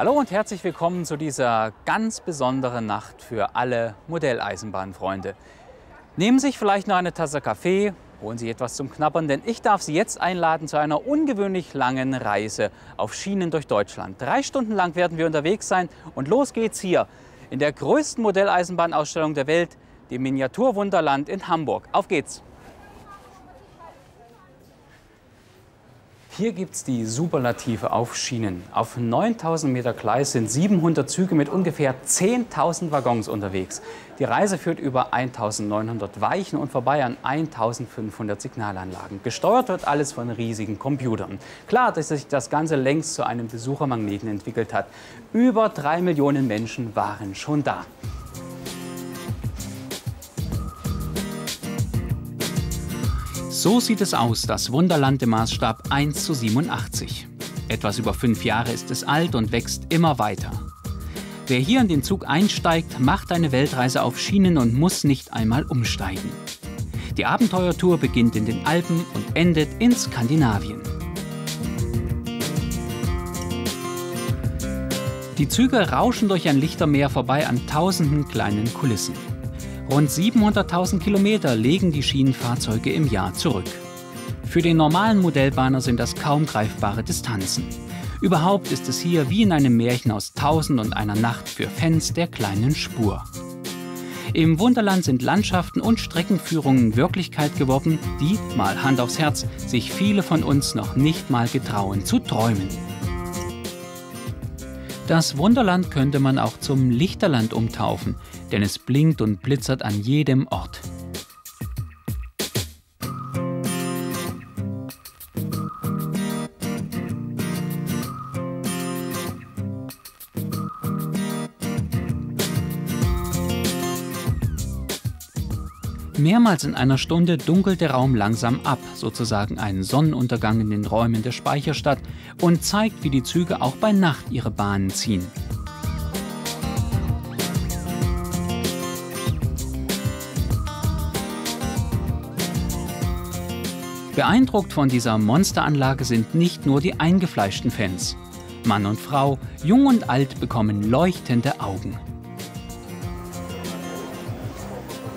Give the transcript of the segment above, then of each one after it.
Hallo und herzlich willkommen zu dieser ganz besonderen Nacht für alle Modelleisenbahnfreunde. Nehmen Sie sich vielleicht noch eine Tasse Kaffee, holen Sie etwas zum Knabbern, denn ich darf Sie jetzt einladen zu einer ungewöhnlich langen Reise auf Schienen durch Deutschland. Drei Stunden lang werden wir unterwegs sein und los geht's hier in der größten Modelleisenbahnausstellung der Welt, dem Miniaturwunderland in Hamburg. Auf geht's! Hier gibt es die Superlative auf Schienen. Auf 9000 Meter Gleis sind 700 Züge mit ungefähr 10.000 Waggons unterwegs. Die Reise führt über 1900 Weichen und vorbei an 1500 Signalanlagen. Gesteuert wird alles von riesigen Computern. Klar, dass sich das Ganze längst zu einem Besuchermagneten entwickelt hat. Über drei Millionen Menschen waren schon da. So sieht es aus, das Wunderland im Maßstab 1 zu 87. Etwas über fünf Jahre ist es alt und wächst immer weiter. Wer hier in den Zug einsteigt, macht eine Weltreise auf Schienen und muss nicht einmal umsteigen. Die Abenteuertour beginnt in den Alpen und endet in Skandinavien. Die Züge rauschen durch ein Lichtermeer vorbei an tausenden kleinen Kulissen. Rund 700.000 Kilometer legen die Schienenfahrzeuge im Jahr zurück. Für den normalen Modellbahner sind das kaum greifbare Distanzen. Überhaupt ist es hier wie in einem Märchen aus Tausend und einer Nacht für Fans der kleinen Spur. Im Wunderland sind Landschaften und Streckenführungen Wirklichkeit geworden, die, mal Hand aufs Herz, sich viele von uns noch nicht mal getrauen zu träumen. Das Wunderland könnte man auch zum Lichterland umtaufen, denn es blinkt und blitzert an jedem Ort. Mehrmals in einer Stunde dunkelt der Raum langsam ab, sozusagen ein Sonnenuntergang in den Räumen der Speicherstadt, und zeigt, wie die Züge auch bei Nacht ihre Bahnen ziehen. Beeindruckt von dieser Monsteranlage sind nicht nur die eingefleischten Fans. Mann und Frau, jung und alt bekommen leuchtende Augen.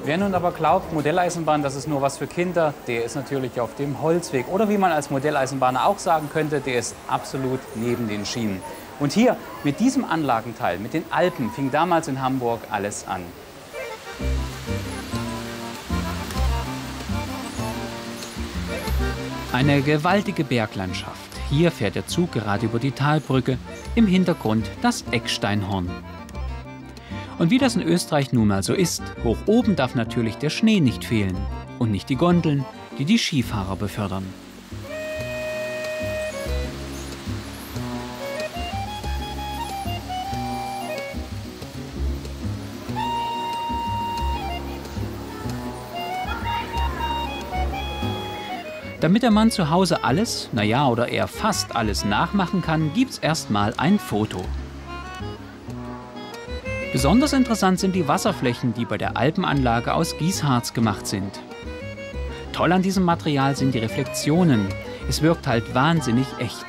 Wer nun aber glaubt, Modelleisenbahn, das ist nur was für Kinder, der ist natürlich auf dem Holzweg. Oder wie man als Modelleisenbahner auch sagen könnte, der ist absolut neben den Schienen. Und hier mit diesem Anlagenteil, mit den Alpen, fing damals in Hamburg alles an. Eine gewaltige Berglandschaft. Hier fährt der Zug gerade über die Talbrücke, im Hintergrund das Ecksteinhorn. Und wie das in Österreich nun mal so ist, hoch oben darf natürlich der Schnee nicht fehlen und nicht die Gondeln, die die Skifahrer befördern. Damit der Mann zu Hause alles, naja, oder eher fast alles nachmachen kann, gibt's erstmal ein Foto. Besonders interessant sind die Wasserflächen, die bei der Alpenanlage aus Gießharz gemacht sind. Toll an diesem Material sind die Reflexionen. Es wirkt halt wahnsinnig echt.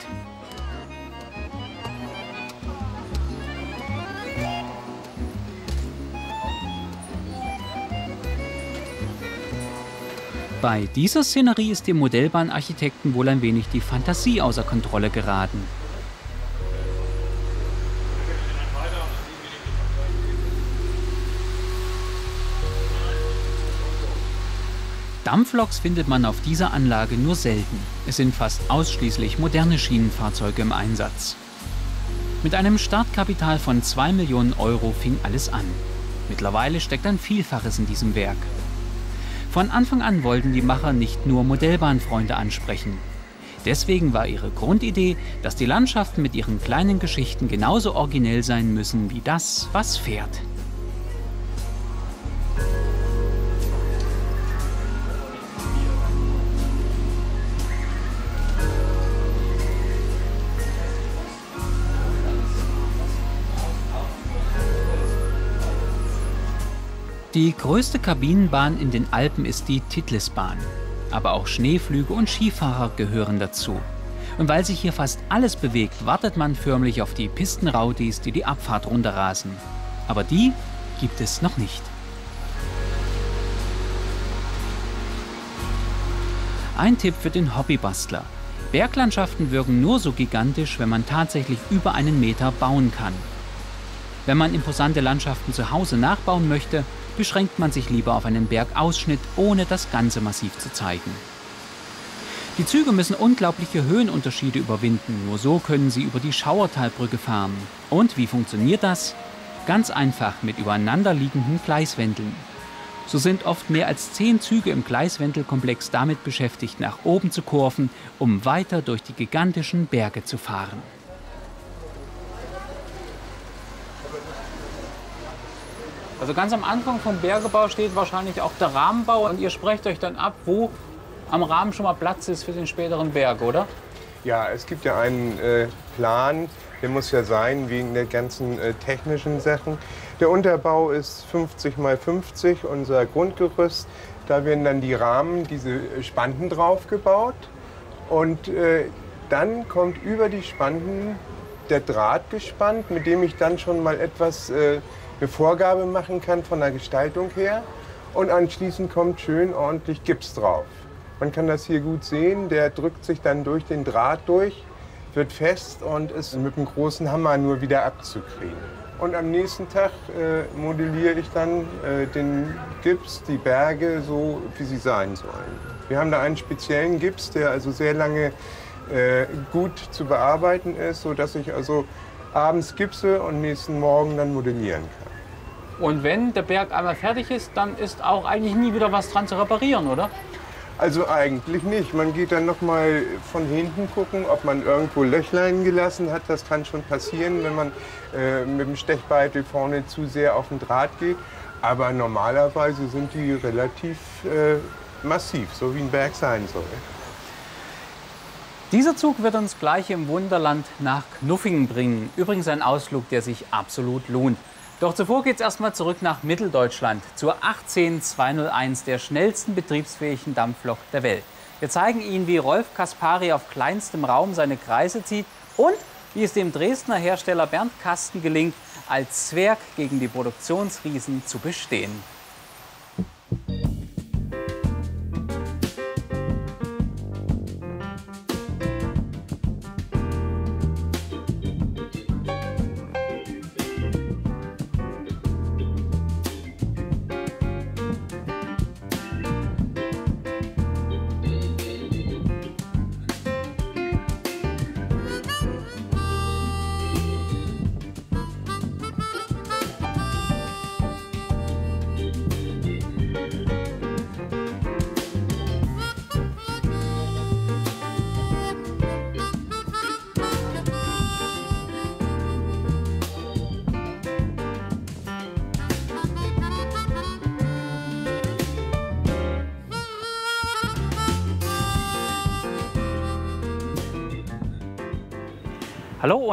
Bei dieser Szenerie ist dem Modellbahnarchitekten wohl ein wenig die Fantasie außer Kontrolle geraten. Dampfloks findet man auf dieser Anlage nur selten. Es sind fast ausschließlich moderne Schienenfahrzeuge im Einsatz. Mit einem Startkapital von 2 Millionen Euro fing alles an. Mittlerweile steckt ein Vielfaches in diesem Werk. Von Anfang an wollten die Macher nicht nur Modellbahnfreunde ansprechen. Deswegen war ihre Grundidee, dass die Landschaften mit ihren kleinen Geschichten genauso originell sein müssen wie das, was fährt. Die größte Kabinenbahn in den Alpen ist die Titlisbahn. Aber auch Schneeflüge und Skifahrer gehören dazu. Und weil sich hier fast alles bewegt, wartet man förmlich auf die Pistenraudis, die die Abfahrt runterrasen. Aber die gibt es noch nicht. Ein Tipp für den Hobbybastler. Berglandschaften wirken nur so gigantisch, wenn man tatsächlich über einen Meter bauen kann. Wenn man imposante Landschaften zu Hause nachbauen möchte, beschränkt man sich lieber auf einen Bergausschnitt, ohne das ganze Massiv zu zeigen. Die Züge müssen unglaubliche Höhenunterschiede überwinden, nur so können sie über die Schauertalbrücke fahren. Und wie funktioniert das? Ganz einfach mit übereinanderliegenden Gleiswändeln. So sind oft mehr als zehn Züge im Gleiswendelkomplex damit beschäftigt, nach oben zu kurven, um weiter durch die gigantischen Berge zu fahren. Also ganz am Anfang vom Bergebau steht wahrscheinlich auch der Rahmenbau und ihr sprecht euch dann ab, wo am Rahmen schon mal Platz ist für den späteren Berg, oder? Ja, es gibt ja einen äh, Plan, der muss ja sein wegen der ganzen äh, technischen Sachen. Der Unterbau ist 50 mal 50, unser Grundgerüst. Da werden dann die Rahmen, diese Spanten drauf gebaut. Und äh, dann kommt über die Spanten der Draht gespannt, mit dem ich dann schon mal etwas äh, eine Vorgabe machen kann von der Gestaltung her. Und anschließend kommt schön ordentlich Gips drauf. Man kann das hier gut sehen, der drückt sich dann durch den Draht durch, wird fest und ist mit einem großen Hammer nur wieder abzukriegen. Und am nächsten Tag äh, modelliere ich dann äh, den Gips, die Berge, so wie sie sein sollen. Wir haben da einen speziellen Gips, der also sehr lange äh, gut zu bearbeiten ist, sodass ich also abends gipse und nächsten Morgen dann modellieren kann. Und wenn der Berg einmal fertig ist, dann ist auch eigentlich nie wieder was dran zu reparieren, oder? Also eigentlich nicht. Man geht dann noch mal von hinten gucken, ob man irgendwo Löchlein gelassen hat. Das kann schon passieren, wenn man äh, mit dem Stechbeitel vorne zu sehr auf den Draht geht. Aber normalerweise sind die relativ äh, massiv, so wie ein Berg sein soll. Dieser Zug wird uns gleich im Wunderland nach Knuffingen bringen. Übrigens ein Ausflug, der sich absolut lohnt. Doch zuvor geht es erstmal zurück nach Mitteldeutschland zur 18201, der schnellsten betriebsfähigen Dampflok der Welt. Wir zeigen Ihnen, wie Rolf Kaspari auf kleinstem Raum seine Kreise zieht und wie es dem Dresdner Hersteller Bernd Kasten gelingt, als Zwerg gegen die Produktionsriesen zu bestehen.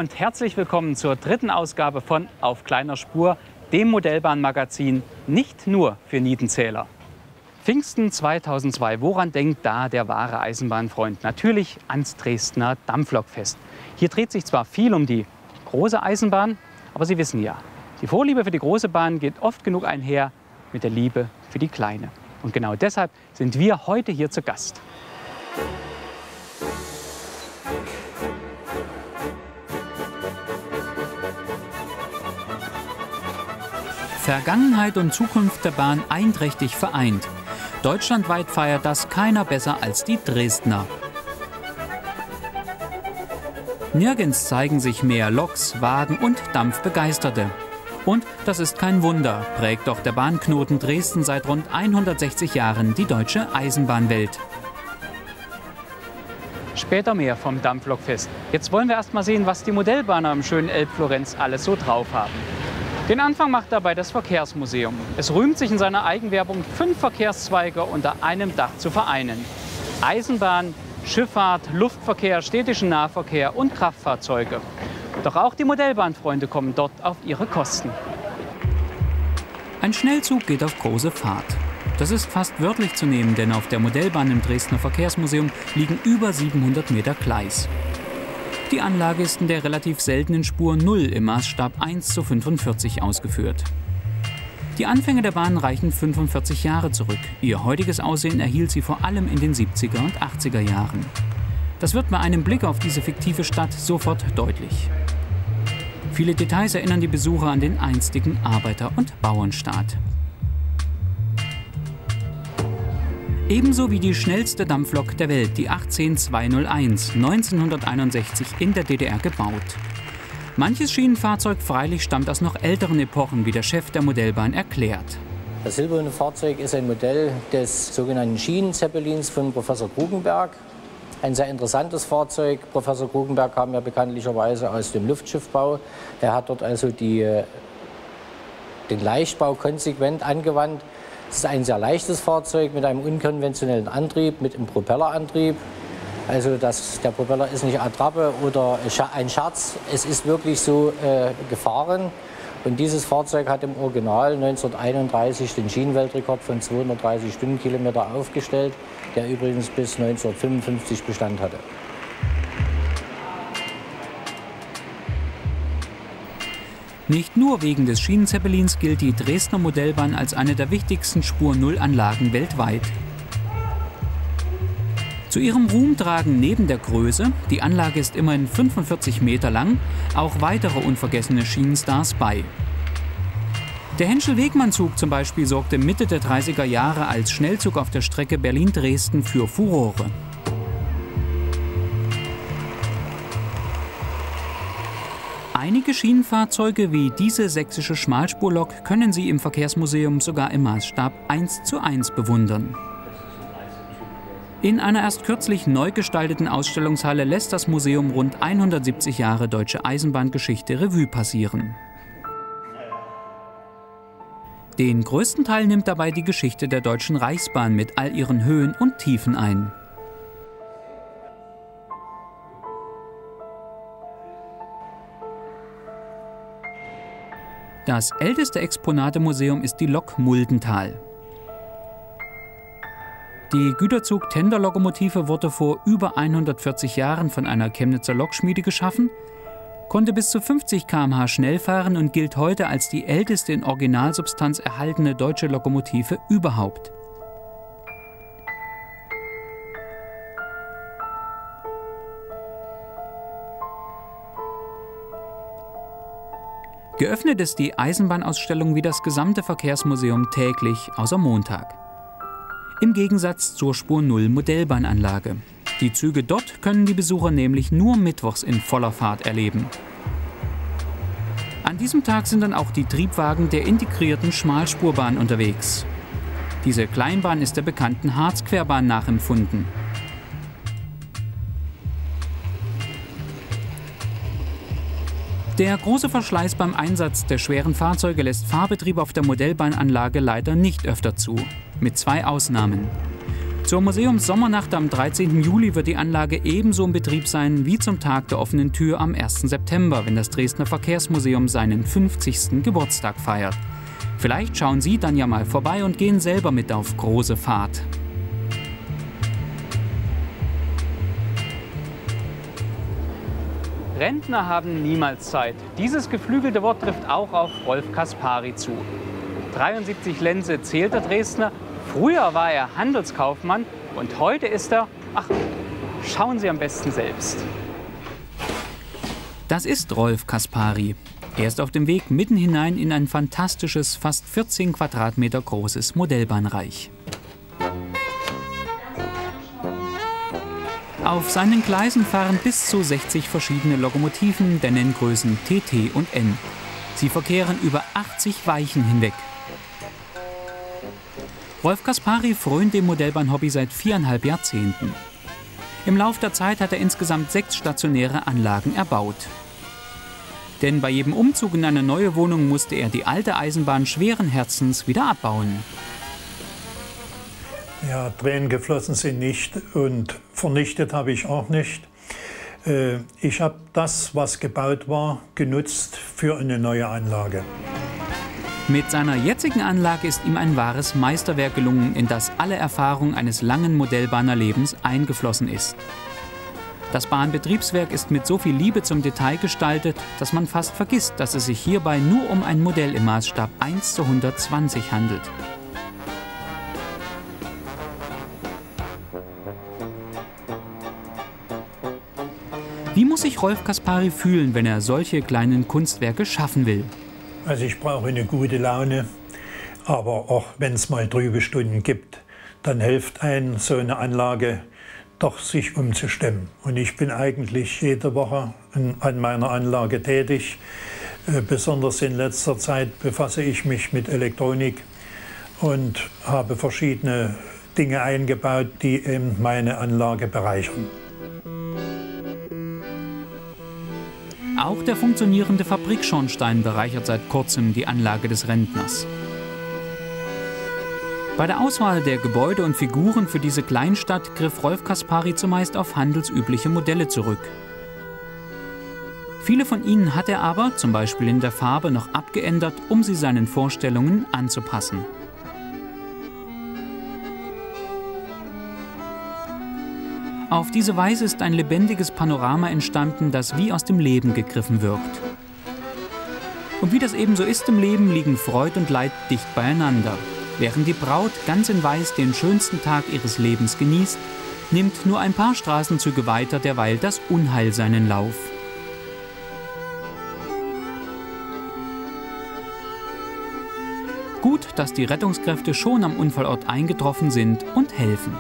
Und herzlich willkommen zur dritten Ausgabe von Auf kleiner Spur, dem Modellbahnmagazin nicht nur für Nietenzähler. Pfingsten 2002, woran denkt da der wahre Eisenbahnfreund? Natürlich ans Dresdner Dampflokfest. Hier dreht sich zwar viel um die große Eisenbahn, aber Sie wissen ja, die Vorliebe für die große Bahn geht oft genug einher mit der Liebe für die kleine. Und genau deshalb sind wir heute hier zu Gast. Vergangenheit und Zukunft der Bahn einträchtig vereint. Deutschlandweit feiert das keiner besser als die Dresdner. Nirgends zeigen sich mehr Loks, Wagen und Dampfbegeisterte. Und das ist kein Wunder, prägt doch der Bahnknoten Dresden seit rund 160 Jahren die deutsche Eisenbahnwelt. Später mehr vom Dampflokfest. Jetzt wollen wir erst mal sehen, was die Modellbahner im schönen Elbflorenz alles so drauf haben. Den Anfang macht dabei das Verkehrsmuseum. Es rühmt sich in seiner Eigenwerbung, fünf Verkehrszweige unter einem Dach zu vereinen. Eisenbahn, Schifffahrt, Luftverkehr, städtischen Nahverkehr und Kraftfahrzeuge. Doch auch die Modellbahnfreunde kommen dort auf ihre Kosten. Ein Schnellzug geht auf große Fahrt. Das ist fast wörtlich zu nehmen, denn auf der Modellbahn im Dresdner Verkehrsmuseum liegen über 700 Meter Gleis. Die Anlage ist in der relativ seltenen Spur 0 im Maßstab 1 zu 45 ausgeführt. Die Anfänge der Bahn reichen 45 Jahre zurück. Ihr heutiges Aussehen erhielt sie vor allem in den 70er und 80er Jahren. Das wird bei einem Blick auf diese fiktive Stadt sofort deutlich. Viele Details erinnern die Besucher an den einstigen Arbeiter- und Bauernstaat. Ebenso wie die schnellste Dampflok der Welt, die 18201, 1961 in der DDR gebaut. Manches Schienenfahrzeug freilich stammt aus noch älteren Epochen, wie der Chef der Modellbahn erklärt. Das silberne Fahrzeug ist ein Modell des sogenannten Schienenzeppelins von Professor Krugenberg. Ein sehr interessantes Fahrzeug. Professor Krugenberg kam ja bekanntlicherweise aus dem Luftschiffbau. Er hat dort also die, äh, den Leichtbau konsequent angewandt. Es ist ein sehr leichtes Fahrzeug mit einem unkonventionellen Antrieb, mit einem Propellerantrieb. Also das, der Propeller ist nicht Attrappe oder ein Scherz, es ist wirklich so äh, gefahren. Und dieses Fahrzeug hat im Original 1931 den Schienenweltrekord von 230 Stundenkilometer aufgestellt, der übrigens bis 1955 Bestand hatte. Nicht nur wegen des Schienenzeppelins gilt die Dresdner Modellbahn als eine der wichtigsten Spur-Null-Anlagen weltweit. Zu ihrem Ruhm tragen neben der Größe, die Anlage ist immerhin 45 Meter lang, auch weitere unvergessene Schienenstars bei. Der Henschel-Wegmann-Zug zum Beispiel sorgte Mitte der 30er Jahre als Schnellzug auf der Strecke Berlin-Dresden für Furore. Einige Schienenfahrzeuge wie diese sächsische Schmalspurlok können Sie im Verkehrsmuseum sogar im Maßstab 1 zu 1 bewundern. In einer erst kürzlich neu gestalteten Ausstellungshalle lässt das Museum rund 170 Jahre deutsche Eisenbahngeschichte Revue passieren. Den größten Teil nimmt dabei die Geschichte der Deutschen Reichsbahn mit all ihren Höhen und Tiefen ein. Das älteste Exponatemuseum ist die Lok Muldental. Die Güterzug-Tenderlokomotive wurde vor über 140 Jahren von einer Chemnitzer Lokschmiede geschaffen, konnte bis zu 50 km/h schnell fahren und gilt heute als die älteste in Originalsubstanz erhaltene deutsche Lokomotive überhaupt. Geöffnet ist die Eisenbahnausstellung wie das gesamte Verkehrsmuseum täglich außer Montag. Im Gegensatz zur Spur 0 Modellbahnanlage. Die Züge dort können die Besucher nämlich nur mittwochs in voller Fahrt erleben. An diesem Tag sind dann auch die Triebwagen der integrierten Schmalspurbahn unterwegs. Diese Kleinbahn ist der bekannten Harzquerbahn nachempfunden. Der große Verschleiß beim Einsatz der schweren Fahrzeuge lässt Fahrbetrieb auf der Modellbahnanlage leider nicht öfter zu mit zwei Ausnahmen. Zur Museumssommernacht am 13. Juli wird die Anlage ebenso in Betrieb sein wie zum Tag der offenen Tür am 1. September, wenn das Dresdner Verkehrsmuseum seinen 50. Geburtstag feiert. Vielleicht schauen Sie dann ja mal vorbei und gehen selber mit auf große Fahrt. Rentner haben niemals Zeit. Dieses geflügelte Wort trifft auch auf Rolf Kaspari zu. 73 Lenze zählt der Dresdner Früher war er Handelskaufmann und heute ist er, ach, schauen Sie am besten selbst. Das ist Rolf Kaspari. Er ist auf dem Weg mitten hinein in ein fantastisches, fast 14 Quadratmeter großes Modellbahnreich. Auf seinen Gleisen fahren bis zu 60 verschiedene Lokomotiven der Nenngrößen TT und N. Sie verkehren über 80 Weichen hinweg Rolf Kaspari frönt dem Modellbahnhobby seit viereinhalb Jahrzehnten. Im Lauf der Zeit hat er insgesamt sechs stationäre Anlagen erbaut. Denn bei jedem Umzug in eine neue Wohnung musste er die alte Eisenbahn schweren Herzens wieder abbauen. Ja, Tränen geflossen sind nicht und vernichtet habe ich auch nicht. Äh, ich habe das, was gebaut war, genutzt für eine neue Anlage. Mit seiner jetzigen Anlage ist ihm ein wahres Meisterwerk gelungen, in das alle Erfahrung eines langen Modellbahnerlebens eingeflossen ist. Das Bahnbetriebswerk ist mit so viel Liebe zum Detail gestaltet, dass man fast vergisst, dass es sich hierbei nur um ein Modell im Maßstab 1 zu 120 handelt. Wie muss sich Rolf Kaspari fühlen, wenn er solche kleinen Kunstwerke schaffen will? Also ich brauche eine gute Laune, aber auch wenn es mal trübe Stunden gibt, dann hilft ein so eine Anlage doch sich umzustimmen. Und ich bin eigentlich jede Woche an meiner Anlage tätig. Äh, besonders in letzter Zeit befasse ich mich mit Elektronik und habe verschiedene Dinge eingebaut, die eben meine Anlage bereichern. Auch der funktionierende Fabrikschornstein bereichert seit kurzem die Anlage des Rentners. Bei der Auswahl der Gebäude und Figuren für diese Kleinstadt griff Rolf Kaspari zumeist auf handelsübliche Modelle zurück. Viele von ihnen hat er aber, zum Beispiel in der Farbe, noch abgeändert, um sie seinen Vorstellungen anzupassen. Auf diese Weise ist ein lebendiges Panorama entstanden, das wie aus dem Leben gegriffen wirkt. Und wie das eben so ist im Leben, liegen Freud und Leid dicht beieinander. Während die Braut ganz in Weiß den schönsten Tag ihres Lebens genießt, nimmt nur ein paar Straßenzüge weiter derweil das Unheil seinen Lauf. Gut, dass die Rettungskräfte schon am Unfallort eingetroffen sind und helfen.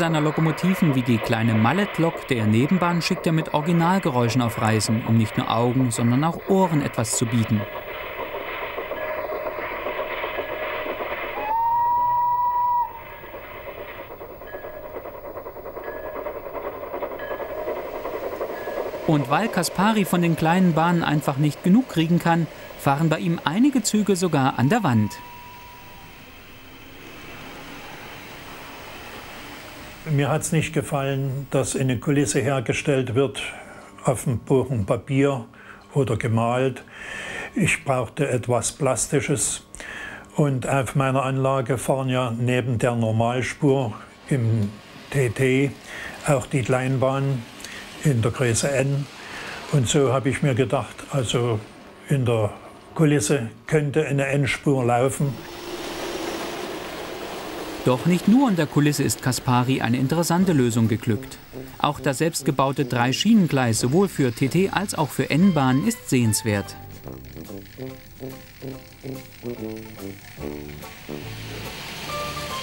Seiner Lokomotiven, wie die kleine Mallet-Lok der Nebenbahn, schickt er mit Originalgeräuschen auf Reisen, um nicht nur Augen, sondern auch Ohren etwas zu bieten. Und weil Kaspari von den kleinen Bahnen einfach nicht genug kriegen kann, fahren bei ihm einige Züge sogar an der Wand. Mir hat es nicht gefallen, dass eine Kulisse hergestellt wird auf dem Bogen Papier oder gemalt. Ich brauchte etwas Plastisches. Und auf meiner Anlage fahren ja neben der Normalspur im TT auch die Kleinbahn in der Größe N. Und so habe ich mir gedacht, also in der Kulisse könnte eine N-Spur laufen. Doch nicht nur in der Kulisse ist Kaspari eine interessante Lösung geglückt. Auch das selbstgebaute Drei-Schienengleis sowohl für TT als auch für N-Bahn ist sehenswert.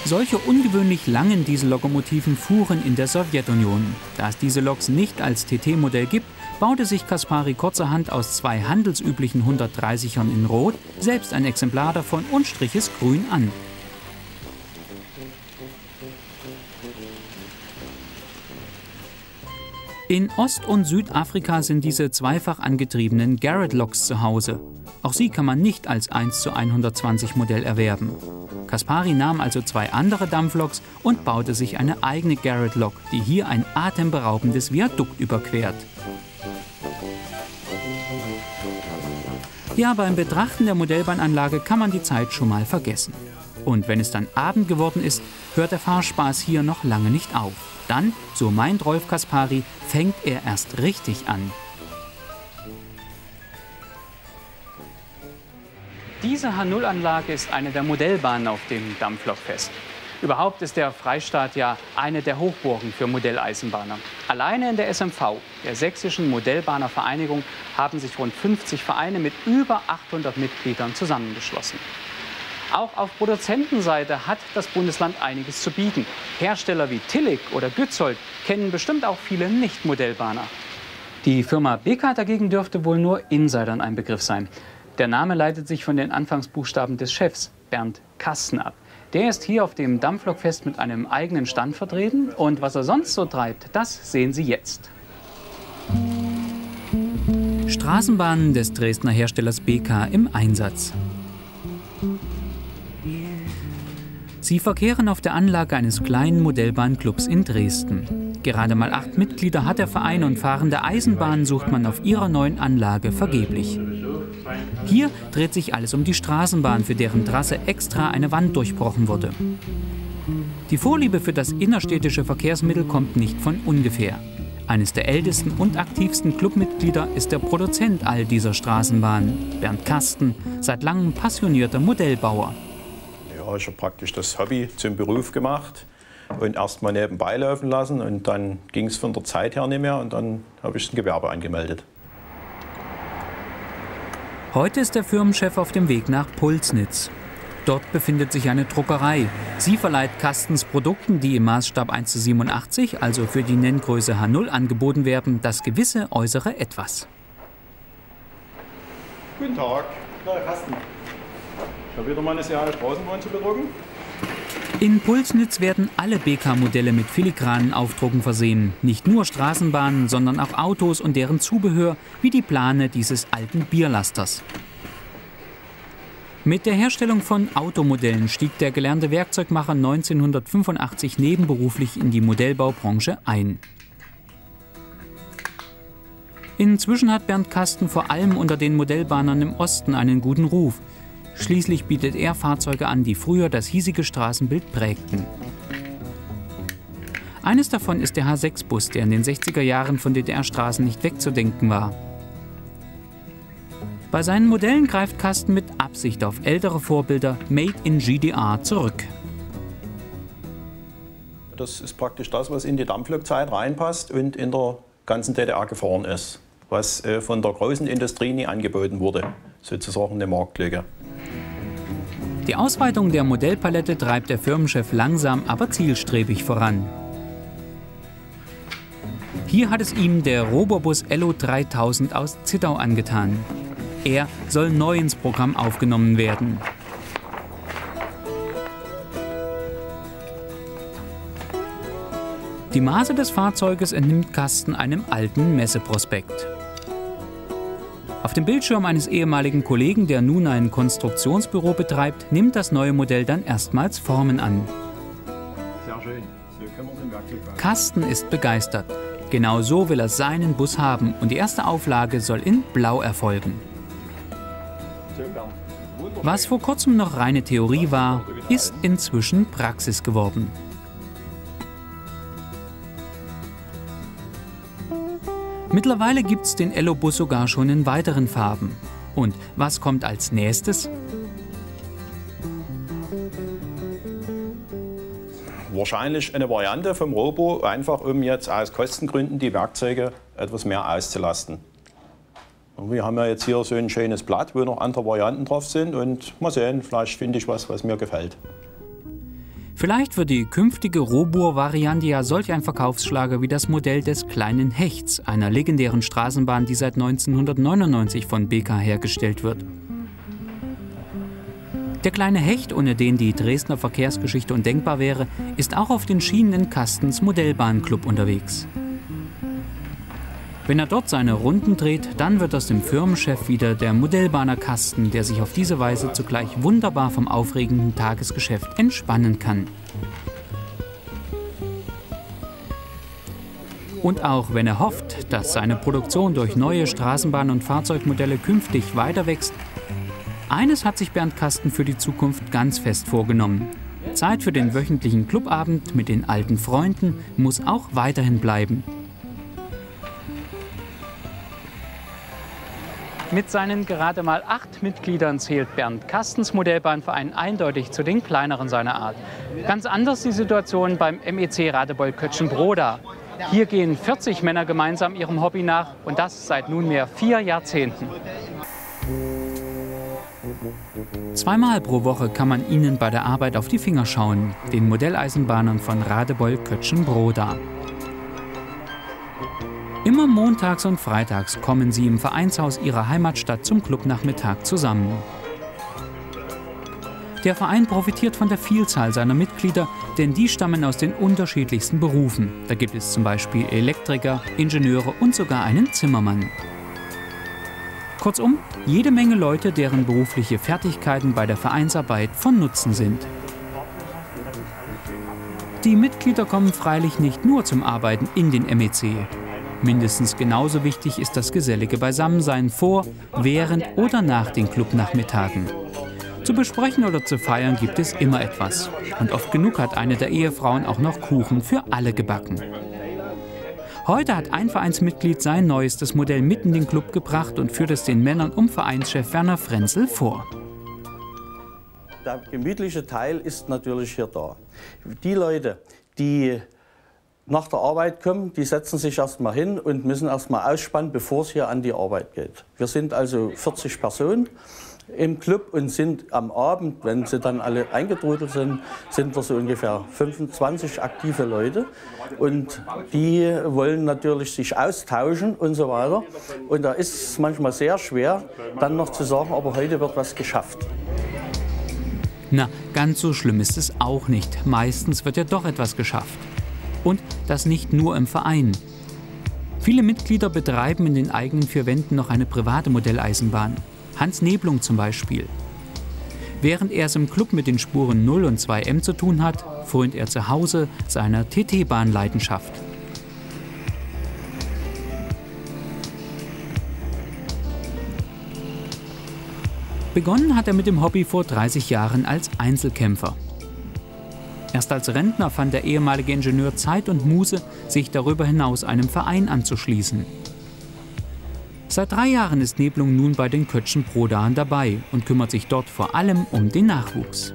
Solche ungewöhnlich langen Diesellokomotiven fuhren in der Sowjetunion. Da es diese Loks nicht als TT-Modell gibt, baute sich Kaspari kurzerhand aus zwei handelsüblichen 130ern in Rot selbst ein Exemplar davon und strich es grün an. In Ost- und Südafrika sind diese zweifach angetriebenen Garrett-Loks zu Hause. Auch sie kann man nicht als 1 zu 120 Modell erwerben. Kaspari nahm also zwei andere Dampfloks und baute sich eine eigene Garrett-Lok, die hier ein atemberaubendes Viadukt überquert. Ja, beim Betrachten der Modellbahnanlage kann man die Zeit schon mal vergessen. Und wenn es dann Abend geworden ist, hört der Fahrspaß hier noch lange nicht auf. Dann, so meint Rolf Kaspari, fängt er erst richtig an. Diese H0-Anlage ist eine der Modellbahnen auf dem Dampflokfest. Überhaupt ist der Freistaat ja eine der Hochburgen für Modelleisenbahner. Alleine in der SMV, der Sächsischen Modellbahnervereinigung, haben sich rund 50 Vereine mit über 800 Mitgliedern zusammengeschlossen. Auch auf Produzentenseite hat das Bundesland einiges zu bieten. Hersteller wie Tillich oder Gützold kennen bestimmt auch viele Nicht-Modellbahner. Die Firma BK dagegen dürfte wohl nur Insidern ein Begriff sein. Der Name leitet sich von den Anfangsbuchstaben des Chefs, Bernd Kasten, ab. Der ist hier auf dem Dampflokfest mit einem eigenen Stand vertreten. Und was er sonst so treibt, das sehen Sie jetzt. Straßenbahnen des Dresdner Herstellers BK im Einsatz. Sie verkehren auf der Anlage eines kleinen Modellbahnclubs in Dresden. Gerade mal acht Mitglieder hat der Verein und fahrende Eisenbahnen sucht man auf ihrer neuen Anlage vergeblich. Hier dreht sich alles um die Straßenbahn, für deren Trasse extra eine Wand durchbrochen wurde. Die Vorliebe für das innerstädtische Verkehrsmittel kommt nicht von ungefähr. Eines der ältesten und aktivsten Clubmitglieder ist der Produzent all dieser Straßenbahnen, Bernd Kasten, seit langem passionierter Modellbauer. Ja, ich habe praktisch das Hobby zum Beruf gemacht und erst mal nebenbei laufen lassen und dann ging es von der Zeit her nicht mehr und dann habe ich ein Gewerbe angemeldet. Heute ist der Firmenchef auf dem Weg nach Pulsnitz. Dort befindet sich eine Druckerei. Sie verleiht Kastens Produkten, die im Maßstab 1 zu 87, also für die Nenngröße H0 angeboten werden, das gewisse äußere Etwas. Guten Tag, Herr Kasten. Habe wieder mal eine Serie Straßenbahn zu bedrucken. In Pulsnitz werden alle BK-Modelle mit filigranen Aufdrucken versehen. Nicht nur Straßenbahnen, sondern auch Autos und deren Zubehör, wie die Plane dieses alten Bierlasters. Mit der Herstellung von Automodellen stieg der gelernte Werkzeugmacher 1985 nebenberuflich in die Modellbaubranche ein. Inzwischen hat Bernd Kasten vor allem unter den Modellbahnern im Osten einen guten Ruf. Schließlich bietet er Fahrzeuge an, die früher das hiesige Straßenbild prägten. Eines davon ist der H6-Bus, der in den 60er Jahren von DDR-Straßen nicht wegzudenken war. Bei seinen Modellen greift Kasten mit Absicht auf ältere Vorbilder Made in GDR zurück. Das ist praktisch das, was in die Dampflokzeit reinpasst und in der ganzen DDR gefahren ist. Was äh, von der großen Industrie nie angeboten wurde. Sozusagen eine Marktlücke. Die Ausweitung der Modellpalette treibt der Firmenchef langsam, aber zielstrebig voran. Hier hat es ihm der Robobus Ello 3000 aus Zittau angetan. Er soll neu ins Programm aufgenommen werden. Die Maße des Fahrzeuges entnimmt Kasten einem alten Messeprospekt. Auf dem Bildschirm eines ehemaligen Kollegen, der nun ein Konstruktionsbüro betreibt, nimmt das neue Modell dann erstmals Formen an. Kasten ist begeistert. Genau so will er seinen Bus haben und die erste Auflage soll in Blau erfolgen. Was vor kurzem noch reine Theorie war, ist inzwischen Praxis geworden. Mittlerweile gibt es den Ello-Bus sogar schon in weiteren Farben. Und was kommt als nächstes? Wahrscheinlich eine Variante vom Robo, einfach um jetzt aus Kostengründen die Werkzeuge etwas mehr auszulasten. Und wir haben ja jetzt hier so ein schönes Blatt, wo noch andere Varianten drauf sind und mal sehen, vielleicht finde ich was, was mir gefällt. Vielleicht wird die künftige Robur-Variante ja solch ein Verkaufsschlager wie das Modell des kleinen Hechts, einer legendären Straßenbahn, die seit 1999 von BK hergestellt wird. Der kleine Hecht, ohne den die Dresdner Verkehrsgeschichte undenkbar wäre, ist auch auf den Schienen in Kastens Modellbahnclub unterwegs. Wenn er dort seine Runden dreht, dann wird aus dem Firmenchef wieder der Modellbahner Kasten, der sich auf diese Weise zugleich wunderbar vom aufregenden Tagesgeschäft entspannen kann. Und auch wenn er hofft, dass seine Produktion durch neue Straßenbahn- und Fahrzeugmodelle künftig weiter wächst, eines hat sich Bernd Kasten für die Zukunft ganz fest vorgenommen. Zeit für den wöchentlichen Clubabend mit den alten Freunden muss auch weiterhin bleiben. Mit seinen gerade mal acht Mitgliedern zählt Bernd Kastens Modellbahnverein eindeutig zu den kleineren seiner Art. Ganz anders die Situation beim MEC Radebeul Kötschenbroda. Hier gehen 40 Männer gemeinsam ihrem Hobby nach und das seit nunmehr vier Jahrzehnten. Zweimal pro Woche kann man ihnen bei der Arbeit auf die Finger schauen, den Modelleisenbahnern von Radebeul Kötschenbroda. Immer montags und freitags kommen sie im Vereinshaus ihrer Heimatstadt zum Clubnachmittag zusammen. Der Verein profitiert von der Vielzahl seiner Mitglieder, denn die stammen aus den unterschiedlichsten Berufen. Da gibt es zum Beispiel Elektriker, Ingenieure und sogar einen Zimmermann. Kurzum, jede Menge Leute, deren berufliche Fertigkeiten bei der Vereinsarbeit von Nutzen sind. Die Mitglieder kommen freilich nicht nur zum Arbeiten in den MEC. Mindestens genauso wichtig ist das gesellige Beisammensein vor, während oder nach den Clubnachmittagen. Zu besprechen oder zu feiern gibt es immer etwas. Und oft genug hat eine der Ehefrauen auch noch Kuchen für alle gebacken. Heute hat ein Vereinsmitglied sein neuestes Modell mit in den Club gebracht und führt es den Männern um Vereinschef Werner Frenzel vor. Der gemütliche Teil ist natürlich hier da. Die Leute, die nach der Arbeit kommen, die setzen sich erstmal hin und müssen erstmal ausspannen, bevor es hier an die Arbeit geht. Wir sind also 40 Personen im Club und sind am Abend, wenn sie dann alle eingetrudelt sind, sind wir so ungefähr 25 aktive Leute. Und die wollen natürlich sich austauschen und so weiter. Und da ist es manchmal sehr schwer, dann noch zu sagen, aber heute wird was geschafft. Na, ganz so schlimm ist es auch nicht. Meistens wird ja doch etwas geschafft. Und das nicht nur im Verein. Viele Mitglieder betreiben in den eigenen vier Wänden noch eine private Modelleisenbahn. Hans Neblung zum Beispiel. Während er es im Club mit den Spuren 0 und 2M zu tun hat, frönt er zu Hause seiner TT-Bahn-Leidenschaft. Begonnen hat er mit dem Hobby vor 30 Jahren als Einzelkämpfer. Erst als Rentner fand der ehemalige Ingenieur Zeit und Muße, sich darüber hinaus einem Verein anzuschließen. Seit drei Jahren ist Neblung nun bei den Kötschen Prodan dabei und kümmert sich dort vor allem um den Nachwuchs.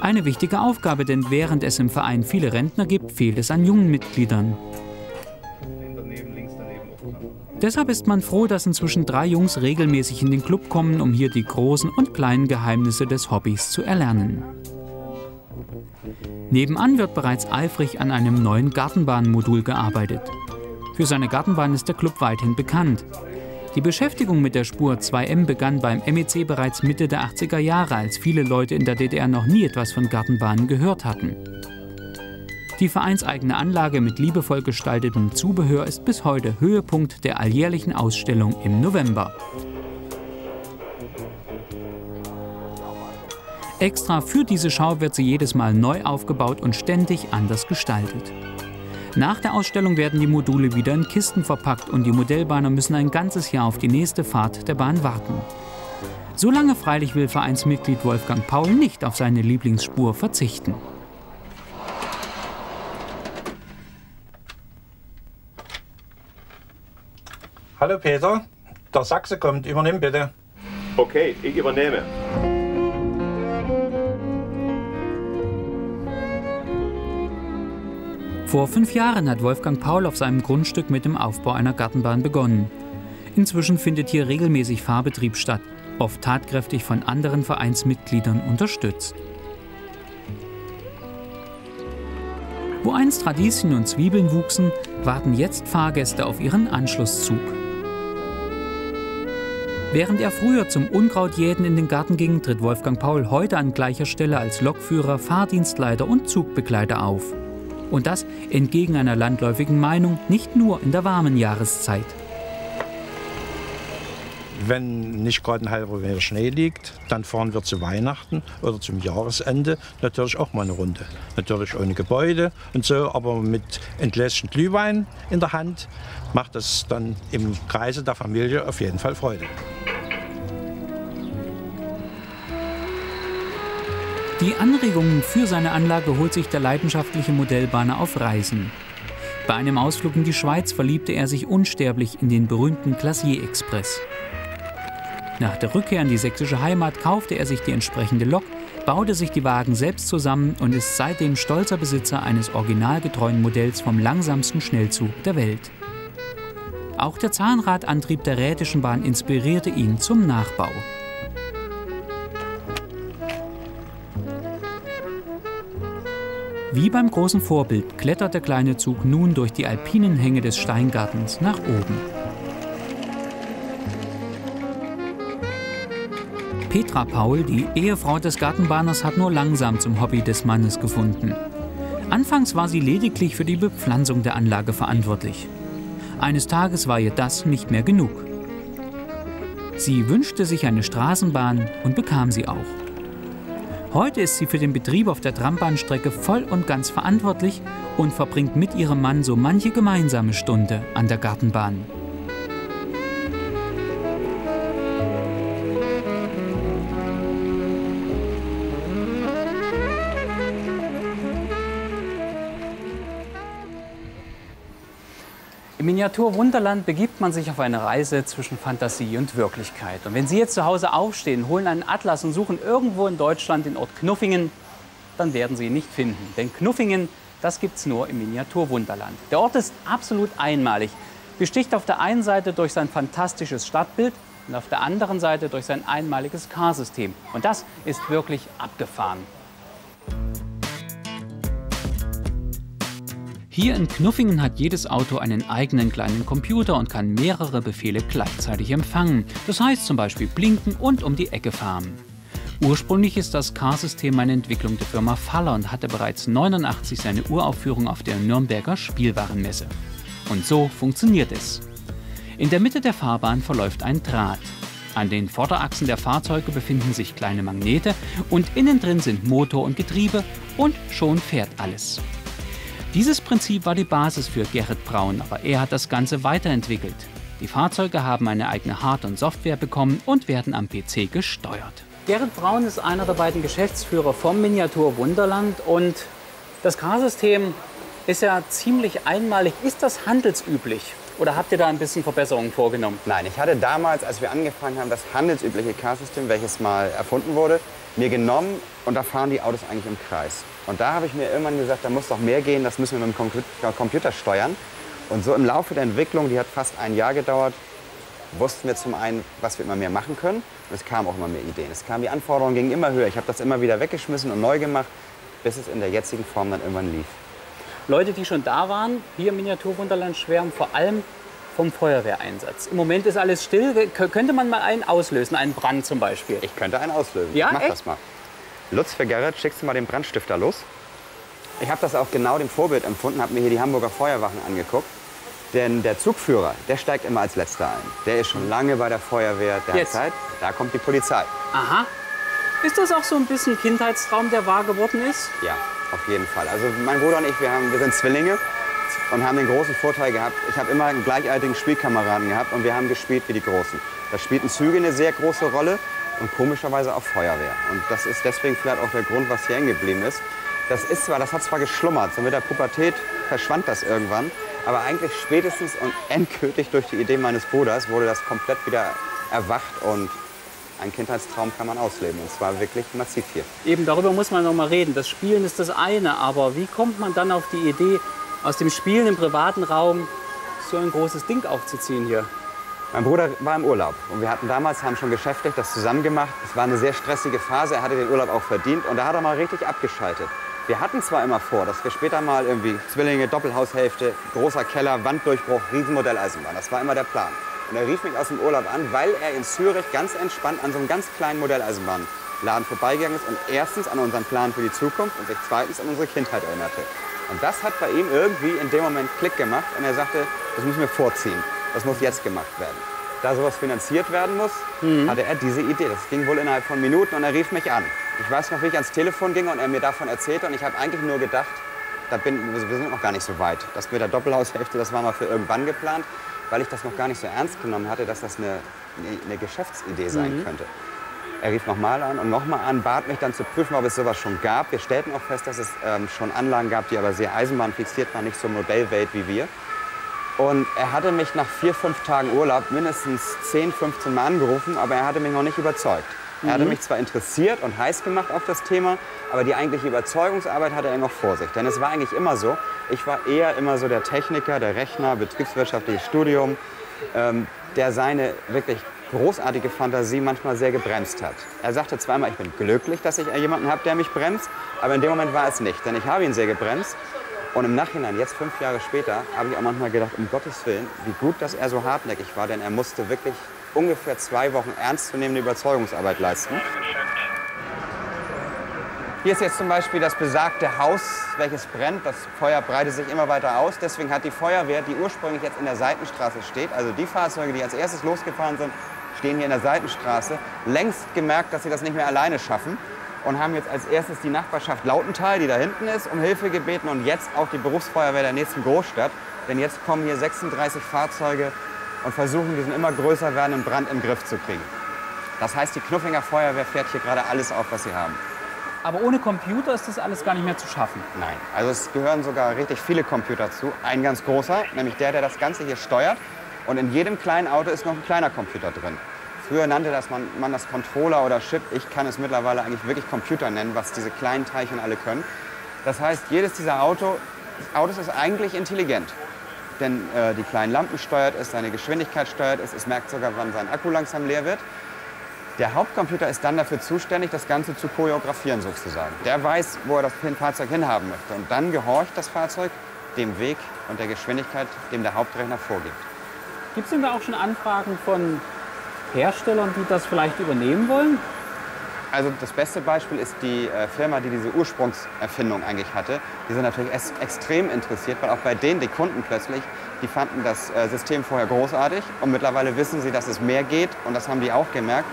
Eine wichtige Aufgabe, denn während es im Verein viele Rentner gibt, fehlt es an jungen Mitgliedern. Deshalb ist man froh, dass inzwischen drei Jungs regelmäßig in den Club kommen, um hier die großen und kleinen Geheimnisse des Hobbys zu erlernen. Nebenan wird bereits eifrig an einem neuen Gartenbahnmodul gearbeitet. Für seine Gartenbahn ist der Club weithin bekannt. Die Beschäftigung mit der Spur 2M begann beim MEC bereits Mitte der 80er Jahre, als viele Leute in der DDR noch nie etwas von Gartenbahnen gehört hatten. Die vereinseigene Anlage mit liebevoll gestaltetem Zubehör ist bis heute Höhepunkt der alljährlichen Ausstellung im November. Extra für diese Schau wird sie jedes Mal neu aufgebaut und ständig anders gestaltet. Nach der Ausstellung werden die Module wieder in Kisten verpackt und die Modellbahner müssen ein ganzes Jahr auf die nächste Fahrt der Bahn warten. Solange freilich will Vereinsmitglied Wolfgang Paul nicht auf seine Lieblingsspur verzichten. Hallo Peter, der Sachse kommt, übernimm bitte. Okay, ich übernehme. Vor fünf Jahren hat Wolfgang Paul auf seinem Grundstück mit dem Aufbau einer Gartenbahn begonnen. Inzwischen findet hier regelmäßig Fahrbetrieb statt, oft tatkräftig von anderen Vereinsmitgliedern unterstützt. Wo einst Radieschen und Zwiebeln wuchsen, warten jetzt Fahrgäste auf ihren Anschlusszug. Während er früher zum Unkrautjäten in den Garten ging, tritt Wolfgang Paul heute an gleicher Stelle als Lokführer, Fahrdienstleiter und Zugbegleiter auf. Und das entgegen einer landläufigen Meinung nicht nur in der warmen Jahreszeit. Wenn nicht gerade ein halber Meter Schnee liegt, dann fahren wir zu Weihnachten oder zum Jahresende natürlich auch mal eine Runde. Natürlich ohne Gebäude und so, aber mit entlässtem Glühwein in der Hand macht das dann im Kreise der Familie auf jeden Fall Freude. Die Anregungen für seine Anlage holt sich der leidenschaftliche Modellbahner auf Reisen. Bei einem Ausflug in die Schweiz verliebte er sich unsterblich in den berühmten Glacier Express. Nach der Rückkehr in die sächsische Heimat kaufte er sich die entsprechende Lok, baute sich die Wagen selbst zusammen und ist seitdem stolzer Besitzer eines originalgetreuen Modells vom langsamsten Schnellzug der Welt. Auch der Zahnradantrieb der Rätischen Bahn inspirierte ihn zum Nachbau. Wie beim großen Vorbild klettert der kleine Zug nun durch die alpinen Hänge des Steingartens nach oben. Petra Paul, die Ehefrau des Gartenbahners, hat nur langsam zum Hobby des Mannes gefunden. Anfangs war sie lediglich für die Bepflanzung der Anlage verantwortlich. Eines Tages war ihr das nicht mehr genug. Sie wünschte sich eine Straßenbahn und bekam sie auch. Heute ist sie für den Betrieb auf der Trambahnstrecke voll und ganz verantwortlich und verbringt mit ihrem Mann so manche gemeinsame Stunde an der Gartenbahn. Im Miniaturwunderland begibt man sich auf eine Reise zwischen Fantasie und Wirklichkeit. Und wenn Sie jetzt zu Hause aufstehen, holen einen Atlas und suchen irgendwo in Deutschland den Ort Knuffingen, dann werden Sie ihn nicht finden. Denn Knuffingen, das gibt es nur im Miniaturwunderland. Der Ort ist absolut einmalig, besticht auf der einen Seite durch sein fantastisches Stadtbild und auf der anderen Seite durch sein einmaliges Carsystem. Und das ist wirklich abgefahren. Hier in Knuffingen hat jedes Auto einen eigenen kleinen Computer und kann mehrere Befehle gleichzeitig empfangen. Das heißt zum Beispiel blinken und um die Ecke fahren. Ursprünglich ist das Car-System eine Entwicklung der Firma Faller und hatte bereits 1989 seine Uraufführung auf der Nürnberger Spielwarenmesse. Und so funktioniert es. In der Mitte der Fahrbahn verläuft ein Draht. An den Vorderachsen der Fahrzeuge befinden sich kleine Magnete und innen drin sind Motor und Getriebe und schon fährt alles. Dieses Prinzip war die Basis für Gerrit Braun, aber er hat das Ganze weiterentwickelt. Die Fahrzeuge haben eine eigene Hard- und Software bekommen und werden am PC gesteuert. Gerrit Braun ist einer der beiden Geschäftsführer vom Miniatur Wunderland und das Car-System ist ja ziemlich einmalig. Ist das handelsüblich? Oder habt ihr da ein bisschen Verbesserungen vorgenommen? Nein, ich hatte damals, als wir angefangen haben, das handelsübliche Car-System, welches mal erfunden wurde, mir genommen und da fahren die Autos eigentlich im Kreis. Und da habe ich mir irgendwann gesagt, da muss doch mehr gehen, das müssen wir mit dem Computer steuern. Und so im Laufe der Entwicklung, die hat fast ein Jahr gedauert, wussten wir zum einen, was wir immer mehr machen können. Und es kamen auch immer mehr Ideen. Es kamen, die Anforderungen gingen immer höher. Ich habe das immer wieder weggeschmissen und neu gemacht, bis es in der jetzigen Form dann irgendwann lief. Leute, die schon da waren, hier im Miniaturwunderland schwärmen vor allem vom Feuerwehreinsatz. Im Moment ist alles still. könnte man mal einen auslösen, einen Brand zum Beispiel? Ich könnte einen auslösen. Ja, Mach echt? das mal. Lutz für Gerrit, schickst du mal den Brandstifter los. Ich habe das auch genau dem Vorbild empfunden, habe mir hier die Hamburger Feuerwachen angeguckt. Denn der Zugführer, der steigt immer als letzter ein. Der ist schon lange bei der Feuerwehr, der Jetzt. hat Zeit. Da kommt die Polizei. Aha. Ist das auch so ein bisschen Kindheitstraum, der wahr geworden ist? Ja, auf jeden Fall. Also mein Bruder und ich, wir, haben, wir sind Zwillinge und haben den großen Vorteil gehabt. Ich habe immer einen gleichaltrigen Spielkameraden gehabt und wir haben gespielt wie die Großen. Da spielten Züge eine sehr große Rolle und komischerweise auch Feuerwehr. Und das ist deswegen vielleicht auch der Grund, was hier hängen geblieben ist. Das ist zwar, das hat zwar geschlummert, so mit der Pubertät verschwand das irgendwann, aber eigentlich spätestens und endgültig durch die Idee meines Bruders wurde das komplett wieder erwacht und ein Kindheitstraum kann man ausleben und zwar wirklich massiv hier. Eben darüber muss man noch mal reden. Das Spielen ist das eine, aber wie kommt man dann auf die Idee, aus dem Spielen im privaten Raum so ein großes Ding aufzuziehen hier? Mein Bruder war im Urlaub und wir hatten damals, haben schon geschäftlich das zusammen gemacht. Es war eine sehr stressige Phase, er hatte den Urlaub auch verdient und da hat er mal richtig abgeschaltet. Wir hatten zwar immer vor, dass wir später mal irgendwie Zwillinge, Doppelhaushälfte, großer Keller, Wanddurchbruch, Riesenmodelleisenbahn, das war immer der Plan. Und er rief mich aus dem Urlaub an, weil er in Zürich ganz entspannt an so einem ganz kleinen Modelleisenbahnladen vorbeigegangen ist und erstens an unseren Plan für die Zukunft und sich zweitens an unsere Kindheit erinnerte. Und das hat bei ihm irgendwie in dem Moment Klick gemacht und er sagte, das müssen wir vorziehen, das muss jetzt gemacht werden. Da sowas finanziert werden muss, hatte er diese Idee. Das ging wohl innerhalb von Minuten und er rief mich an. Ich weiß noch, wie ich ans Telefon ging und er mir davon erzählte und ich habe eigentlich nur gedacht, da bin, wir sind noch gar nicht so weit. Das mit der Doppelhaushälfte, das war mal für irgendwann geplant, weil ich das noch gar nicht so ernst genommen hatte, dass das eine, eine, Geschäftsidee sein könnte. Er rief nochmal an und nochmal an, bat mich dann zu prüfen, ob es sowas schon gab. Wir stellten auch fest, dass es ähm, schon Anlagen gab, die aber sehr eisenbahnfixiert waren, nicht so Modellwelt wie wir. Und er hatte mich nach vier, fünf Tagen Urlaub mindestens 10, 15 Mal angerufen, aber er hatte mich noch nicht überzeugt. Er hatte mich zwar interessiert und heiß gemacht auf das Thema, aber die eigentliche Überzeugungsarbeit hatte er noch vor sich. Denn es war eigentlich immer so, ich war eher immer so der Techniker, der Rechner, betriebswirtschaftliches Studium, ähm, der seine wirklich großartige Fantasie manchmal sehr gebremst hat. Er sagte zweimal, ich bin glücklich, dass ich jemanden habe, der mich bremst, aber in dem Moment war es nicht, denn ich habe ihn sehr gebremst. Und im Nachhinein, jetzt fünf Jahre später, habe ich auch manchmal gedacht, um Gottes Willen, wie gut, dass er so hartnäckig war, denn er musste wirklich ungefähr zwei Wochen ernstzunehmende Überzeugungsarbeit leisten. Hier ist jetzt zum Beispiel das besagte Haus, welches brennt. Das Feuer breitet sich immer weiter aus. Deswegen hat die Feuerwehr, die ursprünglich jetzt in der Seitenstraße steht, also die Fahrzeuge, die als erstes losgefahren sind, stehen hier in der Seitenstraße, längst gemerkt, dass sie das nicht mehr alleine schaffen und haben jetzt als erstes die Nachbarschaft Lautenthal, die da hinten ist, um Hilfe gebeten und jetzt auch die Berufsfeuerwehr der nächsten Großstadt. Denn jetzt kommen hier 36 Fahrzeuge und versuchen, diesen immer größer werdenden Brand den Griff zu kriegen. Das heißt, die Knuffinger Feuerwehr fährt hier gerade alles auf, was sie haben. Aber ohne Computer ist das alles gar nicht mehr zu schaffen. Nein, also es gehören sogar richtig viele Computer zu. Ein ganz großer, nämlich der, der das Ganze hier steuert. Und in jedem kleinen Auto ist noch ein kleiner Computer drin. Früher nannte das man, man das Controller oder Chip. Ich kann es mittlerweile eigentlich wirklich Computer nennen, was diese kleinen Teilchen alle können. Das heißt, jedes dieser Auto, Autos ist eigentlich intelligent. Denn äh, die kleinen Lampen steuert es, seine Geschwindigkeit steuert es, es merkt sogar, wann sein Akku langsam leer wird. Der Hauptcomputer ist dann dafür zuständig, das Ganze zu choreografieren sozusagen. Der weiß, wo er das Fahrzeug hinhaben möchte. Und dann gehorcht das Fahrzeug dem Weg und der Geschwindigkeit, dem der Hauptrechner vorgibt. Gibt es denn da auch schon Anfragen von Herstellern, die das vielleicht übernehmen wollen? Also das beste Beispiel ist die äh, Firma, die diese Ursprungserfindung eigentlich hatte. Die sind natürlich extrem interessiert, weil auch bei denen, die Kunden plötzlich, die fanden das äh, System vorher großartig und mittlerweile wissen sie, dass es mehr geht und das haben die auch gemerkt.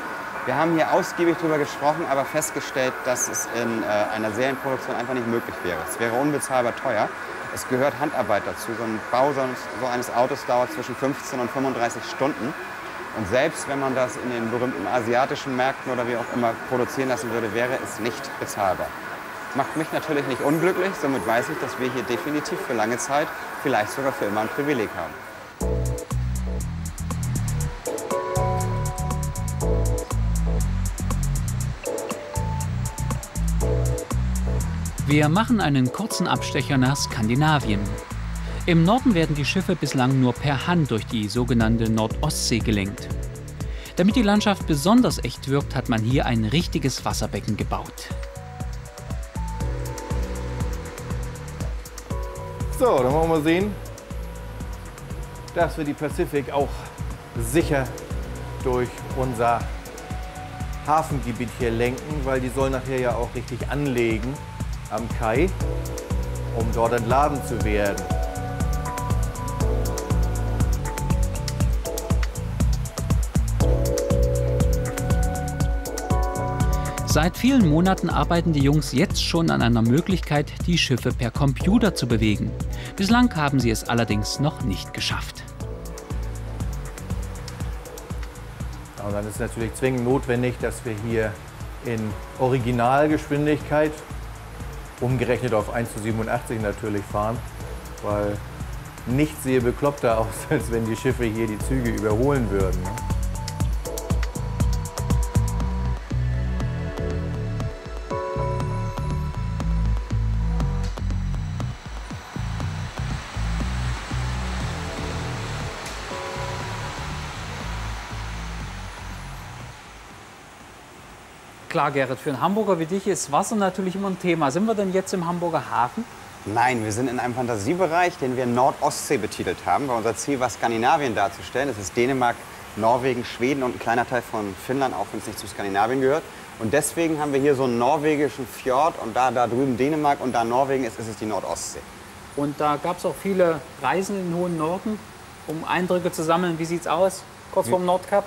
Wir haben hier ausgiebig darüber gesprochen, aber festgestellt, dass es in äh, einer Serienproduktion einfach nicht möglich wäre. Es wäre unbezahlbar teuer. Es gehört Handarbeit dazu. So ein Bau so eines Autos dauert zwischen 15 und 35 Stunden. Und selbst wenn man das in den berühmten asiatischen Märkten oder wie auch immer produzieren lassen würde, wäre es nicht bezahlbar. Macht mich natürlich nicht unglücklich, somit weiß ich, dass wir hier definitiv für lange Zeit, vielleicht sogar für immer ein Privileg haben. Wir machen einen kurzen Abstecher nach Skandinavien. Im Norden werden die Schiffe bislang nur per Hand durch die sogenannte Nordostsee gelenkt. Damit die Landschaft besonders echt wirkt, hat man hier ein richtiges Wasserbecken gebaut. So, dann wollen wir sehen, dass wir die Pacific auch sicher durch unser Hafengebiet hier lenken, weil die soll nachher ja auch richtig anlegen am Kai, um dort entladen zu werden. Seit vielen Monaten arbeiten die Jungs jetzt schon an einer Möglichkeit, die Schiffe per Computer zu bewegen. Bislang haben sie es allerdings noch nicht geschafft. Und dann ist es natürlich zwingend notwendig, dass wir hier in Originalgeschwindigkeit umgerechnet auf 1 zu 87 natürlich fahren, weil nichts sehe bekloppter aus, als wenn die Schiffe hier die Züge überholen würden. Klar, Gerrit, für einen Hamburger wie dich ist Wasser natürlich immer ein Thema. Sind wir denn jetzt im Hamburger Hafen? Nein, wir sind in einem Fantasiebereich, den wir Nordostsee betitelt haben, weil unser Ziel war, Skandinavien darzustellen. Das ist Dänemark, Norwegen, Schweden und ein kleiner Teil von Finnland, auch wenn es nicht zu Skandinavien gehört. Und deswegen haben wir hier so einen norwegischen Fjord und da, da drüben Dänemark und da Norwegen ist, ist es die Nordostsee. Und da gab es auch viele Reisen in den hohen Norden, um Eindrücke zu sammeln. Wie sieht's aus, kurz vorm Nordkap?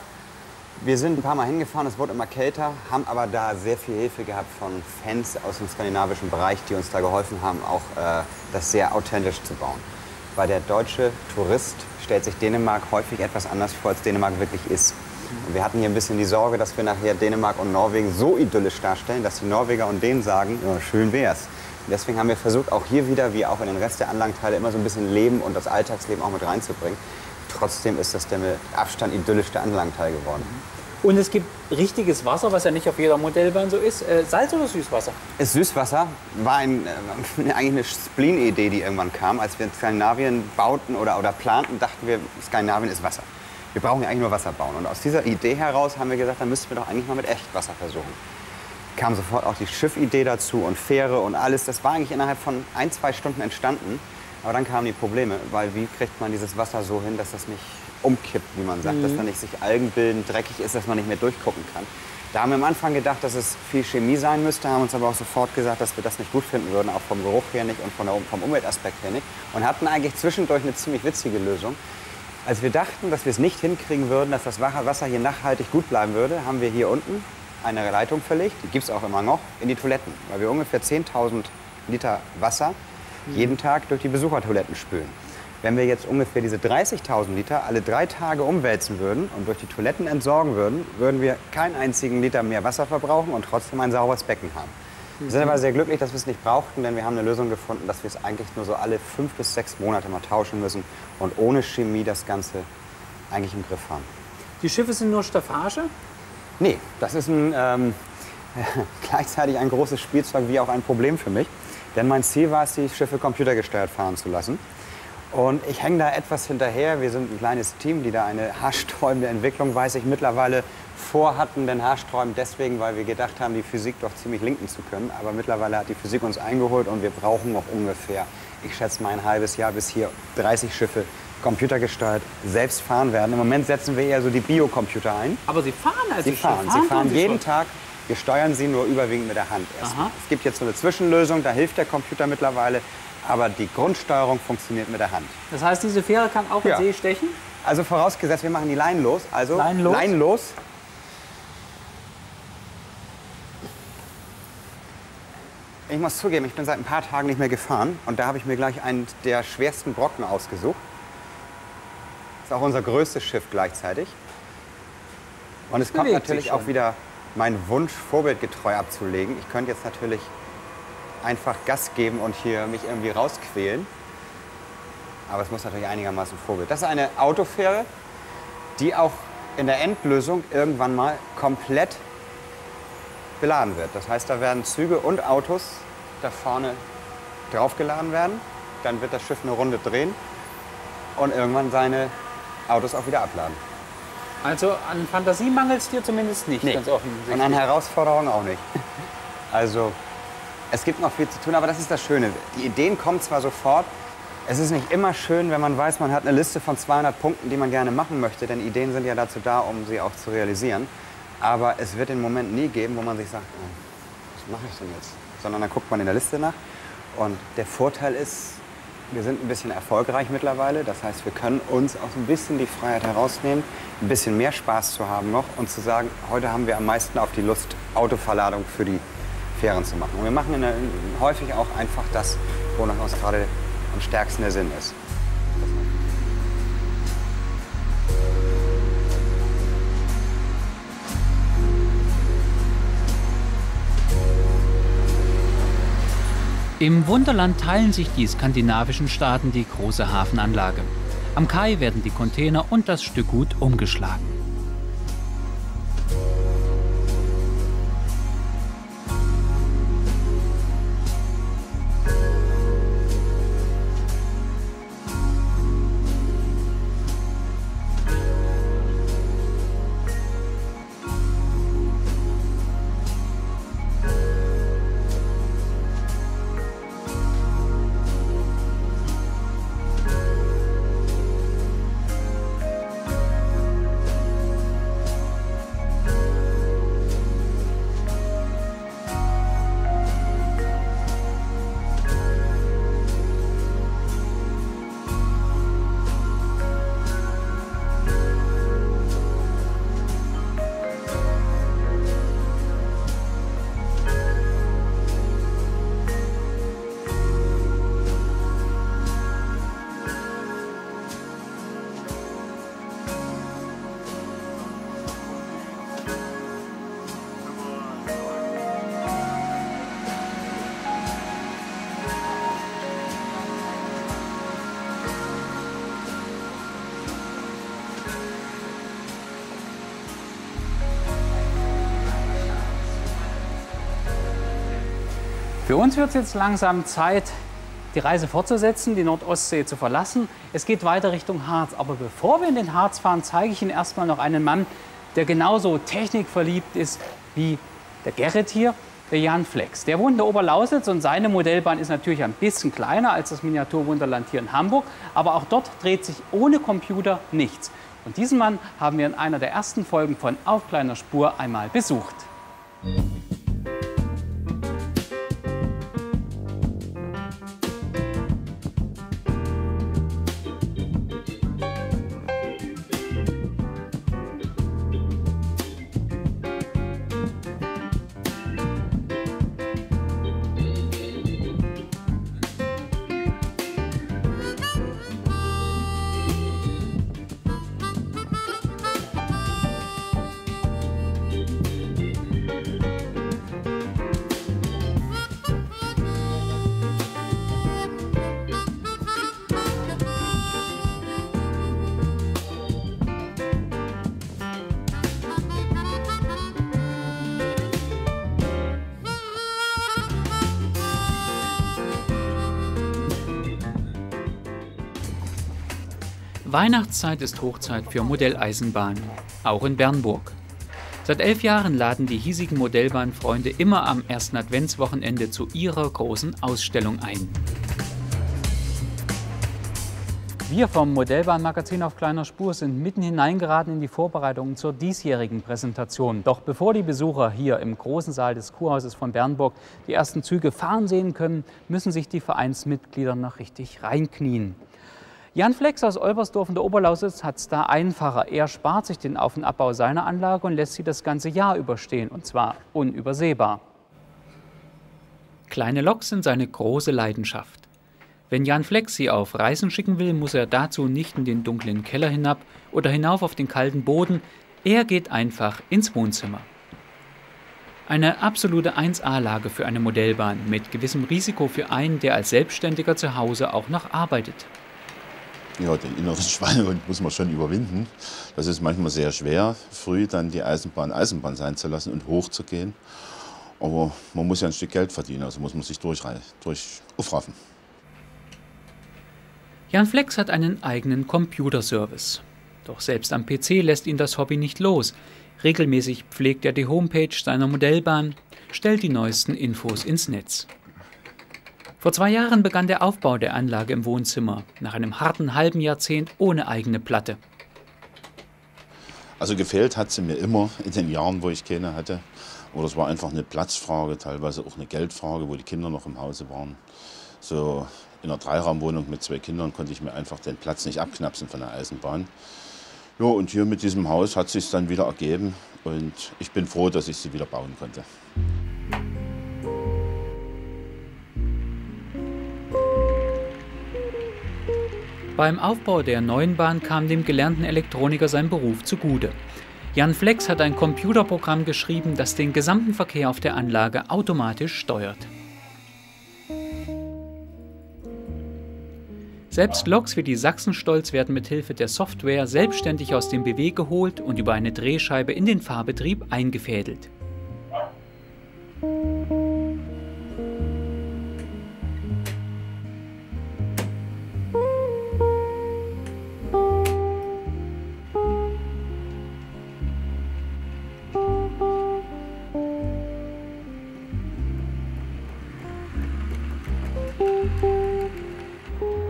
Wir sind ein paar Mal hingefahren, es wurde immer kälter, haben aber da sehr viel Hilfe gehabt von Fans aus dem skandinavischen Bereich, die uns da geholfen haben, auch äh, das sehr authentisch zu bauen. Weil der deutsche Tourist stellt sich Dänemark häufig etwas anders vor, als Dänemark wirklich ist. Und wir hatten hier ein bisschen die Sorge, dass wir nachher Dänemark und Norwegen so idyllisch darstellen, dass die Norweger und Dänen sagen, ja, schön wär's. Und deswegen haben wir versucht, auch hier wieder, wie auch in den Rest der Anlagenteile, immer so ein bisschen Leben und das Alltagsleben auch mit reinzubringen. Trotzdem ist das der mit Abstand idyllischste Anlagenteil geworden. Und es gibt richtiges Wasser, was ja nicht auf jeder Modellbahn so ist. Äh, Salz- oder Süßwasser? Ist Süßwasser war ein, äh, eigentlich eine Spleen-Idee, die irgendwann kam. Als wir in Skandinavien bauten oder, oder planten, dachten wir, Skandinavien ist Wasser. Wir brauchen ja eigentlich nur Wasser bauen. Und aus dieser Idee heraus haben wir gesagt, dann müssten wir doch eigentlich mal mit Echtwasser versuchen. Kam sofort auch die Schiffidee dazu und Fähre und alles. Das war eigentlich innerhalb von ein, zwei Stunden entstanden. Aber dann kamen die Probleme, weil wie kriegt man dieses Wasser so hin, dass das nicht umkippt, wie man sagt, mhm. dass da nicht sich Algen bilden, dreckig ist, dass man nicht mehr durchgucken kann. Da haben wir am Anfang gedacht, dass es viel Chemie sein müsste, haben uns aber auch sofort gesagt, dass wir das nicht gut finden würden, auch vom Geruch her nicht und von der, vom Umweltaspekt her nicht. Und hatten eigentlich zwischendurch eine ziemlich witzige Lösung. Als wir dachten, dass wir es nicht hinkriegen würden, dass das Wasser hier nachhaltig gut bleiben würde, haben wir hier unten eine Leitung verlegt, die gibt es auch immer noch, in die Toiletten, weil wir ungefähr 10.000 Liter Wasser jeden Tag durch die Besuchertoiletten spülen. Wenn wir jetzt ungefähr diese 30.000 Liter alle drei Tage umwälzen würden und durch die Toiletten entsorgen würden, würden wir keinen einzigen Liter mehr Wasser verbrauchen und trotzdem ein sauberes Becken haben. Wir sind aber sehr glücklich, dass wir es nicht brauchten, denn wir haben eine Lösung gefunden, dass wir es eigentlich nur so alle fünf bis sechs Monate mal tauschen müssen und ohne Chemie das Ganze eigentlich im Griff haben. Die Schiffe sind nur Staffage? Nee, das ist ein, ähm, gleichzeitig ein großes Spielzeug wie auch ein Problem für mich. Denn mein Ziel war es, die Schiffe computergesteuert fahren zu lassen. Und ich hänge da etwas hinterher. Wir sind ein kleines Team, die da eine haarsträubende Entwicklung, weiß ich, mittlerweile vorhatten. Denn haarsträubend deswegen, weil wir gedacht haben, die Physik doch ziemlich linken zu können. Aber mittlerweile hat die Physik uns eingeholt und wir brauchen noch ungefähr, ich schätze mal ein halbes Jahr, bis hier 30 Schiffe computergesteuert selbst fahren werden. Im Moment setzen wir eher so die Biocomputer ein. Aber Sie fahren also Sie fahren, schon, Sie fahren jeden. Tag. Wir steuern sie nur überwiegend mit der Hand erstmal. Es gibt jetzt so eine Zwischenlösung, da hilft der Computer mittlerweile. Aber die Grundsteuerung funktioniert mit der Hand. Das heißt, diese Fähre kann auch Ja. in See stechen? Also vorausgesetzt, wir machen die Leinen los. Also Leinen los. Leinen los. Ich muss zugeben, ich bin seit ein paar Tagen nicht mehr gefahren und da habe ich mir gleich einen der schwersten Brocken ausgesucht. Das ist auch unser größtes Schiff gleichzeitig. Und es kommt natürlich auch wieder mein Wunsch, vorbildgetreu abzulegen. Ich könnte jetzt natürlich einfach Gas geben und hier mich irgendwie rausquälen. Aber es muss natürlich einigermaßen Vorbild. Das ist eine Autofähre, die auch in der Endlösung irgendwann mal komplett beladen wird. Das heißt, da werden Züge und Autos da vorne draufgeladen werden. Dann wird das Schiff eine Runde drehen und irgendwann seine Autos auch wieder abladen. Also an Fantasie mangelt es dir zumindest nicht, Nee. ganz offensichtlich. Und an Herausforderungen auch nicht. Also es gibt noch viel zu tun, aber das ist das Schöne. Die Ideen kommen zwar sofort, es ist nicht immer schön, wenn man weiß, man hat eine Liste von 200 Punkten, die man gerne machen möchte, denn Ideen sind ja dazu da, um sie auch zu realisieren. Aber es wird den Moment nie geben, wo man sich sagt, oh, was mache ich denn jetzt? Sondern dann guckt man in der Liste nach. Und der Vorteil ist, wir sind ein bisschen erfolgreich mittlerweile. Das heißt, wir können uns auch ein bisschen die Freiheit herausnehmen, ein bisschen mehr Spaß zu haben noch und zu sagen, heute haben wir am meisten auf die Lust, Autoverladung für die Fähren zu machen. Und wir machen der, häufig auch einfach das, wonach uns gerade am stärksten der Sinn ist. Im Wunderland teilen sich die skandinavischen Staaten die große Hafenanlage. Am Kai werden die Container und das Stück Gut umgeschlagen. Uns wird es jetzt langsam Zeit, die Reise fortzusetzen, die Nordostsee zu verlassen. Es geht weiter Richtung Harz. Aber bevor wir in den Harz fahren, zeige ich Ihnen erstmal noch einen Mann, der genauso technikverliebt ist wie der Gerrit hier, der Jan Flex. Der wohnt in der Oberlausitz und seine Modellbahn ist natürlich ein bisschen kleiner als das Miniaturwunderland hier in Hamburg. Aber auch dort dreht sich ohne Computer nichts. Und diesen Mann haben wir in einer der ersten Folgen von Auf kleiner Spur einmal besucht. Weihnachtszeit ist Hochzeit für Modelleisenbahnen, auch in Bernburg. Seit elf Jahren laden die hiesigen Modellbahnfreunde immer am ersten Adventswochenende zu ihrer großen Ausstellung ein. Wir vom Modellbahnmagazin auf kleiner Spur sind mitten hineingeraten in die Vorbereitungen zur diesjährigen Präsentation. Doch bevor die Besucher hier im großen Saal des Kurhauses von Bernburg die ersten Züge fahren sehen können, müssen sich die Vereinsmitglieder noch richtig reinknien. Jan Flex aus Olbersdorf in der Oberlausitz hat es da einfacher. Er spart sich den Auf- und Abbau seiner Anlage und lässt sie das ganze Jahr überstehen, und zwar unübersehbar. Kleine Loks sind seine große Leidenschaft. Wenn Jan Flex sie auf Reisen schicken will, muss er dazu nicht in den dunklen Keller hinab oder hinauf auf den kalten Boden. Er geht einfach ins Wohnzimmer. Eine absolute 1A-Lage für eine Modellbahn mit gewissem Risiko für einen, der als Selbstständiger zu Hause auch noch arbeitet. Ja, den inneren Schweinehund muss man schon überwinden. Das ist manchmal sehr schwer, früh dann die Eisenbahn Eisenbahn sein zu lassen und hochzugehen. Aber man muss ja ein Stück Geld verdienen, also muss man sich durch, aufraffen. Jan Flex hat einen eigenen Computerservice. Doch selbst am PC lässt ihn das Hobby nicht los. Regelmäßig pflegt er die Homepage seiner Modellbahn, stellt die neuesten Infos ins Netz. Vor zwei Jahren begann der Aufbau der Anlage im Wohnzimmer, nach einem harten halben Jahrzehnt ohne eigene Platte. Also gefehlt hat sie mir immer in den Jahren, wo ich keine hatte. Oder es war einfach eine Platzfrage, teilweise auch eine Geldfrage, wo die Kinder noch im Hause waren. So in einer Dreiraumwohnung mit zwei Kindern konnte ich mir einfach den Platz nicht abknapsen von der Eisenbahn. Ja, und hier mit diesem Haus hat sich dann wieder ergeben und ich bin froh, dass ich sie wieder bauen konnte. Beim Aufbau der neuen Bahn kam dem gelernten Elektroniker sein Beruf zugute. Jan Flex hat ein Computerprogramm geschrieben, das den gesamten Verkehr auf der Anlage automatisch steuert. Selbst Loks wie die Sachsenstolz werden mit Hilfe der Software selbstständig aus dem BW geholt und über eine Drehscheibe in den Fahrbetrieb eingefädelt.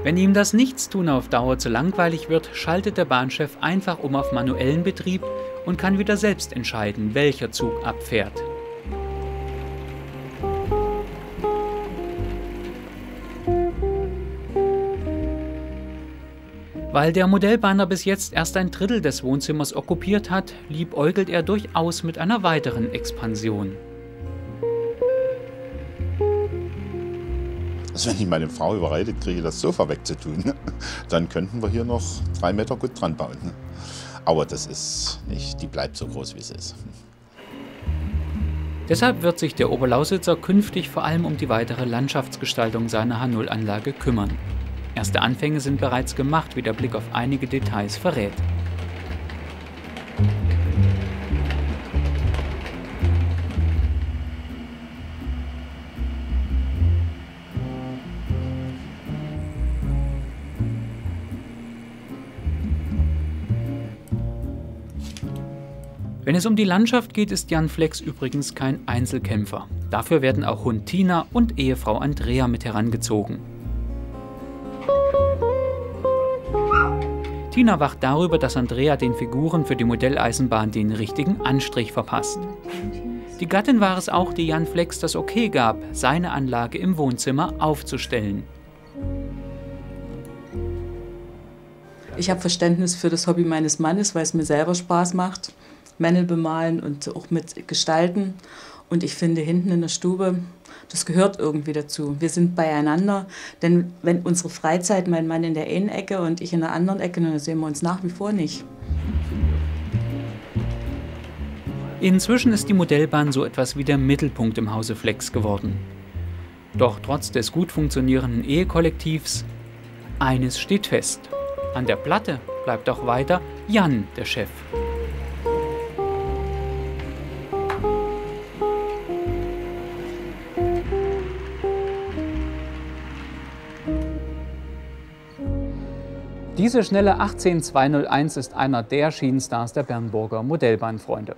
Wenn ihm das Nichtstun auf Dauer zu langweilig wird, schaltet der Bahnchef einfach um auf manuellen Betrieb und kann wieder selbst entscheiden, welcher Zug abfährt. Weil der Modellbahner bis jetzt erst ein Drittel des Wohnzimmers okkupiert hat, liebäugelt er durchaus mit einer weiteren Expansion. Also wenn ich meine Frau überredet kriege, das Sofa wegzutun, dann könnten wir hier noch drei Meter gut dran bauen. Aber das ist nicht, die bleibt so groß, wie sie ist. Deshalb wird sich der Oberlausitzer künftig vor allem um die weitere Landschaftsgestaltung seiner H0-Anlage kümmern. Erste Anfänge sind bereits gemacht, wie der Blick auf einige Details verrät. Wenn es um die Landschaft geht, ist Jan Flex übrigens kein Einzelkämpfer. Dafür werden auch Hund Tina und Ehefrau Andrea mit herangezogen. Tina wacht darüber, dass Andrea den Figuren für die Modelleisenbahn den richtigen Anstrich verpasst. Die Gattin war es auch, die Jan Flex das Okay gab, seine Anlage im Wohnzimmer aufzustellen. Ich habe Verständnis für das Hobby meines Mannes, weil es mir selber Spaß macht. Männel bemalen und auch mit gestalten. Und ich finde, hinten in der Stube, das gehört irgendwie dazu. Wir sind beieinander, denn wenn unsere Freizeit, mein Mann in der einen Ecke und ich in der anderen Ecke, dann sehen wir uns nach wie vor nicht. Inzwischen ist die Modellbahn so etwas wie der Mittelpunkt im Hause Flex geworden. Doch trotz des gut funktionierenden Ehekollektivs, eines steht fest. An der Platte bleibt auch weiter Jan der Chef. Diese schnelle 18201 ist einer der Schienenstars der Bernburger Modellbahnfreunde.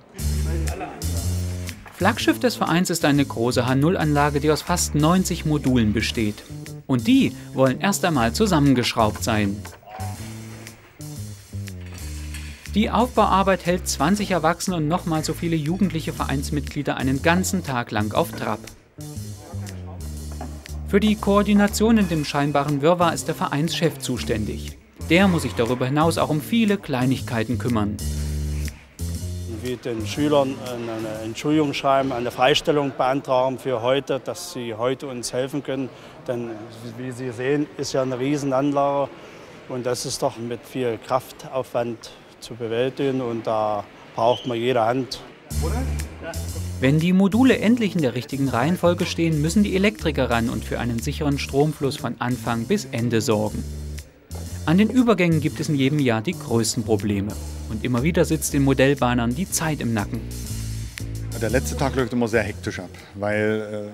Flaggschiff des Vereins ist eine große H0-Anlage, die aus fast 90 Modulen besteht. Und die wollen erst einmal zusammengeschraubt sein. Die Aufbauarbeit hält 20 Erwachsene und nochmal so viele jugendliche Vereinsmitglieder einen ganzen Tag lang auf Trab. Für die Koordination in dem scheinbaren Wirrwarr ist der Vereinschef zuständig. Der muss sich darüber hinaus auch um viele Kleinigkeiten kümmern. Wie den Schülern eine Entschuldigung schreiben, eine Freistellung beantragen für heute, dass sie heute uns helfen können. Denn wie Sie sehen, ist ja eine Riesenanlage und das ist doch mit viel Kraftaufwand zu bewältigen und da braucht man jede Hand. Wenn die Module endlich in der richtigen Reihenfolge stehen, müssen die Elektriker ran und für einen sicheren Stromfluss von Anfang bis Ende sorgen. An den Übergängen gibt es in jedem Jahr die größten Probleme. Und immer wieder sitzt den Modellbahnern die Zeit im Nacken. Der letzte Tag läuft immer sehr hektisch ab, weil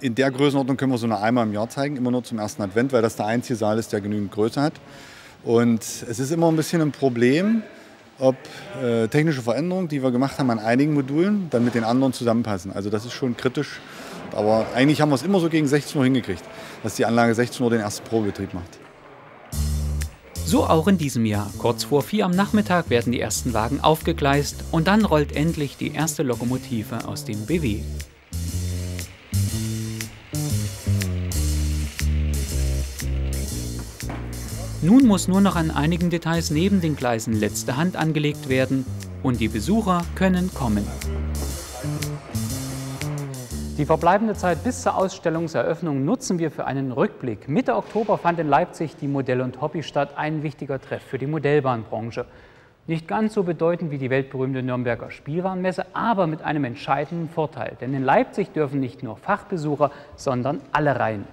äh, in der Größenordnung können wir so nur einmal im Jahr zeigen, immer nur zum ersten Advent, weil das der einzige Saal ist, der genügend Größe hat. Und es ist immer ein bisschen ein Problem, ob äh, technische Veränderungen, die wir gemacht haben an einigen Modulen, dann mit den anderen zusammenpassen. Also das ist schon kritisch. Aber eigentlich haben wir es immer so gegen 16 Uhr hingekriegt, dass die Anlage 16 Uhr den ersten Probebetrieb macht. So auch in diesem Jahr. Kurz vor vier am Nachmittag werden die ersten Wagen aufgegleist und dann rollt endlich die erste Lokomotive aus dem BW. Nun muss nur noch an einigen Details neben den Gleisen letzte Hand angelegt werden und die Besucher können kommen. Die verbleibende Zeit bis zur Ausstellungseröffnung nutzen wir für einen Rückblick. Mitte Oktober fand in Leipzig die Modell- und Hobby statt, ein wichtiger Treff für die Modellbahnbranche. Nicht ganz so bedeutend wie die weltberühmte Nürnberger Spielwarenmesse, aber mit einem entscheidenden Vorteil. Denn in Leipzig dürfen nicht nur Fachbesucher, sondern alle rein.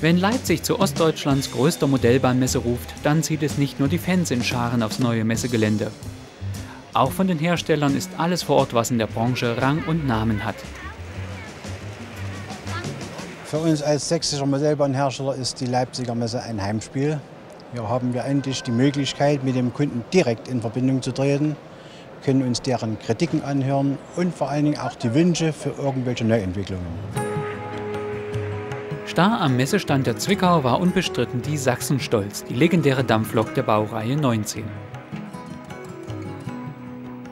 Wenn Leipzig zu Ostdeutschlands größter Modellbahnmesse ruft, dann zieht es nicht nur die Fans in Scharen aufs neue Messegelände. Auch von den Herstellern ist alles vor Ort, was in der Branche Rang und Namen hat. Für uns als sächsischer Modellbahnhersteller ist die Leipziger Messe ein Heimspiel. Hier haben wir endlich die Möglichkeit, mit dem Kunden direkt in Verbindung zu treten, können uns deren Kritiken anhören und vor allen Dingen auch die Wünsche für irgendwelche Neuentwicklungen. Star am Messestand der Zwickau war unbestritten die Sachsenstolz, die legendäre Dampflok der Baureihe 19.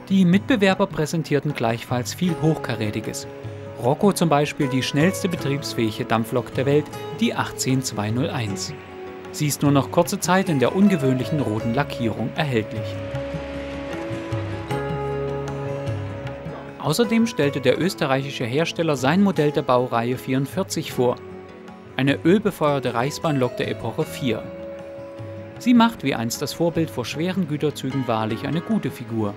Die Mitbewerber präsentierten gleichfalls viel Hochkarätiges. Rocco zum Beispiel die schnellste betriebsfähige Dampflok der Welt, die 18201. Sie ist nur noch kurze Zeit in der ungewöhnlichen roten Lackierung erhältlich. Außerdem stellte der österreichische Hersteller sein Modell der Baureihe 44 vor, eine ölbefeuerte Reichsbahnlok der Epoche 4. Sie macht wie einst das Vorbild vor schweren Güterzügen wahrlich eine gute Figur.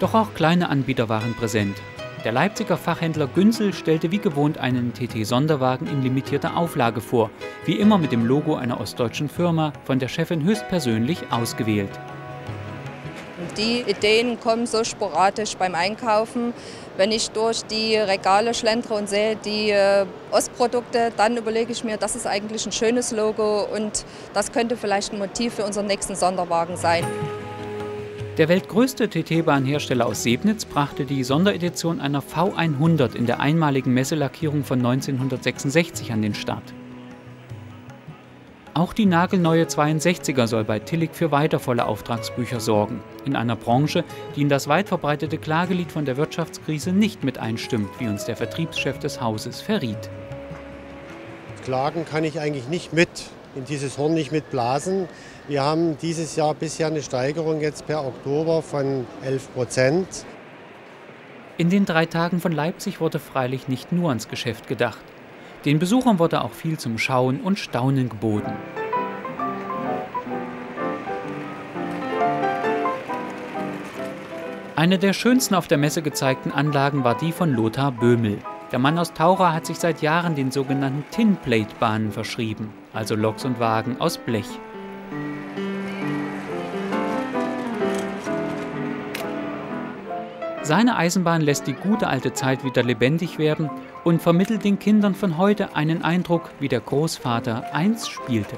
Doch auch kleine Anbieter waren präsent. Der Leipziger Fachhändler Günzel stellte wie gewohnt einen TT-Sonderwagen in limitierter Auflage vor, wie immer mit dem Logo einer ostdeutschen Firma, von der Chefin höchstpersönlich ausgewählt. Die Ideen kommen so sporadisch beim Einkaufen. Wenn ich durch die Regale schlendere und sehe die äh, Ostprodukte, dann überlege ich mir, das ist eigentlich ein schönes Logo und das könnte vielleicht ein Motiv für unseren nächsten Sonderwagen sein. Der weltgrößte TT-Bahnhersteller aus Sebnitz brachte die Sonderedition einer V100 in der einmaligen Messelackierung von 1966 an den Start. Auch die nagelneue 62er soll bei Tillich für weiter volle Auftragsbücher sorgen. In einer Branche, die in das weit verbreitete Klagelied von der Wirtschaftskrise nicht mit einstimmt, wie uns der Vertriebschef des Hauses verriet. Klagen kann ich eigentlich nicht mit, in dieses Horn nicht mitblasen. Wir haben dieses Jahr bisher eine Steigerung jetzt per Oktober von 11 Prozent. In den drei Tagen von Leipzig wurde freilich nicht nur ans Geschäft gedacht. Den Besuchern wurde auch viel zum Schauen und Staunen geboten. Eine der schönsten auf der Messe gezeigten Anlagen war die von Lothar Böhmel. Der Mann aus Taura hat sich seit Jahren den sogenannten Tinplate-Bahnen verschrieben, also Loks und Wagen aus Blech. Seine Eisenbahn lässt die gute alte Zeit wieder lebendig werden und vermittelt den Kindern von heute einen Eindruck, wie der Großvater einst spielte.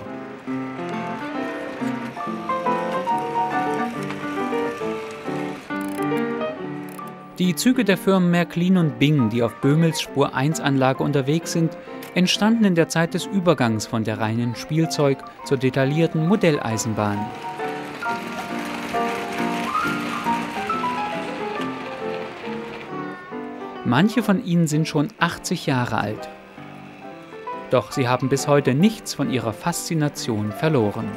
Die Züge der Firmen Märklin und Bing, die auf Böhmels Spur 1 Anlage unterwegs sind, entstanden in der Zeit des Übergangs von der reinen Spielzeug zur detaillierten Modelleisenbahn. Manche von ihnen sind schon 80 Jahre alt. Doch sie haben bis heute nichts von ihrer Faszination verloren.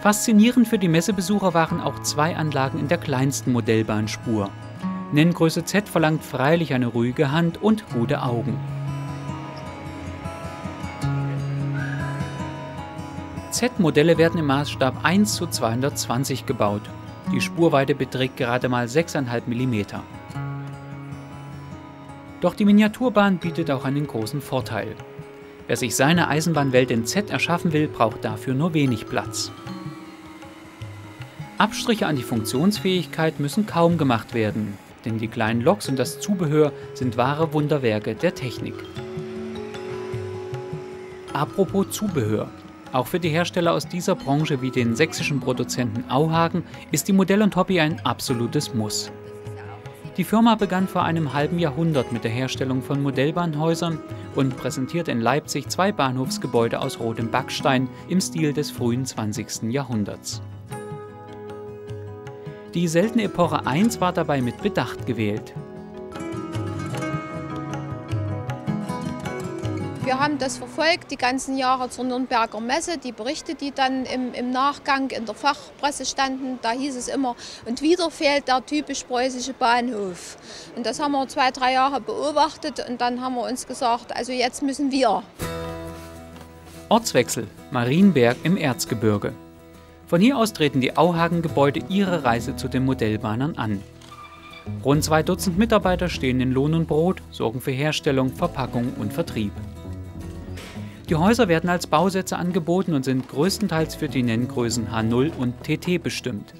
Faszinierend für die Messebesucher waren auch zwei Anlagen in der kleinsten Modellbahnspur. Nenngröße Z verlangt freilich eine ruhige Hand und gute Augen. Z-Modelle werden im Maßstab 1 zu 220 gebaut die Spurweite beträgt gerade mal 6,5 mm. Doch die Miniaturbahn bietet auch einen großen Vorteil. Wer sich seine Eisenbahnwelt in Z erschaffen will, braucht dafür nur wenig Platz. Abstriche an die Funktionsfähigkeit müssen kaum gemacht werden, denn die kleinen Loks und das Zubehör sind wahre Wunderwerke der Technik. Apropos Zubehör. Auch für die Hersteller aus dieser Branche wie den sächsischen Produzenten Auhagen ist die Modell und Hobby ein absolutes Muss. Die Firma begann vor einem halben Jahrhundert mit der Herstellung von Modellbahnhäusern und präsentiert in Leipzig zwei Bahnhofsgebäude aus rotem Backstein im Stil des frühen 20. Jahrhunderts. Die seltene Epoche 1 war dabei mit Bedacht gewählt. Wir haben das verfolgt die ganzen Jahre zur Nürnberger Messe, die Berichte, die dann im, im, Nachgang in der Fachpresse standen, da hieß es immer, und wieder fehlt der typisch preußische Bahnhof. Und das haben wir zwei, drei Jahre beobachtet und dann haben wir uns gesagt, also jetzt müssen wir. Ortswechsel, Marienberg im Erzgebirge. Von hier aus treten die Auhagen-Gebäude ihre Reise zu den Modellbahnern an. Rund zwei Dutzend Mitarbeiter stehen in Lohn und Brot, sorgen für Herstellung, Verpackung und Vertrieb. Die Häuser werden als Bausätze angeboten und sind größtenteils für die Nenngrößen H0 und TT bestimmt.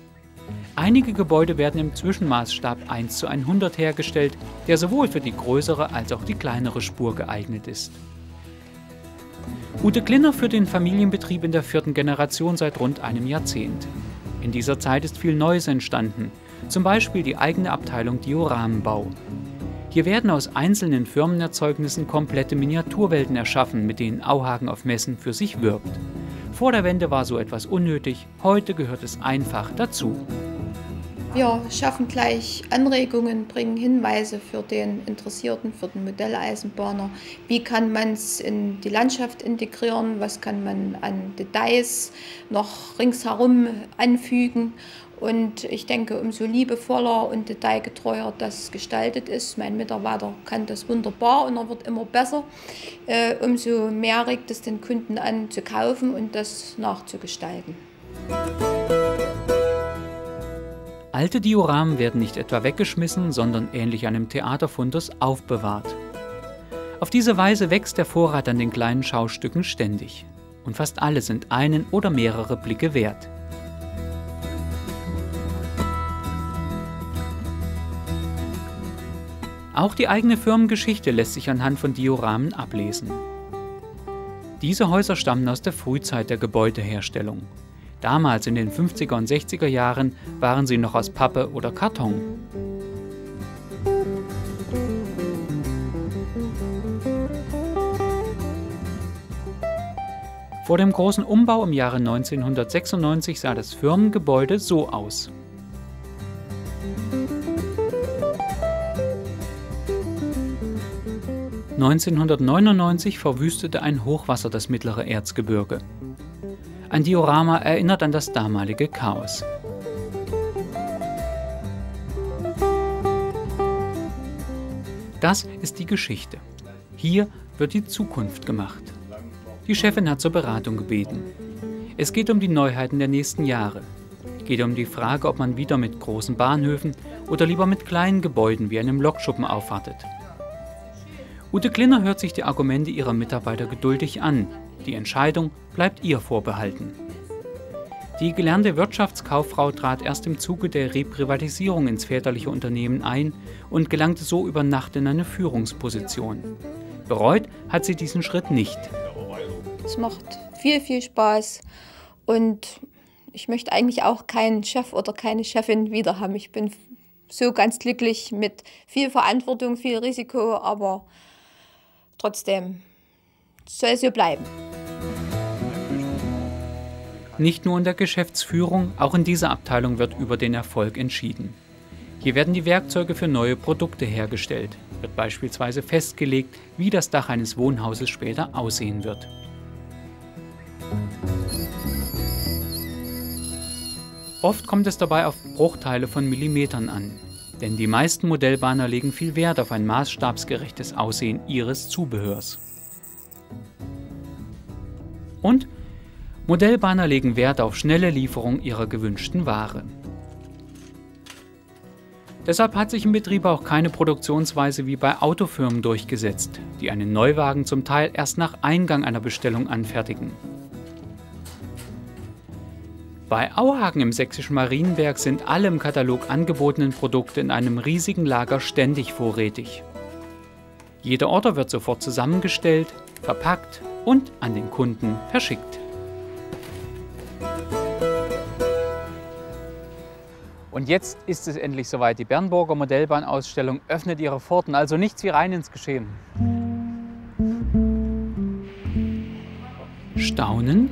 Einige Gebäude werden im Zwischenmaßstab 1 zu 100 hergestellt, der sowohl für die größere als auch die kleinere Spur geeignet ist. Ute Klinner führt den Familienbetrieb in der vierten Generation seit rund einem Jahrzehnt. In dieser Zeit ist viel Neues entstanden, zum Beispiel die eigene Abteilung Dioramenbau. Hier werden aus einzelnen Firmenerzeugnissen komplette Miniaturwelten erschaffen, mit denen Auhagen auf Messen für sich wirbt. Vor der Wende war so etwas unnötig, heute gehört es einfach dazu. Wir schaffen gleich Anregungen, bringen Hinweise für den Interessierten, für den Modelleisenbahner. Wie kann man es in die Landschaft integrieren? Was kann man an Details noch ringsherum anfügen? Und ich denke, umso liebevoller und detailgetreuer das gestaltet ist, mein Mitarbeiter kann das wunderbar und er wird immer besser, äh, umso mehr regt es den Kunden an zu kaufen und das nachzugestalten. Alte Dioramen werden nicht etwa weggeschmissen, sondern ähnlich einem Theaterfundus aufbewahrt. Auf diese Weise wächst der Vorrat an den kleinen Schaustücken ständig. Und fast alle sind einen oder mehrere Blicke wert. Auch die eigene Firmengeschichte lässt sich anhand von Dioramen ablesen. Diese Häuser stammen aus der Frühzeit der Gebäudeherstellung. Damals in den 50er und 60er Jahren waren sie noch aus Pappe oder Karton. Vor dem großen Umbau im Jahre 1996 sah das Firmengebäude so aus. 1999 verwüstete ein Hochwasser das mittlere Erzgebirge. Ein Diorama erinnert an das damalige Chaos. Das ist die Geschichte. Hier wird die Zukunft gemacht. Die Chefin hat zur Beratung gebeten. Es geht um die Neuheiten der nächsten Jahre. Geht um die Frage, ob man wieder mit großen Bahnhöfen oder lieber mit kleinen Gebäuden wie einem Lokschuppen aufwartet. Ute Klinner hört sich die Argumente ihrer Mitarbeiter geduldig an. Die Entscheidung bleibt ihr vorbehalten. Die gelernte Wirtschaftskauffrau trat erst im Zuge der Reprivatisierung ins väterliche Unternehmen ein und gelangte so über Nacht in eine Führungsposition. Bereut hat sie diesen Schritt nicht. Es macht viel, viel Spaß und ich möchte eigentlich auch keinen Chef oder keine Chefin wieder haben. Ich bin so ganz glücklich mit viel Verantwortung, viel Risiko, aber trotzdem soll so bleiben. Nicht nur in der Geschäftsführung, auch in dieser Abteilung wird über den Erfolg entschieden. Hier werden die Werkzeuge für neue Produkte hergestellt, wird beispielsweise festgelegt, wie das Dach eines Wohnhauses später aussehen wird. Oft kommt es dabei auf Bruchteile von Millimetern an, denn die meisten Modellbahner legen viel Wert auf ein maßstabsgerechtes Aussehen ihres Zubehörs. Und Modellbahner legen Wert auf schnelle Lieferung ihrer gewünschten Ware. Deshalb hat sich im Betrieb auch keine Produktionsweise wie bei Autofirmen durchgesetzt, die einen Neuwagen zum Teil erst nach Eingang einer Bestellung anfertigen. Bei Auhagen im sächsischen Marienberg sind alle im Katalog angebotenen Produkte in einem riesigen Lager ständig vorrätig. Jeder Order wird sofort zusammengestellt, verpackt und an den Kunden verschickt. Und jetzt ist es endlich soweit. Die Bernburger Modellbahnausstellung öffnet ihre Pforten, also nichts wie rein ins Geschehen. Staunen,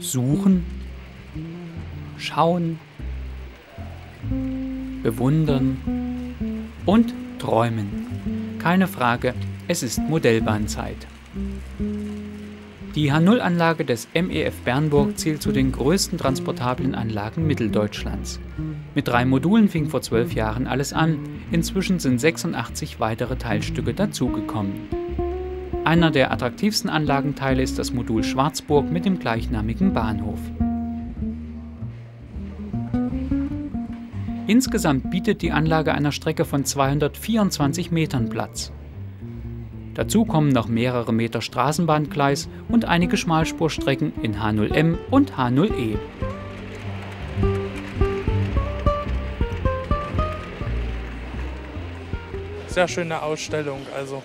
suchen, schauen, bewundern und träumen. Keine Frage, es ist Modellbahnzeit. Die H0-Anlage des MEF Bernburg zählt zu den größten transportablen Anlagen Mitteldeutschlands. Mit drei Modulen fing vor zwölf Jahren alles an. Inzwischen sind 86 weitere Teilstücke dazugekommen. Einer der attraktivsten Anlagenteile ist das Modul Schwarzburg mit dem gleichnamigen Bahnhof. Insgesamt bietet die Anlage einer Strecke von 224 Metern Platz. Dazu kommen noch mehrere Meter Straßenbahngleis und einige Schmalspurstrecken in H0M und H0E. Sehr schöne Ausstellung, also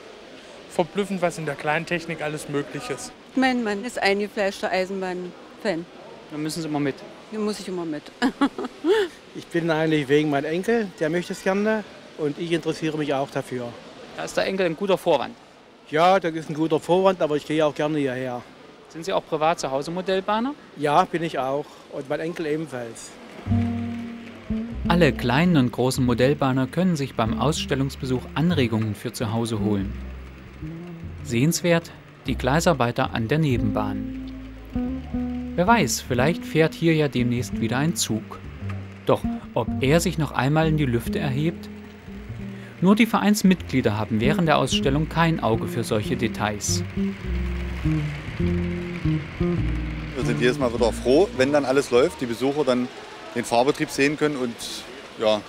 verblüffend, was in der Kleintechnik alles möglich ist. Mein Mann ist eingefleischter Eisenbahn-Fan. Da müssen Sie immer mit. Da muss ich immer mit. ich bin eigentlich wegen meinem Enkel, der möchte es gerne und ich interessiere mich auch dafür. Da ist der Enkel ein guter Vorwand. Ja, das ist ein guter Vorwand, aber ich gehe auch gerne hierher. Sind Sie auch privat zu Hause Modellbahner? Ja, bin ich auch. Und mein Enkel ebenfalls. Alle kleinen und großen Modellbahner können sich beim Ausstellungsbesuch Anregungen für zu Hause holen. Sehenswert die Gleisarbeiter an der Nebenbahn. Wer weiß, vielleicht fährt hier ja demnächst wieder ein Zug. Doch ob er sich noch einmal in die Lüfte erhebt, nur die Vereinsmitglieder haben während der Ausstellung kein Auge für solche Details. Wir sind jedes Mal wieder froh, wenn dann alles läuft, die Besucher dann den Fahrbetrieb sehen können und ja,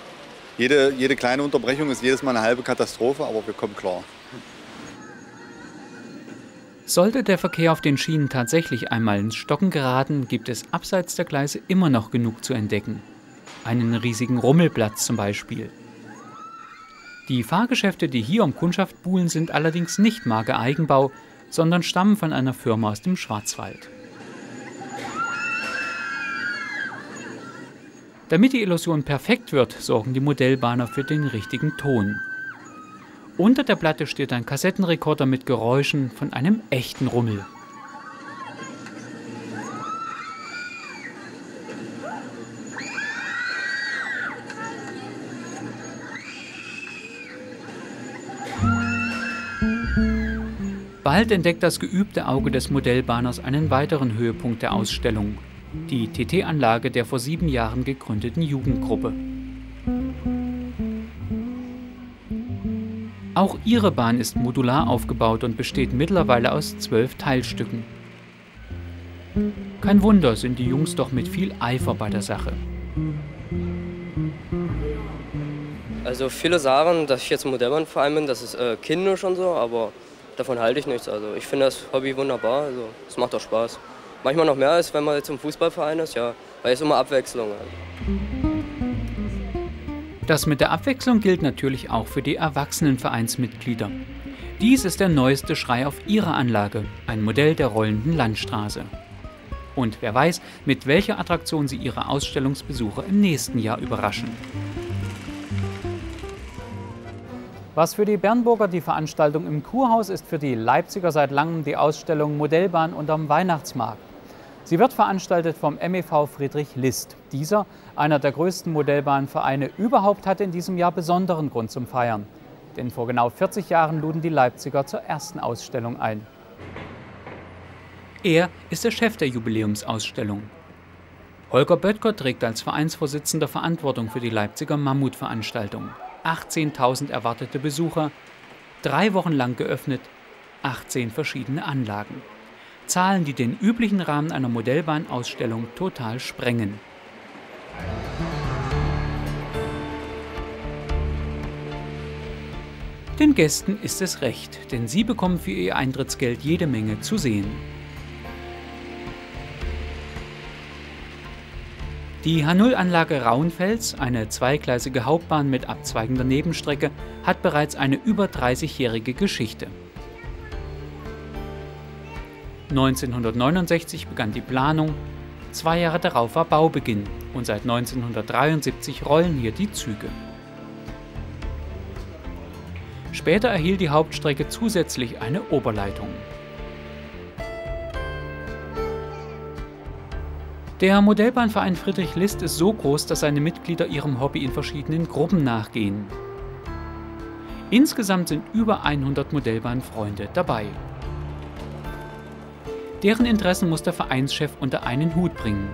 jede, jede kleine Unterbrechung ist jedes Mal eine halbe Katastrophe, aber wir kommen klar. Sollte der Verkehr auf den Schienen tatsächlich einmal ins Stocken geraten, gibt es abseits der Gleise immer noch genug zu entdecken. Einen riesigen Rummelplatz zum Beispiel. Die Fahrgeschäfte, die hier um Kundschaft buhlen, sind allerdings nicht Marke Eigenbau, sondern stammen von einer Firma aus dem Schwarzwald. Damit die Illusion perfekt wird, sorgen die Modellbahner für den richtigen Ton. Unter der Platte steht ein Kassettenrekorder mit Geräuschen von einem echten Rummel. Bald entdeckt das geübte Auge des Modellbahners einen weiteren Höhepunkt der Ausstellung, die TT-Anlage der vor sieben Jahren gegründeten Jugendgruppe. Auch ihre Bahn ist modular aufgebaut und besteht mittlerweile aus zwölf Teilstücken. Kein Wunder, sind die Jungs doch mit viel Eifer bei der Sache. Also viele sagen, dass ich jetzt Modellbahnverein bin, das ist äh, kindisch und so, aber davon halte ich nichts. Also ich finde das Hobby wunderbar, also es macht auch Spaß. manchmal noch mehr, als wenn man jetzt im Fußballverein ist, ja, weil es immer Abwechslung hat. Das mit der Abwechslung gilt natürlich auch für die erwachsenen Vereinsmitglieder. Dies ist der neueste Schrei auf ihrer Anlage, ein Modell der rollenden Landstraße. Und wer weiß, mit welcher Attraktion sie ihre Ausstellungsbesucher im nächsten Jahr überraschen. Was für die Bernburger die Veranstaltung im Kurhaus ist, für die Leipziger seit langem die Ausstellung Modellbahn unterm Weihnachtsmarkt. Sie wird veranstaltet vom MEV Friedrich List. Dieser, einer der größten Modellbahnvereine überhaupt, hatte in diesem Jahr besonderen Grund zum Feiern. Denn vor genau 40 Jahren luden die Leipziger zur ersten Ausstellung ein. Er ist der Chef der Jubiläumsausstellung. Holger Böttger trägt als Vereinsvorsitzender Verantwortung für die Leipziger Mammutveranstaltung. 18.000 erwartete Besucher, drei Wochen lang geöffnet, 18 verschiedene Anlagen. Zahlen, die den üblichen Rahmen einer Modellbahnausstellung total sprengen. Den Gästen ist es recht, denn sie bekommen für ihr Eintrittsgeld jede Menge zu sehen. Die H0-Anlage Rauenfels, eine zweigleisige Hauptbahn mit abzweigender Nebenstrecke, hat bereits eine über 30-jährige Geschichte. 1969 begann die Planung, zwei Jahre darauf war Baubeginn und seit 1973 rollen hier die Züge. Später erhielt die Hauptstrecke zusätzlich eine Oberleitung. Der Modellbahnverein Friedrich List ist so groß, dass seine Mitglieder ihrem Hobby in verschiedenen Gruppen nachgehen. Insgesamt sind über 100 Modellbahnfreunde dabei. Deren Interessen muss der Vereinschef unter einen Hut bringen.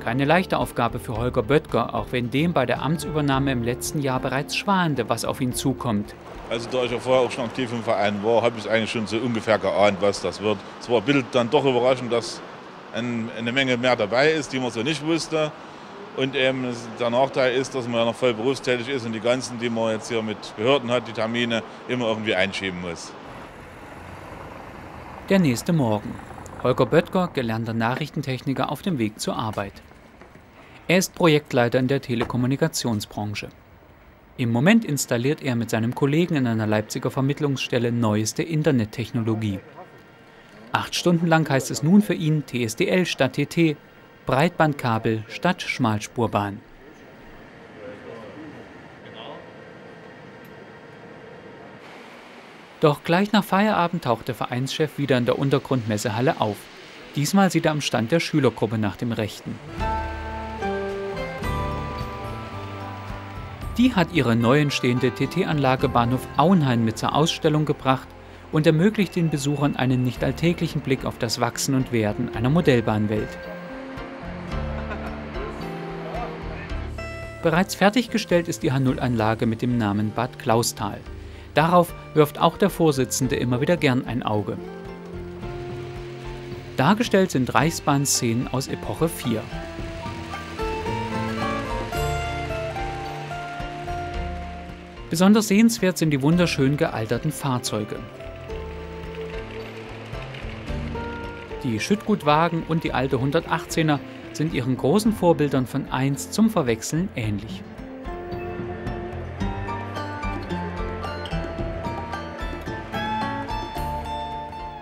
Keine leichte Aufgabe für Holger Böttger, auch wenn dem bei der Amtsübernahme im letzten Jahr bereits schwante, was auf ihn zukommt. Also da ich ja vorher auch schon aktiv im Verein war, habe ich eigentlich schon so ungefähr geahnt, was das wird. Es war ein bisschen dann doch überraschend, dass eine Menge mehr dabei ist, die man so nicht wusste. Und eben der Nachteil ist, dass man ja noch voll berufstätig ist und die ganzen, die man jetzt hier mit Behörden hat, die Termine immer irgendwie einschieben muss. Der nächste Morgen. Holger Böttger, gelernter Nachrichtentechniker auf dem Weg zur Arbeit. Er ist Projektleiter in der Telekommunikationsbranche. Im Moment installiert er mit seinem Kollegen in einer Leipziger Vermittlungsstelle neueste Internettechnologie. Acht Stunden lang heißt es nun für ihn TSDL statt TT, Breitbandkabel statt Schmalspurbahn. Doch gleich nach Feierabend taucht der Vereinschef wieder in der Untergrundmessehalle auf. Diesmal sieht er am Stand der Schülergruppe nach dem Rechten. Die hat ihre neu entstehende TT-Anlage Bahnhof Auenhain mit zur Ausstellung gebracht und ermöglicht den Besuchern einen nicht alltäglichen Blick auf das Wachsen und Werden einer Modellbahnwelt. Bereits fertiggestellt ist die H0-Anlage mit dem Namen Bad Klausthal. Darauf wirft auch der Vorsitzende immer wieder gern ein Auge. Dargestellt sind Reichsbahnszenen aus Epoche 4. Besonders sehenswert sind die wunderschön gealterten Fahrzeuge. Die Schüttgutwagen und die alte 118er sind ihren großen Vorbildern von 1 zum Verwechseln ähnlich.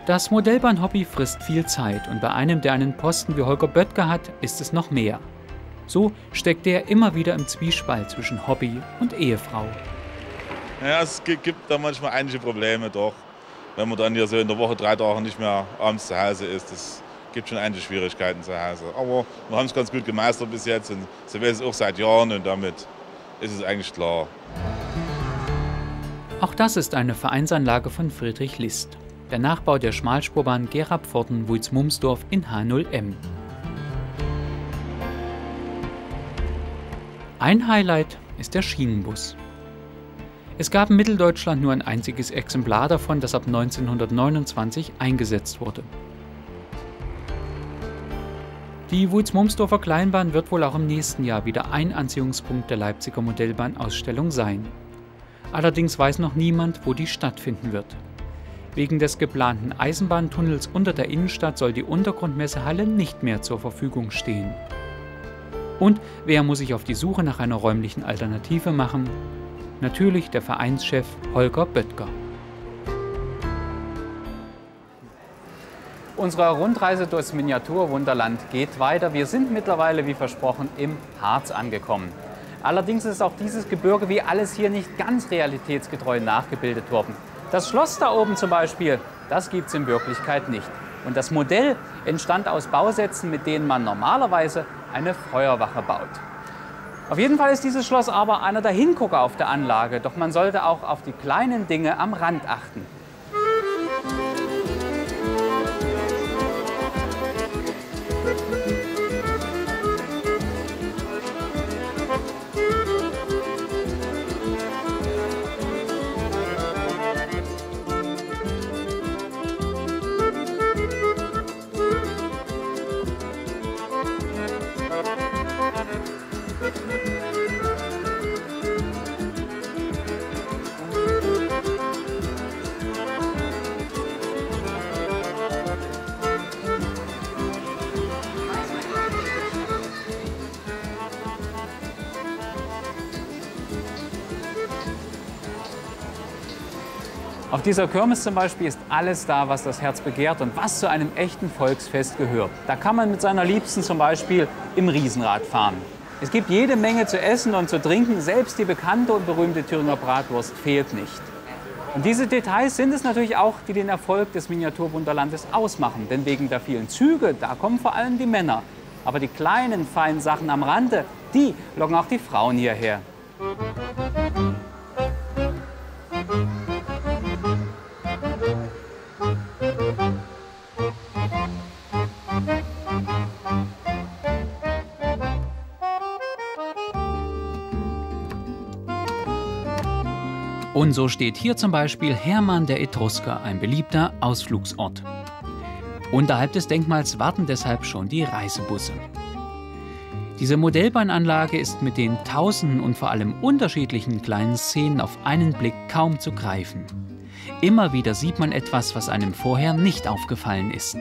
Das Modellbahnhobby frisst viel Zeit und bei einem, der einen Posten wie Holger Böttger hat, ist es noch mehr. So steckt er immer wieder im Zwiespalt zwischen Hobby und Ehefrau. Ja, es gibt da manchmal einige Probleme doch wenn man dann ja so in der Woche drei Tage nicht mehr abends zu Hause ist. Das gibt schon einige Schwierigkeiten zu Hause. Aber wir haben es ganz gut gemeistert bis jetzt und so wäre es auch seit Jahren und damit ist es eigentlich klar. Auch das ist eine Vereinsanlage von Friedrich List. Der Nachbau der Schmalspurbahn Gerabpforten-Wuiz-Mumsdorf in H0M. Ein Highlight ist der Schienenbus. Es gab in Mitteldeutschland nur ein einziges Exemplar davon, das ab 1929 eingesetzt wurde. Die Wulz-Mumsdorfer Kleinbahn wird wohl auch im nächsten Jahr wieder ein Anziehungspunkt der Leipziger Modellbahnausstellung sein. Allerdings weiß noch niemand, wo die stattfinden wird. Wegen des geplanten Eisenbahntunnels unter der Innenstadt soll die Untergrundmessehalle nicht mehr zur Verfügung stehen. Und wer muss sich auf die Suche nach einer räumlichen Alternative machen? Natürlich der Vereinschef Holger Böttger. Unsere Rundreise durchs Miniaturwunderland geht weiter. Wir sind mittlerweile, wie versprochen, im Harz angekommen. Allerdings ist auch dieses Gebirge wie alles hier nicht ganz realitätsgetreu nachgebildet worden. Das Schloss da oben zum Beispiel, das gibt es in Wirklichkeit nicht. Und das Modell entstand aus Bausätzen, mit denen man normalerweise eine Feuerwache baut. Auf jeden Fall ist dieses Schloss aber einer der Hingucker auf der Anlage, doch man sollte auch auf die kleinen Dinge am Rand achten. Auf dieser Kirmes zum Beispiel ist alles da, was das Herz begehrt und was zu einem echten Volksfest gehört. Da kann man mit seiner Liebsten zum Beispiel im Riesenrad fahren. Es gibt jede Menge zu essen und zu trinken. Selbst die bekannte und berühmte Thüringer Bratwurst fehlt nicht. Und diese Details sind es natürlich auch, die den Erfolg des Miniaturwunderlandes ausmachen. Denn wegen der vielen Züge, da kommen vor allem die Männer. Aber die kleinen, feinen Sachen am Rande, die locken auch die Frauen hierher. Und so steht hier zum Beispiel Hermann der Etrusker, ein beliebter Ausflugsort. Unterhalb des Denkmals warten deshalb schon die Reisebusse. Diese Modellbahnanlage ist mit den tausenden und vor allem unterschiedlichen kleinen Szenen auf einen Blick kaum zu greifen. Immer wieder sieht man etwas, was einem vorher nicht aufgefallen ist.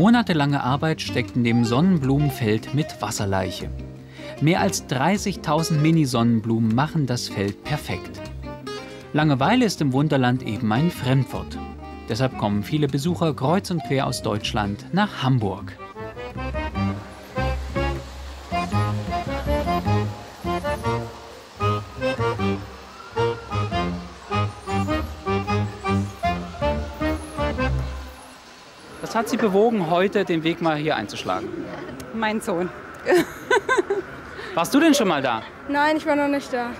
Monatelange Arbeit steckt in dem Sonnenblumenfeld mit Wasserleiche. Mehr als 30.000 Mini-Sonnenblumen machen das Feld perfekt. Langeweile ist im Wunderland eben ein Fremdwort. Deshalb kommen viele Besucher kreuz und quer aus Deutschland nach Hamburg. Sie bewogen, heute den Weg mal hier einzuschlagen? Mein Sohn. Warst du denn schon mal da? Nein, ich war noch nicht da.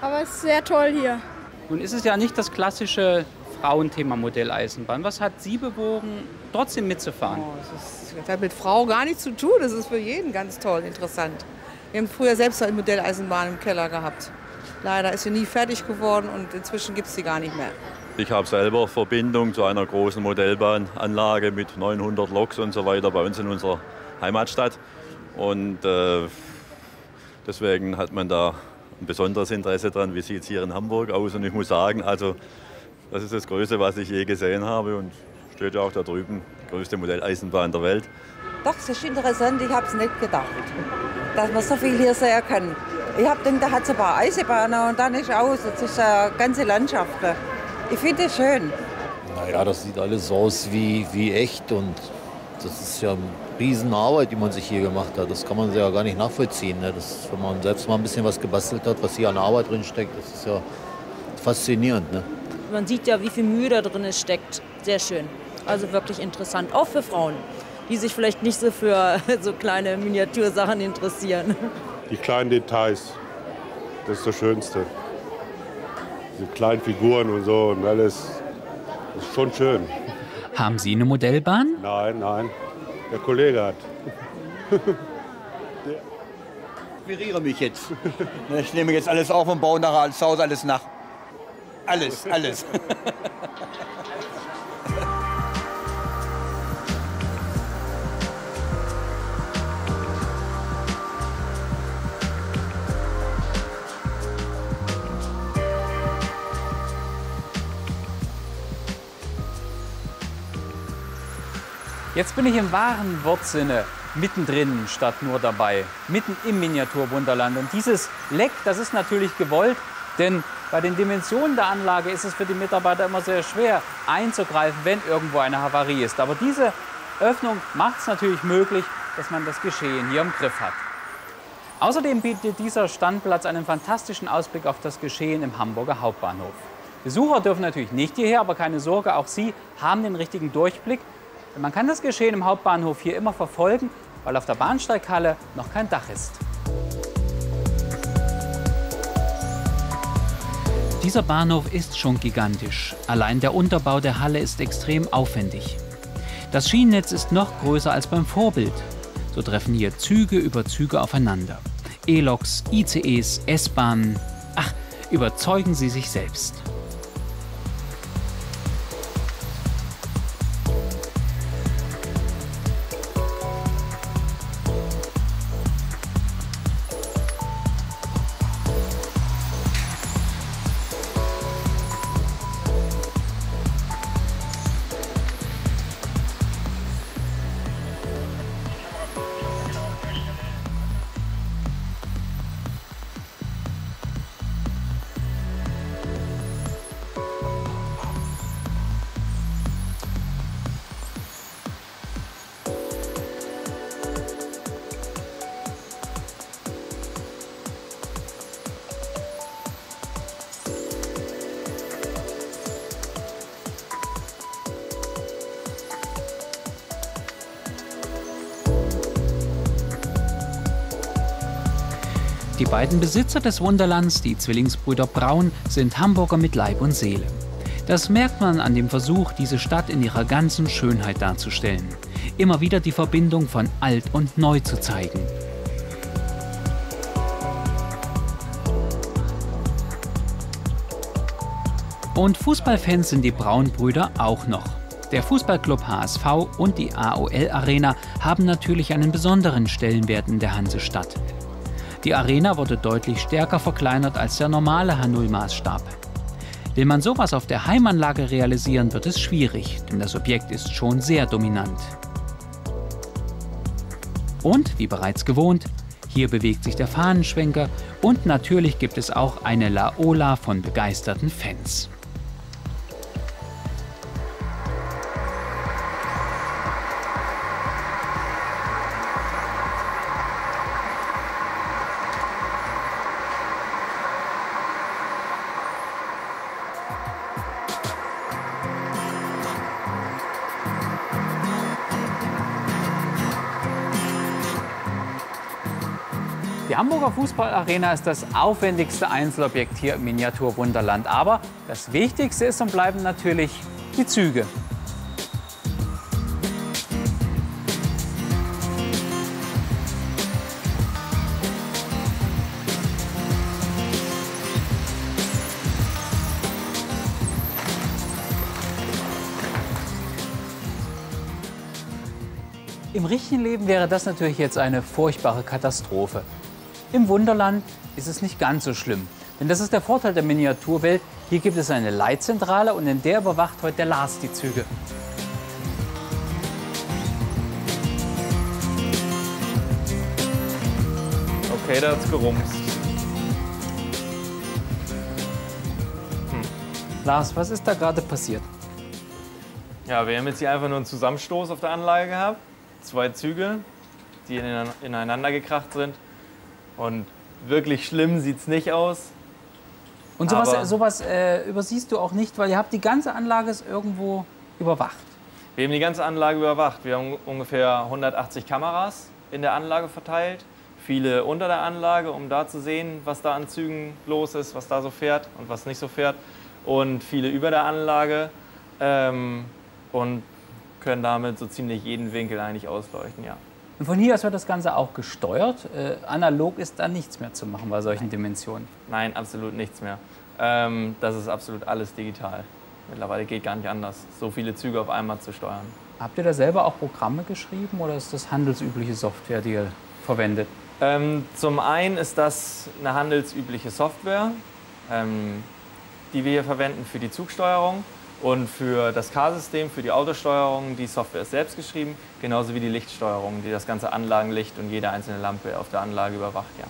Aber es ist sehr toll hier. Nun ist es ja nicht das klassische Frauenthema Modelleisenbahn. Was hat Sie bewogen, trotzdem mitzufahren? Oh, das, das hat mit Frau gar nichts zu tun. Das ist für jeden ganz toll, interessant. Wir haben früher selbst eine Modelleisenbahn im Keller gehabt. Leider ist sie nie fertig geworden und inzwischen gibt es sie gar nicht mehr. Ich habe selber Verbindung zu einer großen Modellbahnanlage mit 900 Loks und so weiter bei uns in unserer Heimatstadt. Und äh, deswegen hat man da ein besonderes Interesse dran, wie sieht es hier in Hamburg aus. Und ich muss sagen, also das ist das Größte, was ich je gesehen habe und steht ja auch da drüben, die größte Modelleisenbahn der Welt. Doch, es ist interessant, ich habe es nicht gedacht, dass man so viel hier sehen kann. Ich habe gedacht, da hat es ein paar Eisenbahnen und dann ist aus, das ist eine ganze Landschaft. Ich finde es schön. Naja, das sieht alles aus wie, wie echt und das ist ja eine Riesenarbeit, die man sich hier gemacht hat. Das kann man ja gar nicht nachvollziehen. Ne? Das, wenn man selbst mal ein bisschen was gebastelt hat, was hier an Arbeit drin steckt, das ist ja faszinierend. Ne? Man sieht ja, wie viel Mühe da drin steckt. Sehr schön. Also wirklich interessant, auch für Frauen, die sich vielleicht nicht so für so kleine Miniatursachen interessieren. Die kleinen Details, das ist das Schönste. Die kleinen Figuren und so und alles, das ist schon schön. Haben Sie eine Modellbahn? Nein, nein, der Kollege hat. inspiriere mich jetzt. Ich nehme jetzt alles auf und baue nachher alles zu Hause alles nach. Alles, alles. Jetzt bin ich im wahren Wortsinne mittendrin statt nur dabei, mitten im Miniaturwunderland. Und dieses Leck, das ist natürlich gewollt, denn bei den Dimensionen der Anlage ist es für die Mitarbeiter immer sehr schwer einzugreifen, wenn irgendwo eine Havarie ist. Aber diese Öffnung macht es natürlich möglich, dass man das Geschehen hier im Griff hat. Außerdem bietet dieser Standplatz einen fantastischen Ausblick auf das Geschehen im Hamburger Hauptbahnhof. Besucher dürfen natürlich nicht hierher, aber keine Sorge, auch Sie haben den richtigen Durchblick man kann das Geschehen im Hauptbahnhof hier immer verfolgen, weil auf der Bahnsteighalle noch kein Dach ist. Dieser Bahnhof ist schon gigantisch. Allein der Unterbau der Halle ist extrem aufwendig. Das Schienennetz ist noch größer als beim Vorbild. So treffen hier Züge über Züge aufeinander. E-Loks, ICEs, S-Bahnen. Ach, überzeugen Sie sich selbst. Beiden Besitzer des Wunderlands, die Zwillingsbrüder Braun, sind Hamburger mit Leib und Seele. Das merkt man an dem Versuch, diese Stadt in ihrer ganzen Schönheit darzustellen. Immer wieder die Verbindung von alt und neu zu zeigen. Und Fußballfans sind die Braunbrüder auch noch. Der Fußballclub HSV und die AOL Arena haben natürlich einen besonderen Stellenwert in der Hansestadt. Die Arena wurde deutlich stärker verkleinert als der normale H0-Maßstab. Will man sowas auf der Heimanlage realisieren, wird es schwierig, denn das Objekt ist schon sehr dominant. Und, wie bereits gewohnt, hier bewegt sich der Fahnenschwenker und natürlich gibt es auch eine Laola von begeisterten Fans. Fußballarena ist das aufwendigste Einzelobjekt hier im Miniaturwunderland. Aber das Wichtigste ist und bleiben natürlich die Züge. Im richtigen Leben wäre das natürlich jetzt eine furchtbare Katastrophe. Im Wunderland ist es nicht ganz so schlimm. Denn das ist der Vorteil der Miniaturwelt. Hier gibt es eine Leitzentrale und in der überwacht heute der Lars die Züge. Okay, da hat's gerumst. Hm. Lars, was ist da gerade passiert? Ja, wir haben jetzt hier einfach nur einen Zusammenstoß auf der Anlage gehabt. Zwei Züge, die ineinander gekracht sind. Und wirklich schlimm sieht es nicht aus. Und sowas, Aber- sowas äh, übersiehst du auch nicht, weil ihr habt die ganze Anlage ist irgendwo überwacht. Wir haben die ganze Anlage überwacht. Wir haben ungefähr 180 Kameras in der Anlage verteilt. Viele unter der Anlage, um da zu sehen, was da an Zügen los ist, was da so fährt und was nicht so fährt. Und viele über der Anlage ähm, und können damit so ziemlich jeden Winkel eigentlich ausleuchten, ja. Und von hier aus wird das Ganze auch gesteuert. Äh, analog ist da nichts mehr zu machen bei solchen Dimensionen. Nein, absolut nichts mehr. Ähm, das ist absolut alles digital. Mittlerweile geht gar nicht anders, so viele Züge auf einmal zu steuern. Habt ihr da selber auch Programme geschrieben oder ist das handelsübliche Software, die ihr verwendet? Ähm, zum einen ist das eine handelsübliche Software, ähm, die wir hier verwenden für die Zugsteuerung und für das K-System, für die Autosteuerung. Die Software ist selbst geschrieben, genauso wie die Lichtsteuerung, die das ganze Anlagenlicht und jede einzelne Lampe auf der Anlage überwacht. Ja.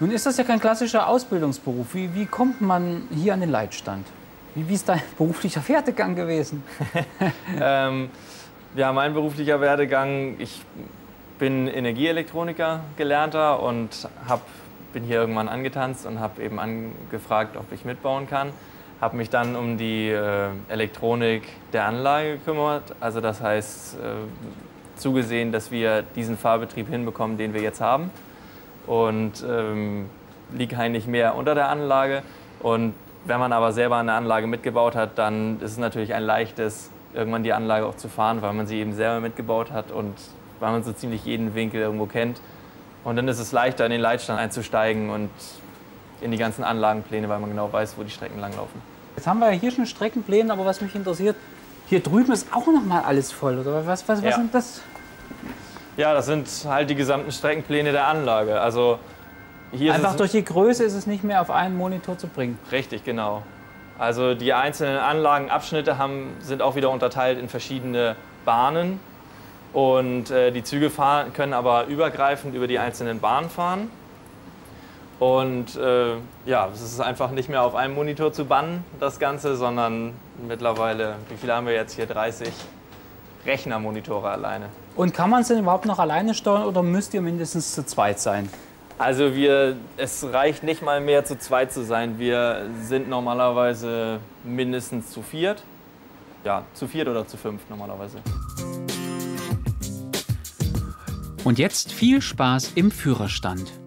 Nun ist das ja kein klassischer Ausbildungsberuf. Wie, wie kommt man hier an den Leitstand? Wie, wie ist dein beruflicher Werdegang gewesen? ähm, ja, mein beruflicher Werdegang, ich bin Energieelektroniker gelernter und hab, bin hier irgendwann angetanzt und habe eben angefragt, ob ich mitbauen kann. Habe mich dann um die äh, Elektronik der Anlage gekümmert. Also das heißt, äh, zugesehen, dass wir diesen Fahrbetrieb hinbekommen, den wir jetzt haben. Und ähm, liege eigentlich mehr unter der Anlage. Und wenn man aber selber eine Anlage mitgebaut hat, dann ist es natürlich ein leichtes, irgendwann die Anlage auch zu fahren, weil man sie eben selber mitgebaut hat und weil man so ziemlich jeden Winkel irgendwo kennt. Und dann ist es leichter, in den Leitstand einzusteigen und in die ganzen Anlagenpläne, weil man genau weiß, wo die Strecken langlaufen. Jetzt haben wir ja hier schon Streckenpläne, aber was mich interessiert, hier drüben ist auch noch mal alles voll, oder was, was, was Ja. sind das? Ja, das sind halt die gesamten Streckenpläne der Anlage. Also hier Einfach durch die Größe ist es nicht mehr auf einen Monitor zu bringen. Richtig, genau. Also die einzelnen Anlagenabschnitte haben, sind auch wieder unterteilt in verschiedene Bahnen. Und äh, die Züge fahren, können aber übergreifend über die einzelnen Bahnen fahren. Und äh, ja, es ist einfach nicht mehr auf einem Monitor zu bannen, das Ganze, sondern mittlerweile, wie viele haben wir jetzt hier? 30 Rechnermonitore alleine. Und kann man es denn überhaupt noch alleine steuern oder müsst ihr mindestens zu zweit sein? Also wir, es reicht nicht mal mehr zu zweit zu sein. Wir sind normalerweise mindestens zu viert. Ja, zu viert oder zu fünft normalerweise. Und jetzt viel Spaß im Führerstand.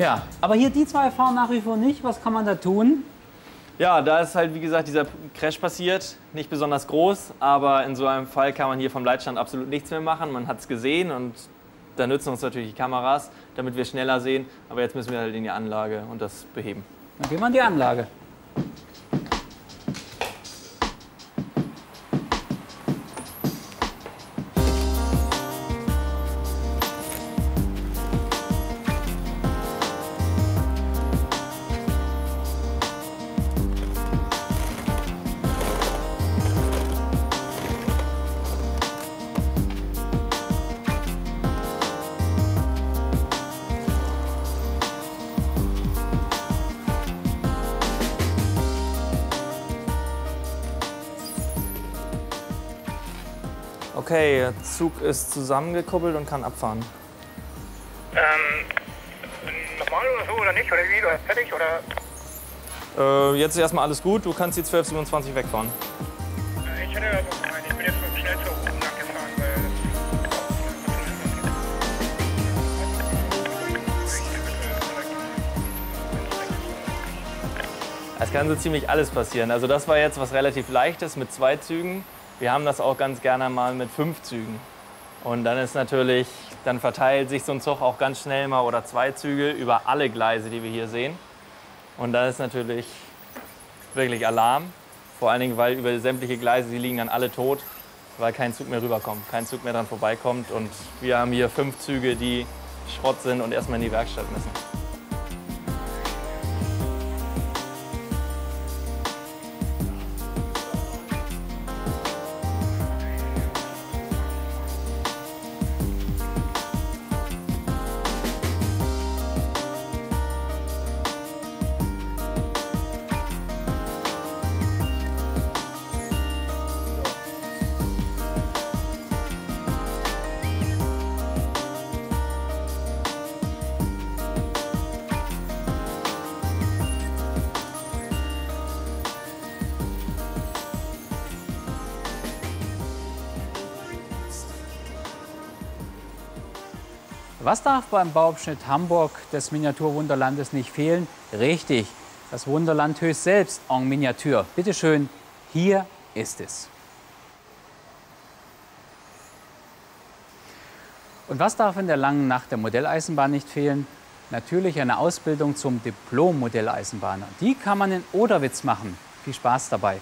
Ja, aber hier die zwei fahren nach wie vor nicht. Was kann man da tun? Ja, da ist halt wie gesagt dieser Crash passiert, nicht besonders groß, aber in so einem Fall kann man hier vom Leitstand absolut nichts mehr machen. Man hat es gesehen und da nützen uns natürlich die Kameras, damit wir schneller sehen. Aber jetzt müssen wir halt in die Anlage und das beheben. Dann gehen wir in die Anlage. Zug ist zusammengekuppelt und kann abfahren. Ähm, Nochmal oder so oder nicht? Oder wie? Oder fertig? Oder? Äh, jetzt ist erstmal alles gut, du kannst die 1227 wegfahren. Ich hätte also gemeint, ich bin jetzt mit dem Schnellzug lang gefahren, weil Es kann so ziemlich alles passieren. Also das war jetzt was relativ Leichtes mit zwei Zügen. Wir haben das auch ganz gerne mal mit fünf Zügen. Und dann ist natürlich, dann verteilt sich so ein Zug auch ganz schnell mal oder zwei Züge über alle Gleise, die wir hier sehen. Und dann ist natürlich wirklich Alarm. Vor allen Dingen, weil über sämtliche Gleise, die liegen dann alle tot, weil kein Zug mehr rüberkommt, kein Zug mehr dran vorbeikommt. Und wir haben hier fünf Züge, die Schrott sind und erstmal in die Werkstatt müssen. Was darf beim Bauabschnitt Hamburg des Miniaturwunderlandes nicht fehlen? Richtig, das Wunderland Höchst selbst en Miniatur. Bitte schön, hier ist es. Und was darf in der langen Nacht der Modelleisenbahn nicht fehlen? Natürlich eine Ausbildung zum Diplom-Modelleisenbahner. Die kann man in Oderwitz machen. Viel Spaß dabei.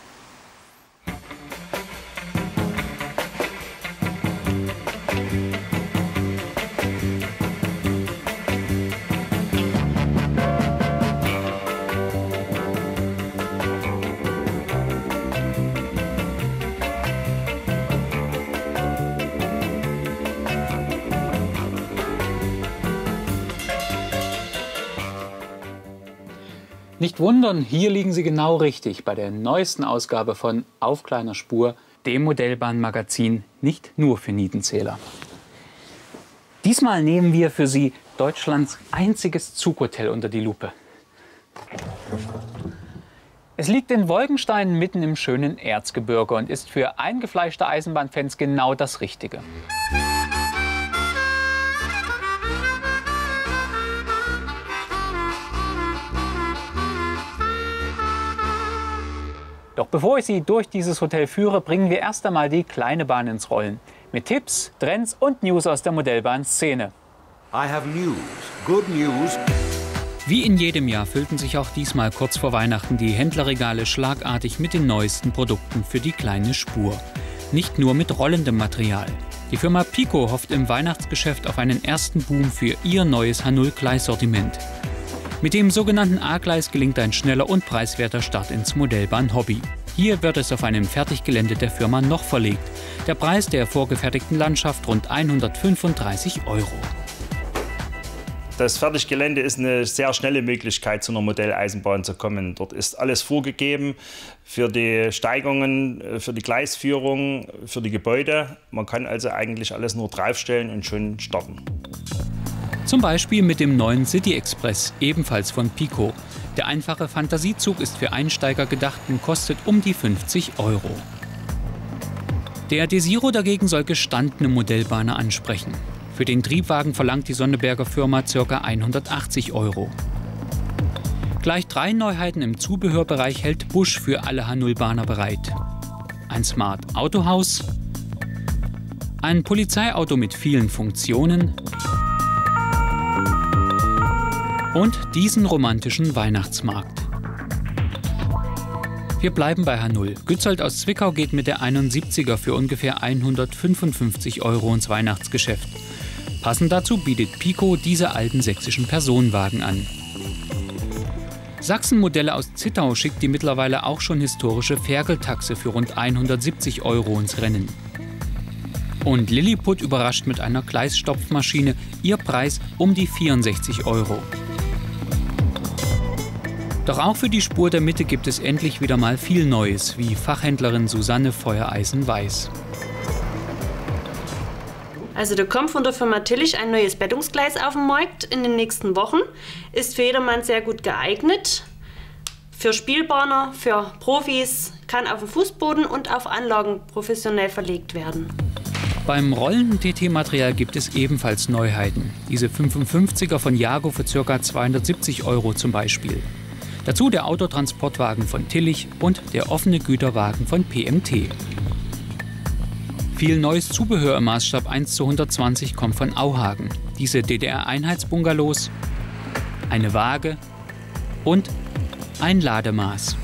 Nicht wundern, hier liegen Sie genau richtig bei der neuesten Ausgabe von Auf kleiner Spur, dem Modellbahnmagazin nicht nur für Nietenzähler. Diesmal nehmen wir für Sie Deutschlands einziges Zughotel unter die Lupe. Es liegt in Wolkenstein mitten im schönen Erzgebirge und ist für eingefleischte Eisenbahnfans genau das Richtige. Doch bevor ich Sie durch dieses Hotel führe, bringen wir erst einmal die kleine Bahn ins Rollen. Mit Tipps, Trends und News aus der Modellbahnszene. I have news, good news. Wie in jedem Jahr füllten sich auch diesmal kurz vor Weihnachten die Händlerregale schlagartig mit den neuesten Produkten für die kleine Spur. Nicht nur mit rollendem Material. Die Firma Pico hofft im Weihnachtsgeschäft auf einen ersten Boom für ihr neues H0-Gleissortiment. Mit dem sogenannten A-Gleis gelingt ein schneller und preiswerter Start ins Modellbahn-Hobby. Hier wird es auf einem Fertiggelände der Firma noch verlegt. Der Preis der vorgefertigten Landschaft rund 135 Euro. Das Fertiggelände ist eine sehr schnelle Möglichkeit, zu einer Modelleisenbahn zu kommen. Dort ist alles vorgegeben für die Steigungen, für die Gleisführung, für die Gebäude. Man kann also eigentlich alles nur draufstellen und schon starten. Zum Beispiel mit dem neuen City Express, ebenfalls von Pico. Der einfache Fantasiezug ist für Einsteiger gedacht und kostet um die 50 Euro. Der Desiro dagegen soll gestandene Modellbahner ansprechen. Für den Triebwagen verlangt die Sonneberger Firma ca. 180 Euro. Gleich drei Neuheiten im Zubehörbereich hält Busch für alle H0-Bahner bereit. Ein Smart Autohaus, ein Polizeiauto mit vielen Funktionen und diesen romantischen Weihnachtsmarkt. Wir bleiben bei H0. Gützold aus Zwickau geht mit der 71er für ungefähr 155 Euro ins Weihnachtsgeschäft. Passend dazu bietet Pico diese alten sächsischen Personenwagen an. Sachsen-Modelle aus Zittau schickt die mittlerweile auch schon historische Ferkeltaxe für rund 170 Euro ins Rennen. Und Lilliput überrascht mit einer Gleisstopfmaschine, ihr Preis um die 64 Euro. Doch auch für die Spur der Mitte gibt es endlich wieder mal viel Neues, wie Fachhändlerin Susanne Feuereisen weiß. Also da kommt von der Firma Tillich ein neues Bettungsgleis auf den Markt in den nächsten Wochen. Ist für jedermann sehr gut geeignet. Für Spielbahner, für Profis, kann auf dem Fußboden und auf Anlagen professionell verlegt werden. Beim rollenden TT-Material gibt es ebenfalls Neuheiten. Diese 55er von Jago für ca. 270 Euro zum Beispiel. Dazu der Autotransportwagen von Tillich und der offene Güterwagen von PMT. Viel neues Zubehör im Maßstab 1 zu 120 kommt von Auhagen. Diese DDR-Einheitsbungalows, eine Waage und ein Lademaß.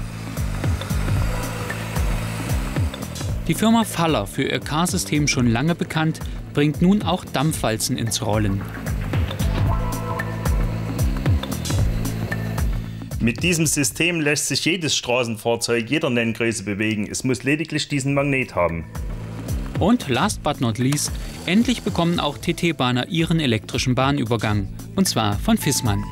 Die Firma Faller, für ihr Car-System schon lange bekannt, bringt nun auch Dampfwalzen ins Rollen. Mit diesem System lässt sich jedes Straßenfahrzeug jeder Nenngröße bewegen. Es muss lediglich diesen Magnet haben. Und last but not least, endlich bekommen auch TT-Bahner ihren elektrischen Bahnübergang. Und zwar von Fissmann.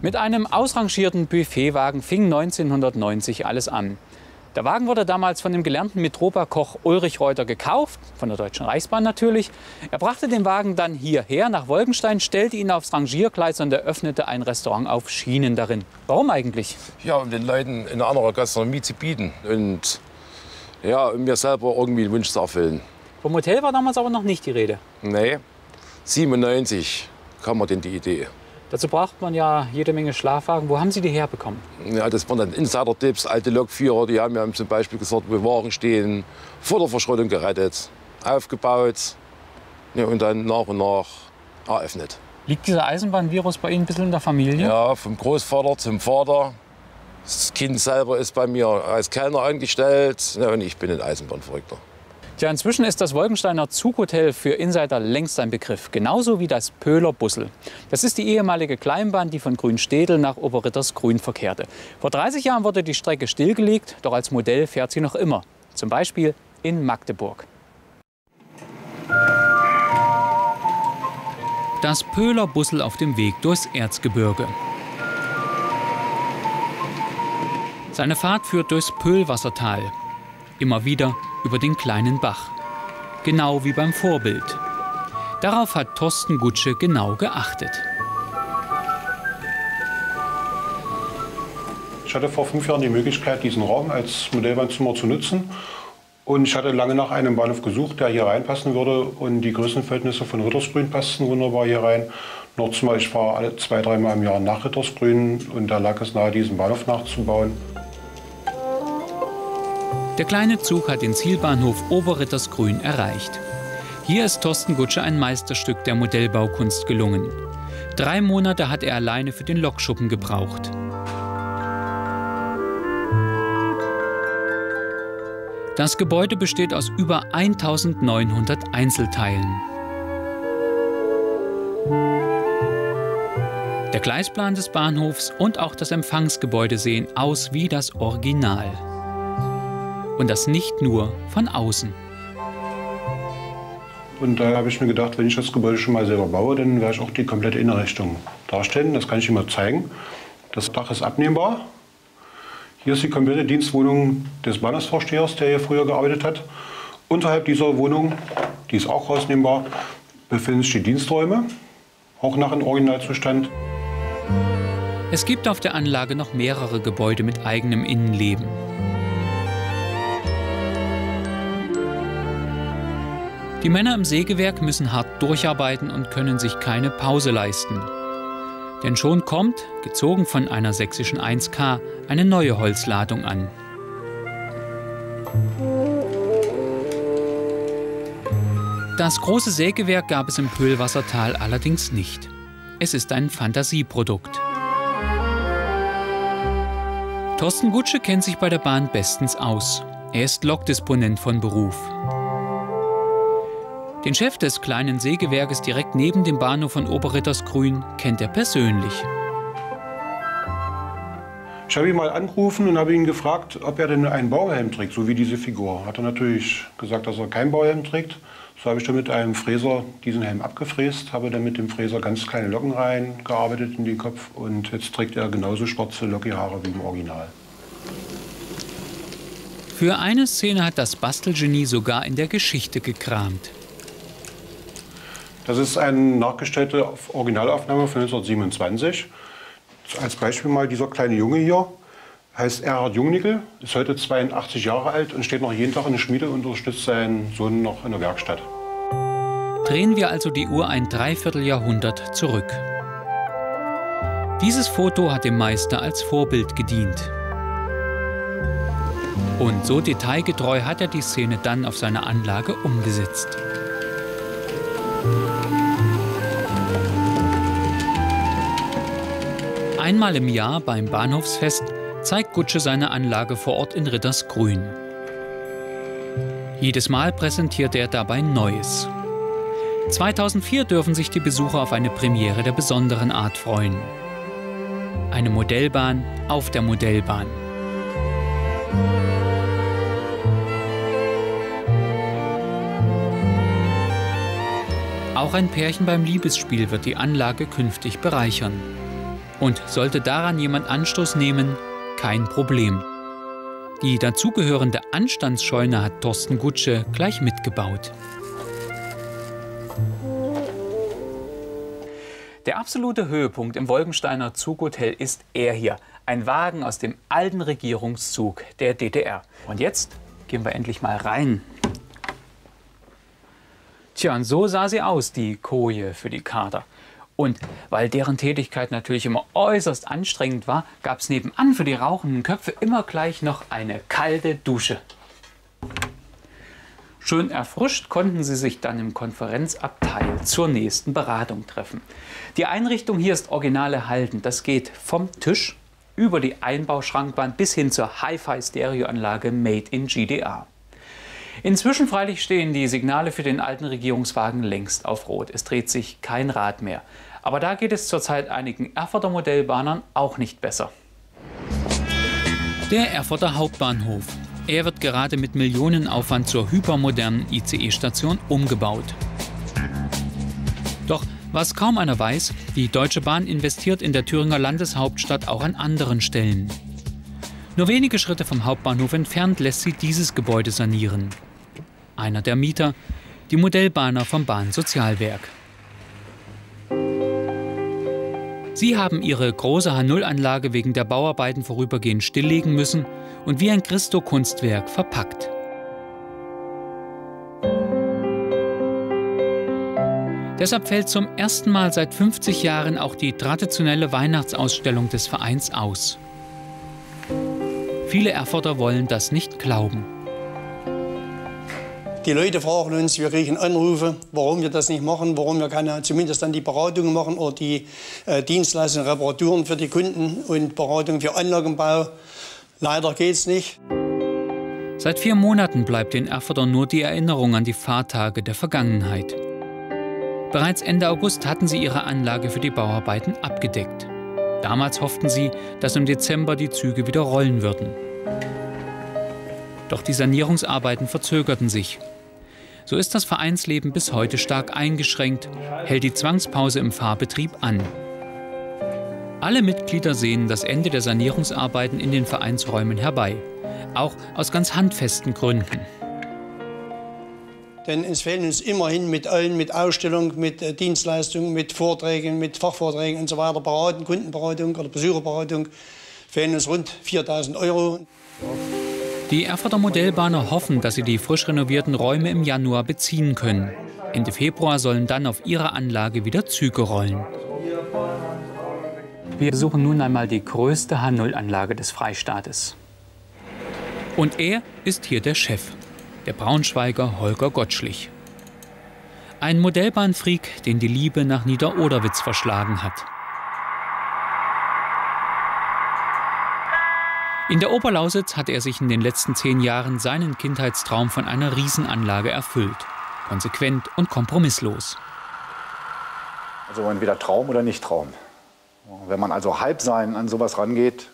Mit einem ausrangierten Buffetwagen fing 1990 alles an. Der Wagen wurde damals von dem gelernten Metropa-Koch Ulrich Reuter gekauft, von der Deutschen Reichsbahn natürlich. Er brachte den Wagen dann hierher nach Wolkenstein, stellte ihn aufs Rangiergleis und eröffnete ein Restaurant auf Schienen darin. Warum eigentlich? Ja, um den Leuten eine andere Gastronomie zu bieten und ja, um mir selber irgendwie einen Wunsch zu erfüllen. Vom Hotel war damals aber noch nicht die Rede. Nee, 97 kam mir denn die Idee. Dazu braucht man ja jede Menge Schlafwagen. Wo haben Sie die herbekommen? Ja, das waren dann Insider-Tipps, alte Lokführer, die haben ja zum Beispiel gesagt, wo Waren stehen, vor der Verschrottung gerettet, aufgebaut ja, und dann nach und nach eröffnet. Liegt dieser Eisenbahnvirus bei Ihnen ein bisschen in der Familie? Ja, vom Großvater zum Vater. Das Kind selber ist bei mir als Kellner angestellt ja, und ich bin ein Eisenbahnverrückter. Tja, inzwischen ist das Wolkensteiner Zughotel für Insider längst ein Begriff. Genauso wie das Pöhler Bussel. Das ist die ehemalige Kleinbahn, die von Grünstedel nach Oberrittersgrün verkehrte. Vor 30 Jahren wurde die Strecke stillgelegt, doch als Modell fährt sie noch immer. Zum Beispiel in Magdeburg. Das Pöhler Bussel auf dem Weg durchs Erzgebirge. Seine Fahrt führt durchs Pöhlwassertal. Immer wieder über den kleinen Bach. Genau wie beim Vorbild. Darauf hat Thorsten Gutsche genau geachtet. Ich hatte vor fünf Jahren die Möglichkeit, diesen Raum als Modellbahnzimmer zu nutzen. Und ich hatte lange nach einem Bahnhof gesucht, der hier reinpassen würde. Und die Größenverhältnisse von Rittersgrün passten wunderbar hier rein. Noch zumal, ich fahre alle zwei, dreimal im Jahr nach Rittersgrün und da lag es nahe, diesen Bahnhof nachzubauen. Der kleine Zug hat den Zielbahnhof Oberrittersgrün erreicht. Hier ist Thorsten Gutsche ein Meisterstück der Modellbaukunst gelungen. Drei Monate hat er alleine für den Lokschuppen gebraucht. Das Gebäude besteht aus über 1900 Einzelteilen. Der Gleisplan des Bahnhofs und auch das Empfangsgebäude sehen aus wie das Original. Und das nicht nur von außen. Und da habe ich mir gedacht, wenn ich das Gebäude schon mal selber baue, dann werde ich auch die komplette Innenrichtung darstellen. Das kann ich Ihnen mal zeigen. Das Dach ist abnehmbar. Hier ist die komplette Dienstwohnung des Bahnhofsvorstehers, der hier früher gearbeitet hat. Unterhalb dieser Wohnung, die ist auch rausnehmbar, befinden sich die Diensträume, auch nach dem Originalzustand. Es gibt auf der Anlage noch mehrere Gebäude mit eigenem Innenleben. Die Männer im Sägewerk müssen hart durcharbeiten und können sich keine Pause leisten. Denn schon kommt, gezogen von einer sächsischen 1K, eine neue Holzladung an. Das große Sägewerk gab es im Pöhlwassertal allerdings nicht. Es ist ein Fantasieprodukt. Thorsten Gutsche kennt sich bei der Bahn bestens aus. Er ist Lokdisponent von Beruf. Den Chef des kleinen Sägewerkes direkt neben dem Bahnhof von Oberrittersgrün kennt er persönlich. Ich habe ihn mal angerufen und habe ihn gefragt, ob er denn einen Bauhelm trägt, so wie diese Figur. Hat er natürlich gesagt, dass er keinen Bauhelm trägt. So habe ich dann mit einem Fräser diesen Helm abgefräst, habe dann mit dem Fräser ganz kleine Locken reingearbeitet in den Kopf und jetzt trägt er genauso schwarze Locki-Haare wie im Original. Für eine Szene hat das Bastelgenie sogar in der Geschichte gekramt. Das ist eine nachgestellte Originalaufnahme von 1927. Als Beispiel mal dieser kleine Junge hier, heißt Erhard Jungnickel, ist heute 82 Jahre alt und steht noch jeden Tag in der Schmiede und unterstützt seinen Sohn noch in der Werkstatt. Drehen wir also die Uhr ein Dreivierteljahrhundert zurück. Dieses Foto hat dem Meister als Vorbild gedient. Und so detailgetreu hat er die Szene dann auf seiner Anlage umgesetzt. Einmal im Jahr beim Bahnhofsfest zeigt Gutsche seine Anlage vor Ort in Rittersgrün. Jedes Mal präsentiert er dabei Neues. 2004 dürfen sich die Besucher auf eine Premiere der besonderen Art freuen. Eine Modellbahn auf der Modellbahn. Auch ein Pärchen beim Liebesspiel wird die Anlage künftig bereichern. Und sollte daran jemand Anstoß nehmen, kein Problem. Die dazugehörende Anstandsscheune hat Thorsten Gutsche gleich mitgebaut. Der absolute Höhepunkt im Wolkensteiner Zughotel ist er hier. Ein Wagen aus dem alten Regierungszug der DDR. Und jetzt gehen wir endlich mal rein. Tja, und so sah sie aus, die Koje für die Kader. Und weil deren Tätigkeit natürlich immer äußerst anstrengend war, gab es nebenan für die rauchenden Köpfe immer gleich noch eine kalte Dusche. Schön erfrischt konnten sie sich dann im Konferenzabteil zur nächsten Beratung treffen. Die Einrichtung hier ist original erhalten. Das geht vom Tisch über die Einbauschrankwand bis hin zur Hi-Fi-Stereoanlage Made in GDR. Inzwischen freilich stehen die Signale für den alten Regierungswagen längst auf Rot. Es dreht sich kein Rad mehr. Aber da geht es zurzeit einigen Erfurter Modellbahnern auch nicht besser. Der Erfurter Hauptbahnhof. Er wird gerade mit Millionenaufwand zur hypermodernen ICE-Station umgebaut. Doch was kaum einer weiß, die Deutsche Bahn investiert in der Thüringer Landeshauptstadt auch an anderen Stellen. Nur wenige Schritte vom Hauptbahnhof entfernt lässt sie dieses Gebäude sanieren. Einer der Mieter, die Modellbahner vom Bahnsozialwerk. Sie haben ihre große H0-Anlage wegen der Bauarbeiten vorübergehend stilllegen müssen und wie ein Christo-Kunstwerk verpackt. Deshalb fällt zum ersten Mal seit 50 Jahren auch die traditionelle Weihnachtsausstellung des Vereins aus. Viele Erfurter wollen das nicht glauben. Die Leute fragen uns, wir kriegen Anrufe, warum wir das nicht machen, warum wir keine, zumindest dann die Beratungen machen oder die äh, Dienstleistungen, Reparaturen für die Kunden und Beratungen für Anlagenbau. Leider geht es nicht. Seit vier Monaten bleibt den Erfurtern nur die Erinnerung an die Fahrtage der Vergangenheit. Bereits Ende August hatten sie ihre Anlage für die Bauarbeiten abgedeckt. Damals hofften sie, dass im Dezember die Züge wieder rollen würden. Doch die Sanierungsarbeiten verzögerten sich. So ist das Vereinsleben bis heute stark eingeschränkt, hält die Zwangspause im Fahrbetrieb an. Alle Mitglieder sehen das Ende der Sanierungsarbeiten in den Vereinsräumen herbei, auch aus ganz handfesten Gründen. Denn es fehlen uns immerhin mit allen, mit Ausstellung, mit äh, Dienstleistungen, mit Vorträgen, mit Fachvorträgen und so weiter, Beraten, Kundenberatung oder Besucherberatung, fehlen uns rund 4000 Euro. Die Erfurter Modellbahner hoffen, dass sie die frisch renovierten Räume im Januar beziehen können. Ende Februar sollen dann auf ihrer Anlage wieder Züge rollen. Wir besuchen nun einmal die größte H0-Anlage des Freistaates. Und er ist hier der Chef, der Braunschweiger Holger Gottschlich. Ein Modellbahnfreak, den die Liebe nach Niederoderwitz verschlagen hat. In der Oberlausitz hat er sich in den letzten zehn Jahren seinen Kindheitstraum von einer Riesenanlage erfüllt. Konsequent und kompromisslos. Also entweder Traum oder nicht Traum. Wenn man also halb sein an sowas rangeht,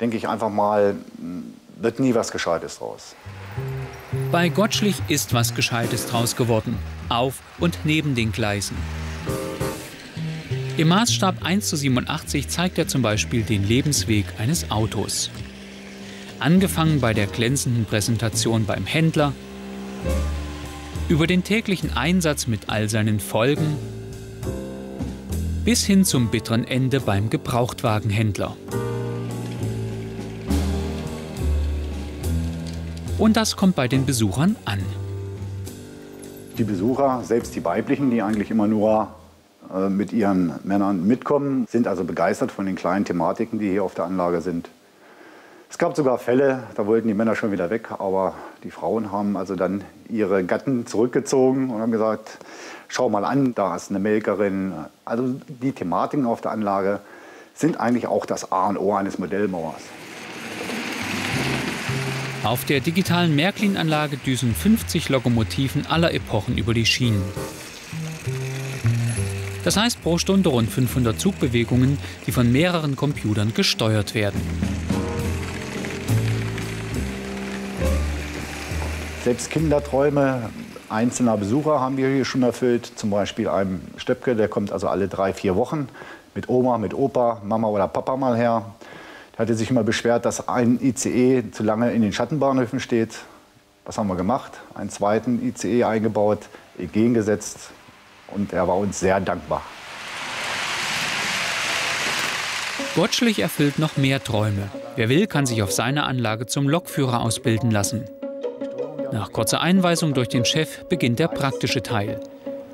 denke ich einfach mal, wird nie was Gescheites draus. Bei Gottschlich ist was Gescheites draus geworden. Auf und neben den Gleisen. Im Maßstab 1 zu 87 zeigt er zum Beispiel den Lebensweg eines Autos. Angefangen bei der glänzenden Präsentation beim Händler, über den täglichen Einsatz mit all seinen Folgen, bis hin zum bitteren Ende beim Gebrauchtwagenhändler. Und das kommt bei den Besuchern an. Die Besucher, selbst die weiblichen, die eigentlich immer nur mit ihren Männern mitkommen, sind also begeistert von den kleinen Thematiken, die hier auf der Anlage sind. Es gab sogar Fälle, da wollten die Männer schon wieder weg, aber die Frauen haben also dann ihre Gatten zurückgezogen und haben gesagt, schau mal an, da ist eine Melkerin. Also die Thematiken auf der Anlage sind eigentlich auch das A und O eines Modellbauers. Auf der digitalen Märklin-Anlage düsen 50 Lokomotiven aller Epochen über die Schienen. Das heißt pro Stunde rund 500 Zugbewegungen, die von mehreren Computern gesteuert werden. Selbst Kinderträume einzelner Besucher haben wir hier schon erfüllt. Zum Beispiel einem Stöpke, der kommt also alle drei, vier Wochen mit Oma, mit Opa, Mama oder Papa mal her. Der hatte sich immer beschwert, dass ein ICE zu lange in den Schattenbahnhöfen steht. Was haben wir gemacht? Einen zweiten ICE eingebaut, entgegengesetzt und er war uns sehr dankbar. Gottschlich erfüllt noch mehr Träume. Wer will, kann sich auf seiner Anlage zum Lokführer ausbilden lassen. Nach kurzer Einweisung durch den Chef beginnt der praktische Teil.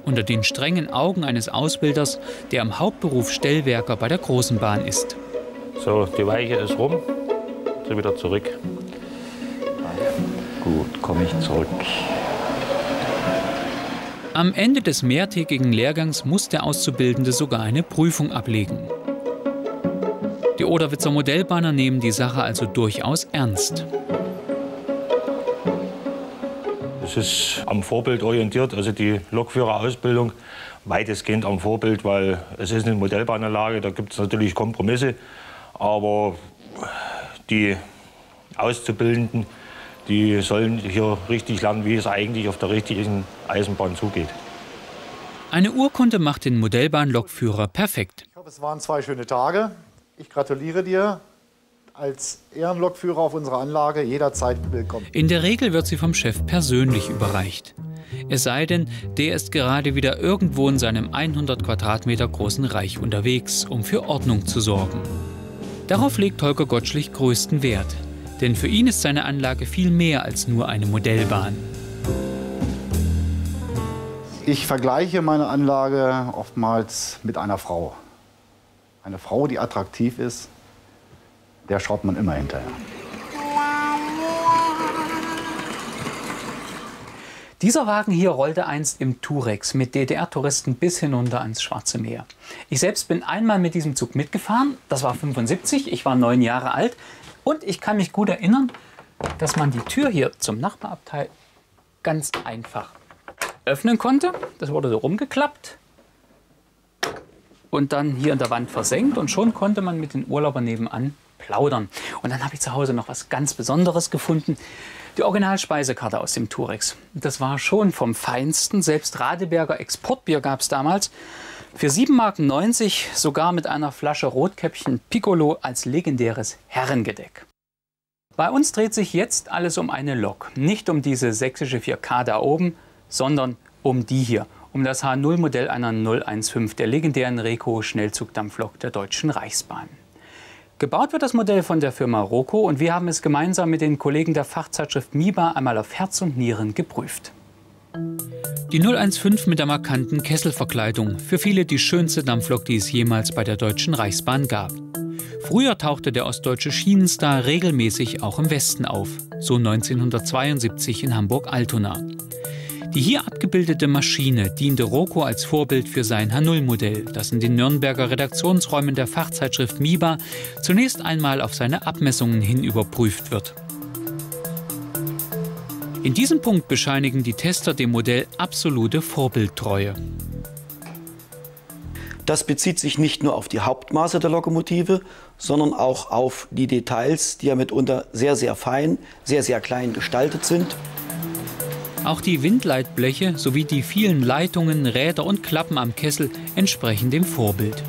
Unter den strengen Augen eines Ausbilders, der am Hauptberuf Stellwerker bei der Großen Bahn ist. So, die Weiche ist rum. Dreh wieder zurück. Gut, komme ich zurück. Am Ende des mehrtägigen Lehrgangs muss der Auszubildende sogar eine Prüfung ablegen. Die Oderwitzer Modellbahner nehmen die Sache also durchaus ernst. Es ist am Vorbild orientiert, also die Lokführerausbildung weitestgehend am Vorbild, weil es ist eine Modellbahnanlage, da gibt es natürlich Kompromisse, aber die Auszubildenden, die sollen hier richtig lernen, wie es eigentlich auf der richtigen Eisenbahn zugeht. Eine Urkunde macht den Modellbahnlokführer perfekt. Ich hoffe, es waren zwei schöne Tage. Ich gratuliere dir als Ehrenlokführer auf unserer Anlage jederzeit willkommen. In der Regel wird sie vom Chef persönlich überreicht. Es sei denn, der ist gerade wieder irgendwo in seinem 100 Quadratmeter großen Reich unterwegs, um für Ordnung zu sorgen. Darauf legt Holger Gottschlich größten Wert. Denn für ihn ist seine Anlage viel mehr als nur eine Modellbahn. Ich vergleiche meine Anlage oftmals mit einer Frau. Eine Frau, die attraktiv ist, der schaut man immer hinterher. Dieser Wagen hier rollte einst im Turex mit DDR-Touristen bis hinunter ans Schwarze Meer. Ich selbst bin einmal mit diesem Zug mitgefahren, das war 75, ich war neun Jahre alt und ich kann mich gut erinnern, dass man die Tür hier zum Nachbarabteil ganz einfach öffnen konnte. Das wurde so rumgeklappt und dann hier in der Wand versenkt und schon konnte man mit den Urlaubern nebenan plaudern. Und dann habe ich zu Hause noch was ganz Besonderes gefunden. Die Originalspeisekarte aus dem Turex. Das war schon vom Feinsten. Selbst Radeberger Exportbier gab es damals. Für 7,90 Mark sogar mit einer Flasche Rotkäppchen Piccolo als legendäres Herrengedeck. Bei uns dreht sich jetzt alles um eine Lok. Nicht um diese sächsische 4K da oben, sondern um die hier. Um das H0-Modell einer 015 der legendären Reco-Schnellzugdampflok der Deutschen Reichsbahn. Gebaut wird das Modell von der Firma Roco und wir haben es gemeinsam mit den Kollegen der Fachzeitschrift MIBA einmal auf Herz und Nieren geprüft. Die 015 mit der markanten Kesselverkleidung, für viele die schönste Dampflok, die es jemals bei der Deutschen Reichsbahn gab. Früher tauchte der ostdeutsche Schienenstar regelmäßig auch im Westen auf, so 1972 in Hamburg-Altona. Die hier abgebildete Maschine diente Rocco als Vorbild für sein H0-Modell, das in den Nürnberger Redaktionsräumen der Fachzeitschrift MIBA zunächst einmal auf seine Abmessungen hin überprüft wird. In diesem Punkt bescheinigen die Tester dem Modell absolute Vorbildtreue. Das bezieht sich nicht nur auf die Hauptmaße der Lokomotive, sondern auch auf die Details, die ja mitunter sehr, sehr fein, sehr, sehr klein gestaltet sind. Auch die Windleitbleche sowie die vielen Leitungen, Räder und Klappen am Kessel entsprechen dem Vorbild.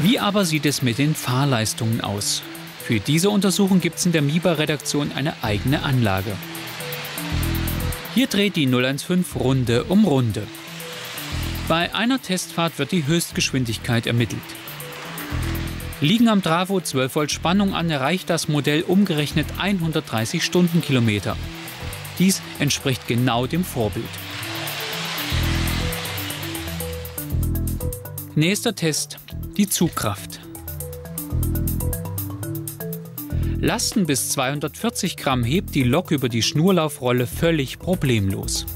Wie aber sieht es mit den Fahrleistungen aus? Für diese Untersuchung gibt es in der MIBA-Redaktion eine eigene Anlage. Hier dreht die 015 Runde um Runde. Bei einer Testfahrt wird die Höchstgeschwindigkeit ermittelt. Liegen am Travo 12 Volt Spannung an, erreicht das Modell umgerechnet 130 Stundenkilometer. Dies entspricht genau dem Vorbild. Nächster Test, die Zugkraft. Lasten bis 240 Gramm hebt die Lok über die Schnurlaufrolle völlig problemlos.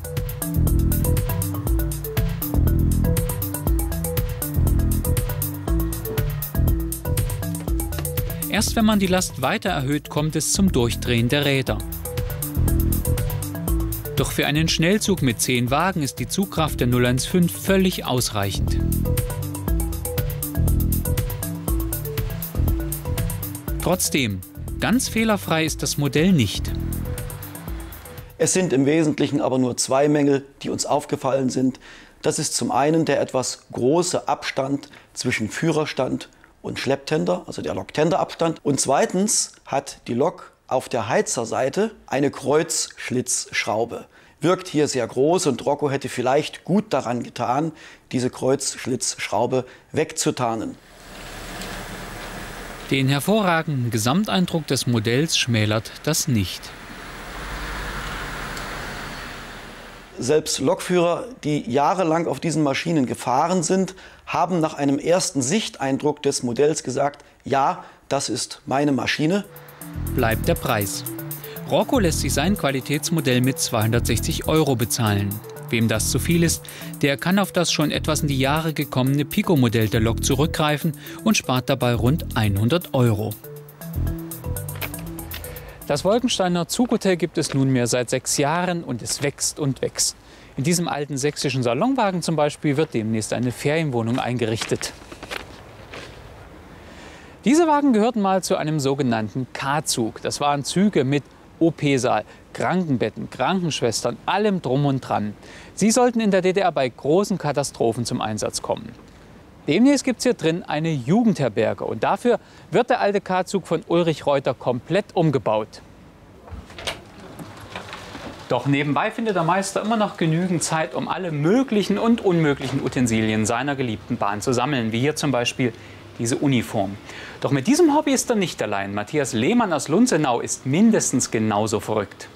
Erst wenn man die Last weiter erhöht, kommt es zum Durchdrehen der Räder. Doch für einen Schnellzug mit 10 Wagen ist die Zugkraft der 015 völlig ausreichend. Trotzdem, ganz fehlerfrei ist das Modell nicht. Es sind im Wesentlichen aber nur zwei Mängel, die uns aufgefallen sind. Das ist zum einen der etwas große Abstand zwischen Führerstand und Schlepptender, also der Loktenderabstand. Und zweitens hat die Lok auf der Heizerseite eine Kreuzschlitzschraube. Wirkt hier sehr groß und Rocco hätte vielleicht gut daran getan, diese Kreuzschlitzschraube wegzutarnen. Den hervorragenden Gesamteindruck des Modells schmälert das nicht. Selbst Lokführer, die jahrelang auf diesen Maschinen gefahren sind, haben nach einem ersten Sichteindruck des Modells gesagt, ja, das ist meine Maschine. Bleibt der Preis. Rocco lässt sich sein Qualitätsmodell mit 260 Euro bezahlen. Wem das zu viel ist, der kann auf das schon etwas in die Jahre gekommene Pico-Modell der Lok zurückgreifen und spart dabei rund 100 Euro. Das Wolkensteiner Zughotel gibt es nunmehr seit sechs Jahren und es wächst und wächst. In diesem alten sächsischen Salonwagen zum Beispiel wird demnächst eine Ferienwohnung eingerichtet. Diese Wagen gehörten mal zu einem sogenannten K-Zug. Das waren Züge mit OP-Saal, Krankenbetten, Krankenschwestern, allem drum und dran. Sie sollten in der DDR bei großen Katastrophen zum Einsatz kommen. Demnächst gibt es hier drin eine Jugendherberge und dafür wird der alte K-Zug von Ulrich Reuter komplett umgebaut. Doch nebenbei findet der Meister immer noch genügend Zeit, um alle möglichen und unmöglichen Utensilien seiner geliebten Bahn zu sammeln, wie hier zum Beispiel diese Uniform. Doch mit diesem Hobby ist er nicht allein. Matthias Lehmann aus Lunzenau ist mindestens genauso verrückt.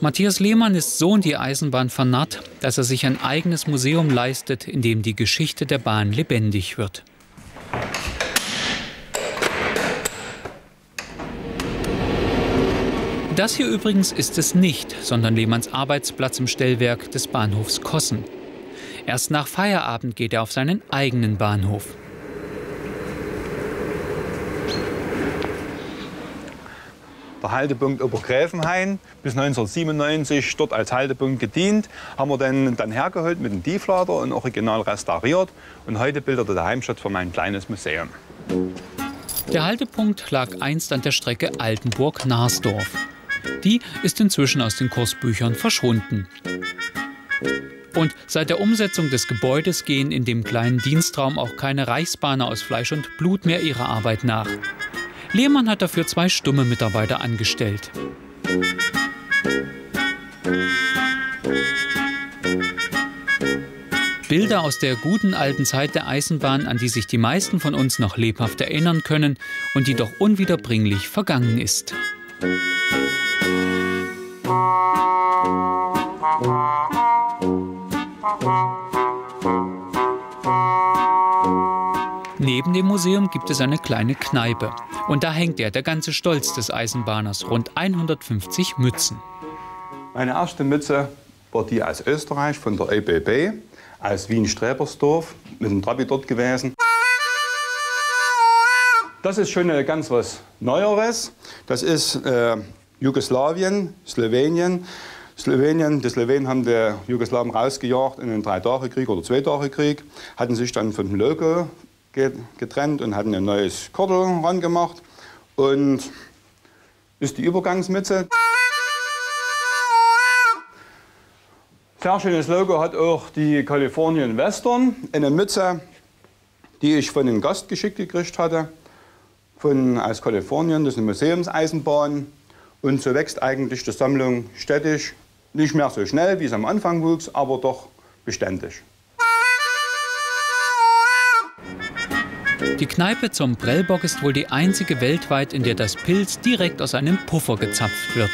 Matthias Lehmann ist so in die Eisenbahn vernarrt, dass er sich ein eigenes Museum leistet, in dem die Geschichte der Bahn lebendig wird. Das hier übrigens ist es nicht, sondern Lehmanns Arbeitsplatz im Stellwerk des Bahnhofs Kossen. Erst nach Feierabend geht er auf seinen eigenen Bahnhof. Der Haltepunkt Obergräfenhain bis 1997 dort als Haltepunkt gedient. Haben wir den dann hergeholt mit dem Tieflader und original restauriert. Und heute bildet er der Heimstatt für mein kleines Museum. Der Haltepunkt lag einst an der Strecke Altenburg-Narsdorf. Die ist inzwischen aus den Kursbüchern verschwunden. Und seit der Umsetzung des Gebäudes gehen in dem kleinen Dienstraum auch keine Reichsbahner aus Fleisch und Blut mehr ihrer Arbeit nach. Lehmann hat dafür zwei stumme Mitarbeiter angestellt. Bilder aus der guten alten Zeit der Eisenbahn, an die sich die meisten von uns noch lebhaft erinnern können und die doch unwiederbringlich vergangen ist. Neben dem Museum gibt es eine kleine Kneipe. Und da hängt er, der ganze Stolz des Eisenbahners, rund 150 Mützen. Meine erste Mütze war die aus Österreich von der ÖBB, aus Wien-Strebersdorf, mit dem Trabi dort gewesen. Das ist schon ganz was Neueres. Das ist äh, Jugoslawien, Slowenien. Slowenien, die Slowenen haben die Jugoslawen rausgejagt in den Drei-Tage-Krieg oder Zwei-Tage-Krieg, hatten sich dann von dem Logo getrennt und hatten ein neues Kordel ran gemacht. Und ist die Übergangsmütze. Sehr schönes Logo hat auch die Californian Western. Eine Mütze, die ich von einem Gast geschickt gekriegt hatte, von, aus Kalifornien. Das ist eine Museumseisenbahn. Und so wächst eigentlich die Sammlung städtisch. Nicht mehr so schnell, wie es am Anfang wuchs, aber doch beständig. Die Kneipe zum Prellbock ist wohl die einzige weltweit, in der das Pilz direkt aus einem Puffer gezapft wird.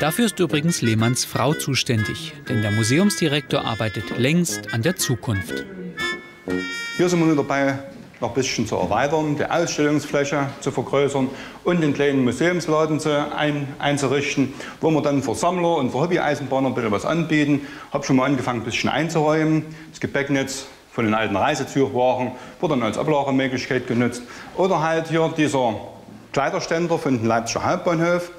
Dafür ist übrigens Lehmanns Frau zuständig, denn der Museumsdirektor arbeitet längst an der Zukunft. Hier sind wir nur dabei, noch ein bisschen zu erweitern, die Ausstellungsfläche zu vergrößern und den kleinen Museumsladen zu ein, einzurichten, wo wir dann für Sammler und für Hobby-Eisenbahner ein bisschen was anbieten. Habe schon mal angefangen, ein bisschen einzuräumen. Das Gepäcknetz von den alten Reisezugwagen wird dann als Ablagemöglichkeit genutzt. Oder halt hier dieser Kleiderständer von dem Leipziger Hauptbahnhof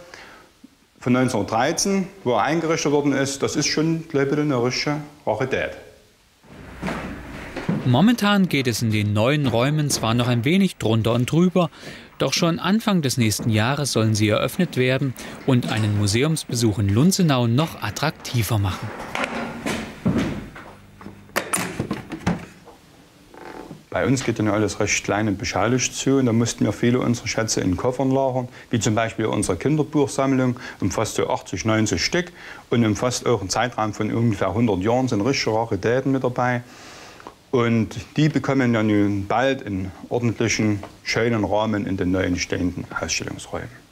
von 1913, wo er eingerichtet worden ist. Das ist schon, glaube ich, eine richtige Rarität. Momentan geht es in den neuen Räumen zwar noch ein wenig drunter und drüber, doch schon Anfang des nächsten Jahres sollen sie eröffnet werden und einen Museumsbesuch in Lunzenau noch attraktiver machen. Bei uns geht dann alles recht klein und beschaulich zu und da mussten wir viele unserer Schätze in Koffern lagern, wie zum Beispiel unsere Kinderbuchsammlung, umfasst so 80, 90 Stück und umfasst auch einen Zeitraum von ungefähr 100 Jahren sind richtige Raritäten mit dabei. Und die bekommen ja nun bald einen ordentlichen, schönen Rahmen in den neuen stehenden Ausstellungsräumen.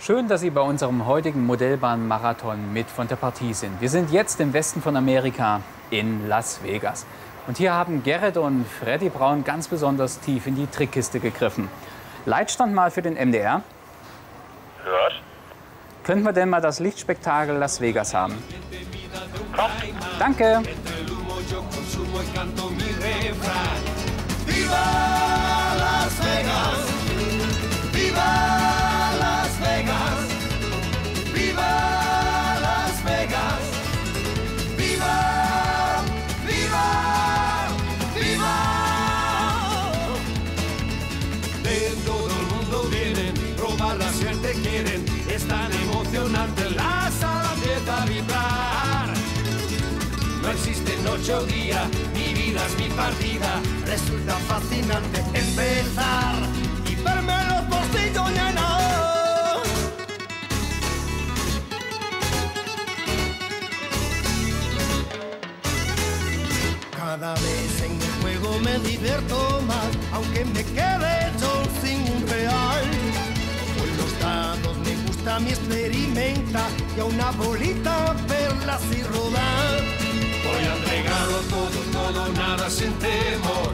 Schön, dass Sie bei unserem heutigen Modellbahnmarathon mit von der Partie sind. Wir sind jetzt im Westen von Amerika in Las Vegas. Und hier haben Gerrit und Freddy Braun ganz besonders tief in die Trickkiste gegriffen. Leitstand mal für den MDR. Hört. Könnten wir denn mal das Lichtspektakel Las Vegas haben? Komm. Danke. Viva Las Vegas! Viva tan emocionante la sala empieza a vibrar. No existe noche o día, mi vida es mi partida, Resulta fascinante empezar y verme los bolsillos llenos. Cada vez en el juego me divierto más, aunque me quede gusta mi experimenta y a una bolita verlas y rodar. Voy a entregarlo todo, todo, nada sin temor.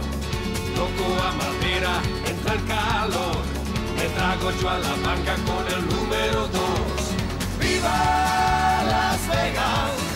Loco a madera, entra el calor. Me trago yo a la banca con el número dos. ¡Viva Las Vegas!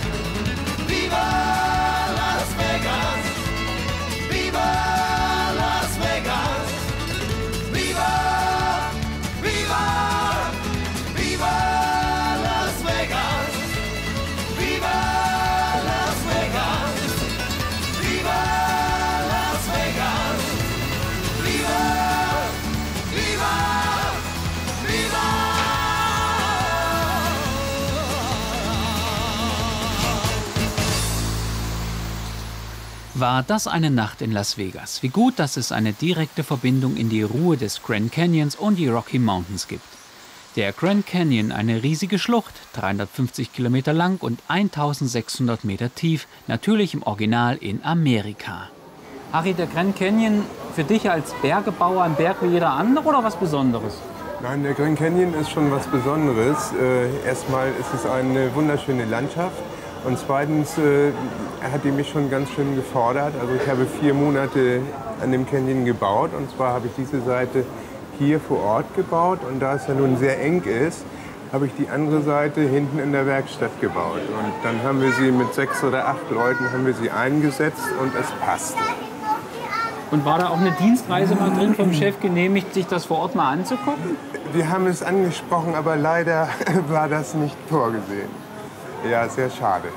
War das eine Nacht in Las Vegas? Wie gut, dass es eine direkte Verbindung in die Ruhe des Grand Canyons und die Rocky Mountains gibt. Der Grand Canyon, eine riesige Schlucht, 350 Kilometer lang und 1600 Meter tief, natürlich im Original in Amerika. Harry, der Grand Canyon für dich als Bergebauer ein Berg wie jeder andere oder was Besonderes? Nein, der Grand Canyon ist schon was Besonderes. Äh, erstmal ist es eine wunderschöne Landschaft und zweitens äh, hat die mich schon ganz schön gefordert. Also ich habe vier Monate an dem Canyon gebaut und zwar habe ich diese Seite hier vor Ort gebaut und da es ja nun sehr eng ist, habe ich die andere Seite hinten in der Werkstatt gebaut. Und dann haben wir sie mit sechs oder acht Leuten haben wir sie eingesetzt und es passte. Und war da auch eine Dienstreise mal drin vom Chef genehmigt, sich das vor Ort mal anzugucken? Wir haben es angesprochen, aber leider war das nicht vorgesehen. Ja, sehr schade.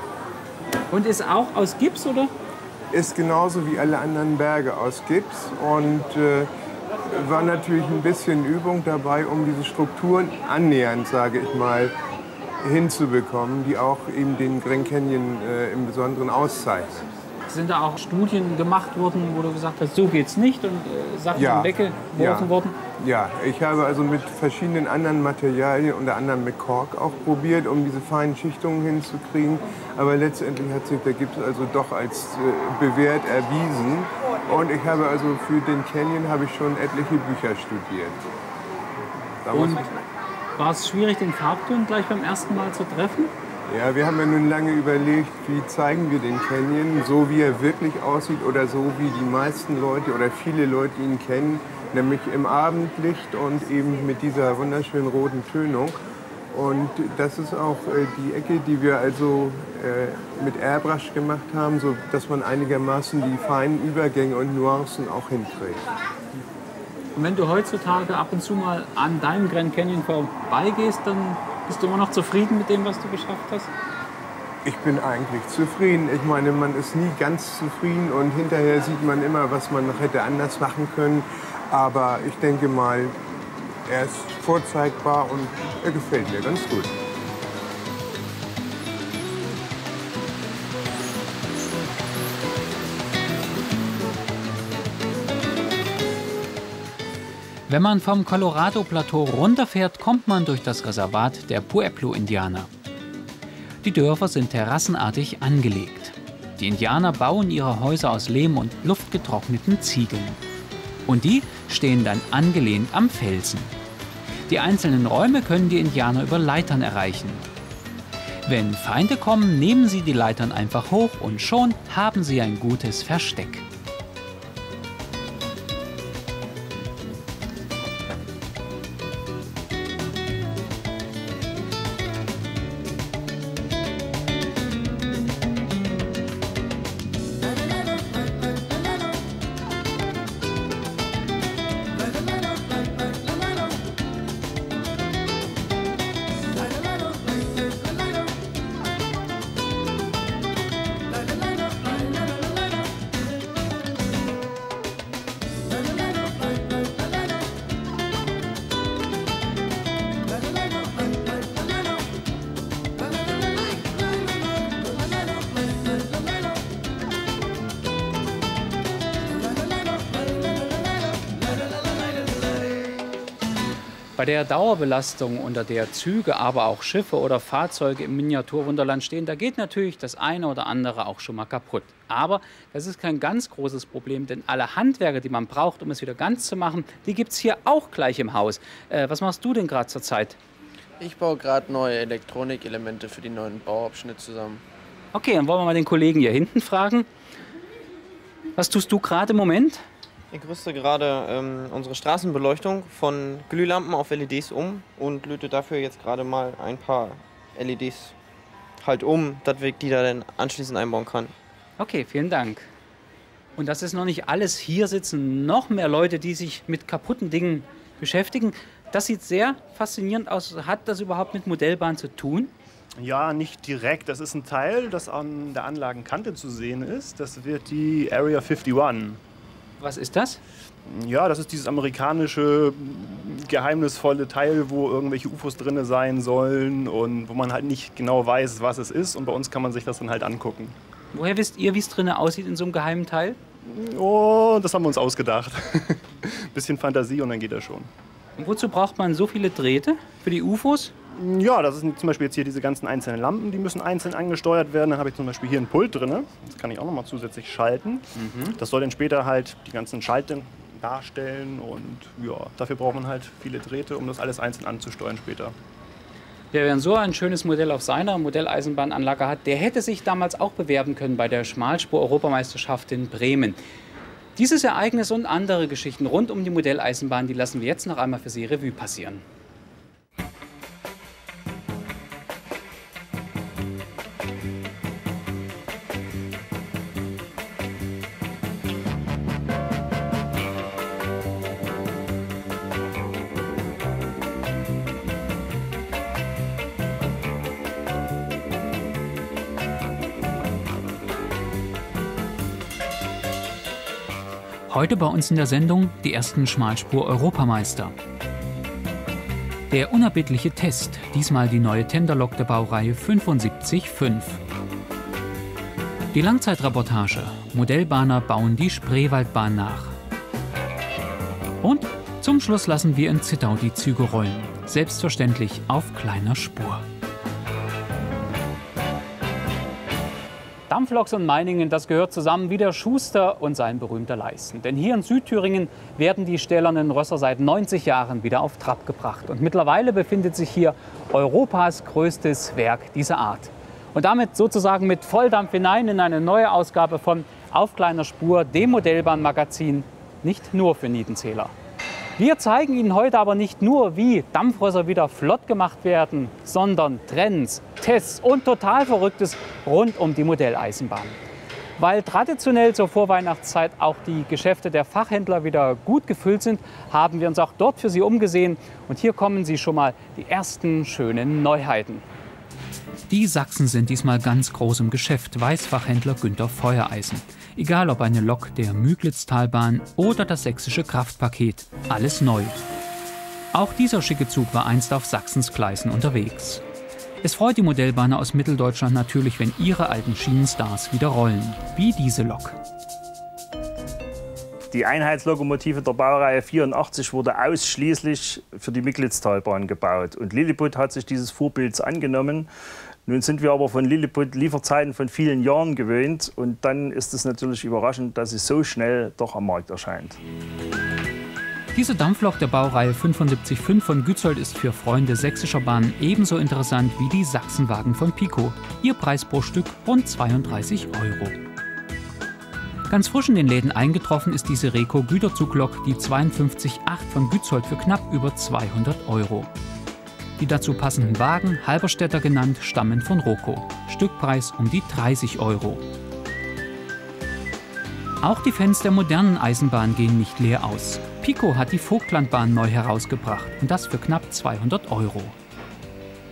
Und ist auch aus Gips, oder? Ist genauso wie alle anderen Berge aus Gips und äh, war natürlich ein bisschen Übung dabei, um diese Strukturen annähernd, sage ich mal, hinzubekommen, die auch eben den Grand Canyon äh, im Besonderen auszeichnen. Sind da auch Studien gemacht worden, wo du gesagt hast, so geht's nicht und äh, Sachen Ja. weggeworfen Ja. worden? Ja, ich habe also mit verschiedenen anderen Materialien, unter anderem mit Kork auch probiert, um diese feinen Schichtungen hinzukriegen. Aber letztendlich hat sich der Gips also doch als äh, bewährt erwiesen. Und ich habe also für den Canyon habe ich schon etliche Bücher studiert. Da Und war es schwierig, den Farbton gleich beim ersten Mal zu treffen? Ja, wir haben ja nun lange überlegt, wie zeigen wir den Canyon, so wie er wirklich aussieht oder so wie die meisten Leute oder viele Leute ihn kennen, nämlich im Abendlicht und eben mit dieser wunderschönen roten Tönung. Und das ist auch äh, die Ecke, die wir also äh, mit Airbrush gemacht haben, so dass man einigermaßen die feinen Übergänge und Nuancen auch hinkriegt. Und wenn du heutzutage ab und zu mal an deinem Grand Canyon vorbeigehst, dann bist du immer noch zufrieden mit dem, was du geschafft hast? Ich bin eigentlich zufrieden. Ich meine, man ist nie ganz zufrieden und hinterher sieht man immer, was man noch hätte anders machen können. Aber ich denke mal, er ist vorzeigbar und er gefällt mir ganz gut. Wenn man vom Colorado-Plateau runterfährt, kommt man durch das Reservat der Pueblo-Indianer. Die Dörfer sind terrassenartig angelegt. Die Indianer bauen ihre Häuser aus Lehm und luftgetrockneten Ziegeln. Und die stehen dann angelehnt am Felsen. Die einzelnen Räume können die Indianer über Leitern erreichen. Wenn Feinde kommen, nehmen sie die Leitern einfach hoch und schon haben sie ein gutes Versteck. Der Dauerbelastung, unter der Züge, aber auch Schiffe oder Fahrzeuge im Miniaturwunderland stehen, da geht natürlich das eine oder andere auch schon mal kaputt. Aber das ist kein ganz großes Problem, denn alle Handwerker, die man braucht, um es wieder ganz zu machen, die gibt es hier auch gleich im Haus. Äh, was machst du denn gerade zurzeit? Ich baue gerade neue Elektronikelemente für die neuen Bauabschnitt zusammen. Okay, dann wollen wir mal den Kollegen hier hinten fragen. Was tust du gerade im Moment? Ich rüste gerade ähm, unsere Straßenbeleuchtung von Glühlampen auf LEDs um und löte dafür jetzt gerade mal ein paar LEDs halt um, dass wir die da dann anschließend einbauen kann. Okay, vielen Dank. Und das ist noch nicht alles. Hier sitzen noch mehr Leute, die sich mit kaputten Dingen beschäftigen. Das sieht sehr faszinierend aus. Hat das überhaupt mit Modellbahn zu tun? Ja, nicht direkt. Das ist ein Teil, das an der Anlagenkante zu sehen ist. Das wird die Area 51. Was ist das? Ja, das ist dieses amerikanische geheimnisvolle Teil, wo irgendwelche UFOs drin sein sollen und wo man halt nicht genau weiß, was es ist. Und bei uns kann man sich das dann halt angucken. Woher wisst ihr, wie es drinnen aussieht in so einem geheimen Teil? Oh, das haben wir uns ausgedacht. Bisschen Fantasie und dann geht das schon. Und wozu braucht man so viele Drähte? Für die UFOs? Ja, das sind zum Beispiel jetzt hier diese ganzen einzelnen Lampen, die müssen einzeln angesteuert werden. Dann habe ich zum Beispiel hier ein Pult drin. Das kann ich auch nochmal zusätzlich schalten. Das soll dann später halt die ganzen Schalten darstellen und ja, dafür braucht man halt viele Drähte, um das alles einzeln anzusteuern später. Wer wer so ein schönes Modell auf seiner Modelleisenbahnanlage hat, der hätte sich damals auch bewerben können bei der Schmalspur-Europameisterschaft in Bremen. Dieses Ereignis und andere Geschichten rund um die Modelleisenbahn, die lassen wir jetzt noch einmal für Sie Revue passieren. Heute bei uns in der Sendung die ersten Schmalspur-Europameister. Der unerbittliche Test, diesmal die neue Tenderlok der Baureihe 755. Die Langzeitreportage. Modellbahner bauen die Spreewaldbahn nach. Und zum Schluss lassen wir in Zittau die Züge rollen. Selbstverständlich auf kleiner Spur. Dampfloks und Meiningen, das gehört zusammen wie der Schuster und sein berühmter Leisten. Denn hier in Südthüringen werden die stählernen Rösser seit 90 Jahren wieder auf Trab gebracht. Und mittlerweile befindet sich hier Europas größtes Werk dieser Art. Und damit sozusagen mit Volldampf hinein in eine neue Ausgabe von Auf kleiner Spur, dem Modellbahnmagazin, nicht nur für Niedenzähler. Wir zeigen Ihnen heute aber nicht nur, wie Dampfrösser wieder flott gemacht werden, sondern Trends, Tests und total Verrücktes rund um die Modelleisenbahn. Weil traditionell zur Vorweihnachtszeit auch die Geschäfte der Fachhändler wieder gut gefüllt sind, haben wir uns auch dort für Sie umgesehen. Und hier kommen Sie schon mal die ersten schönen Neuheiten. Die Sachsen sind diesmal ganz groß im Geschäft, weiß Fachhändler Günter Feuereisen. Egal ob eine Lok der Müglitztalbahn oder das sächsische Kraftpaket, alles neu. Auch dieser schicke Zug war einst auf Sachsens Gleisen unterwegs. Es freut die Modellbahner aus Mitteldeutschland natürlich, wenn ihre alten Schienenstars wieder rollen, wie diese Lok. Die Einheitslokomotive der Baureihe 84 wurde ausschließlich für die Miglitztalbahn gebaut. Und Lilliput hat sich dieses Vorbilds angenommen. Nun sind wir aber von Lilliput Lieferzeiten von vielen Jahren gewöhnt. Und dann ist es natürlich überraschend, dass sie so schnell doch am Markt erscheint. Diese Dampflok der Baureihe 75.5 von Gützold ist für Freunde sächsischer Bahnen ebenso interessant wie die Sachsenwagen von Pico. Ihr Preis pro Stück rund 32 Euro. Ganz frisch in den Läden eingetroffen ist diese Reco Güterzuglok, die 52.8 von Gützold für knapp über 200 Euro. Die dazu passenden Wagen, Halberstädter genannt, stammen von Roco. Stückpreis um die 30 Euro. Auch die Fans der modernen Eisenbahn gehen nicht leer aus. Pico hat die Vogtlandbahn neu herausgebracht und das für knapp 200 Euro.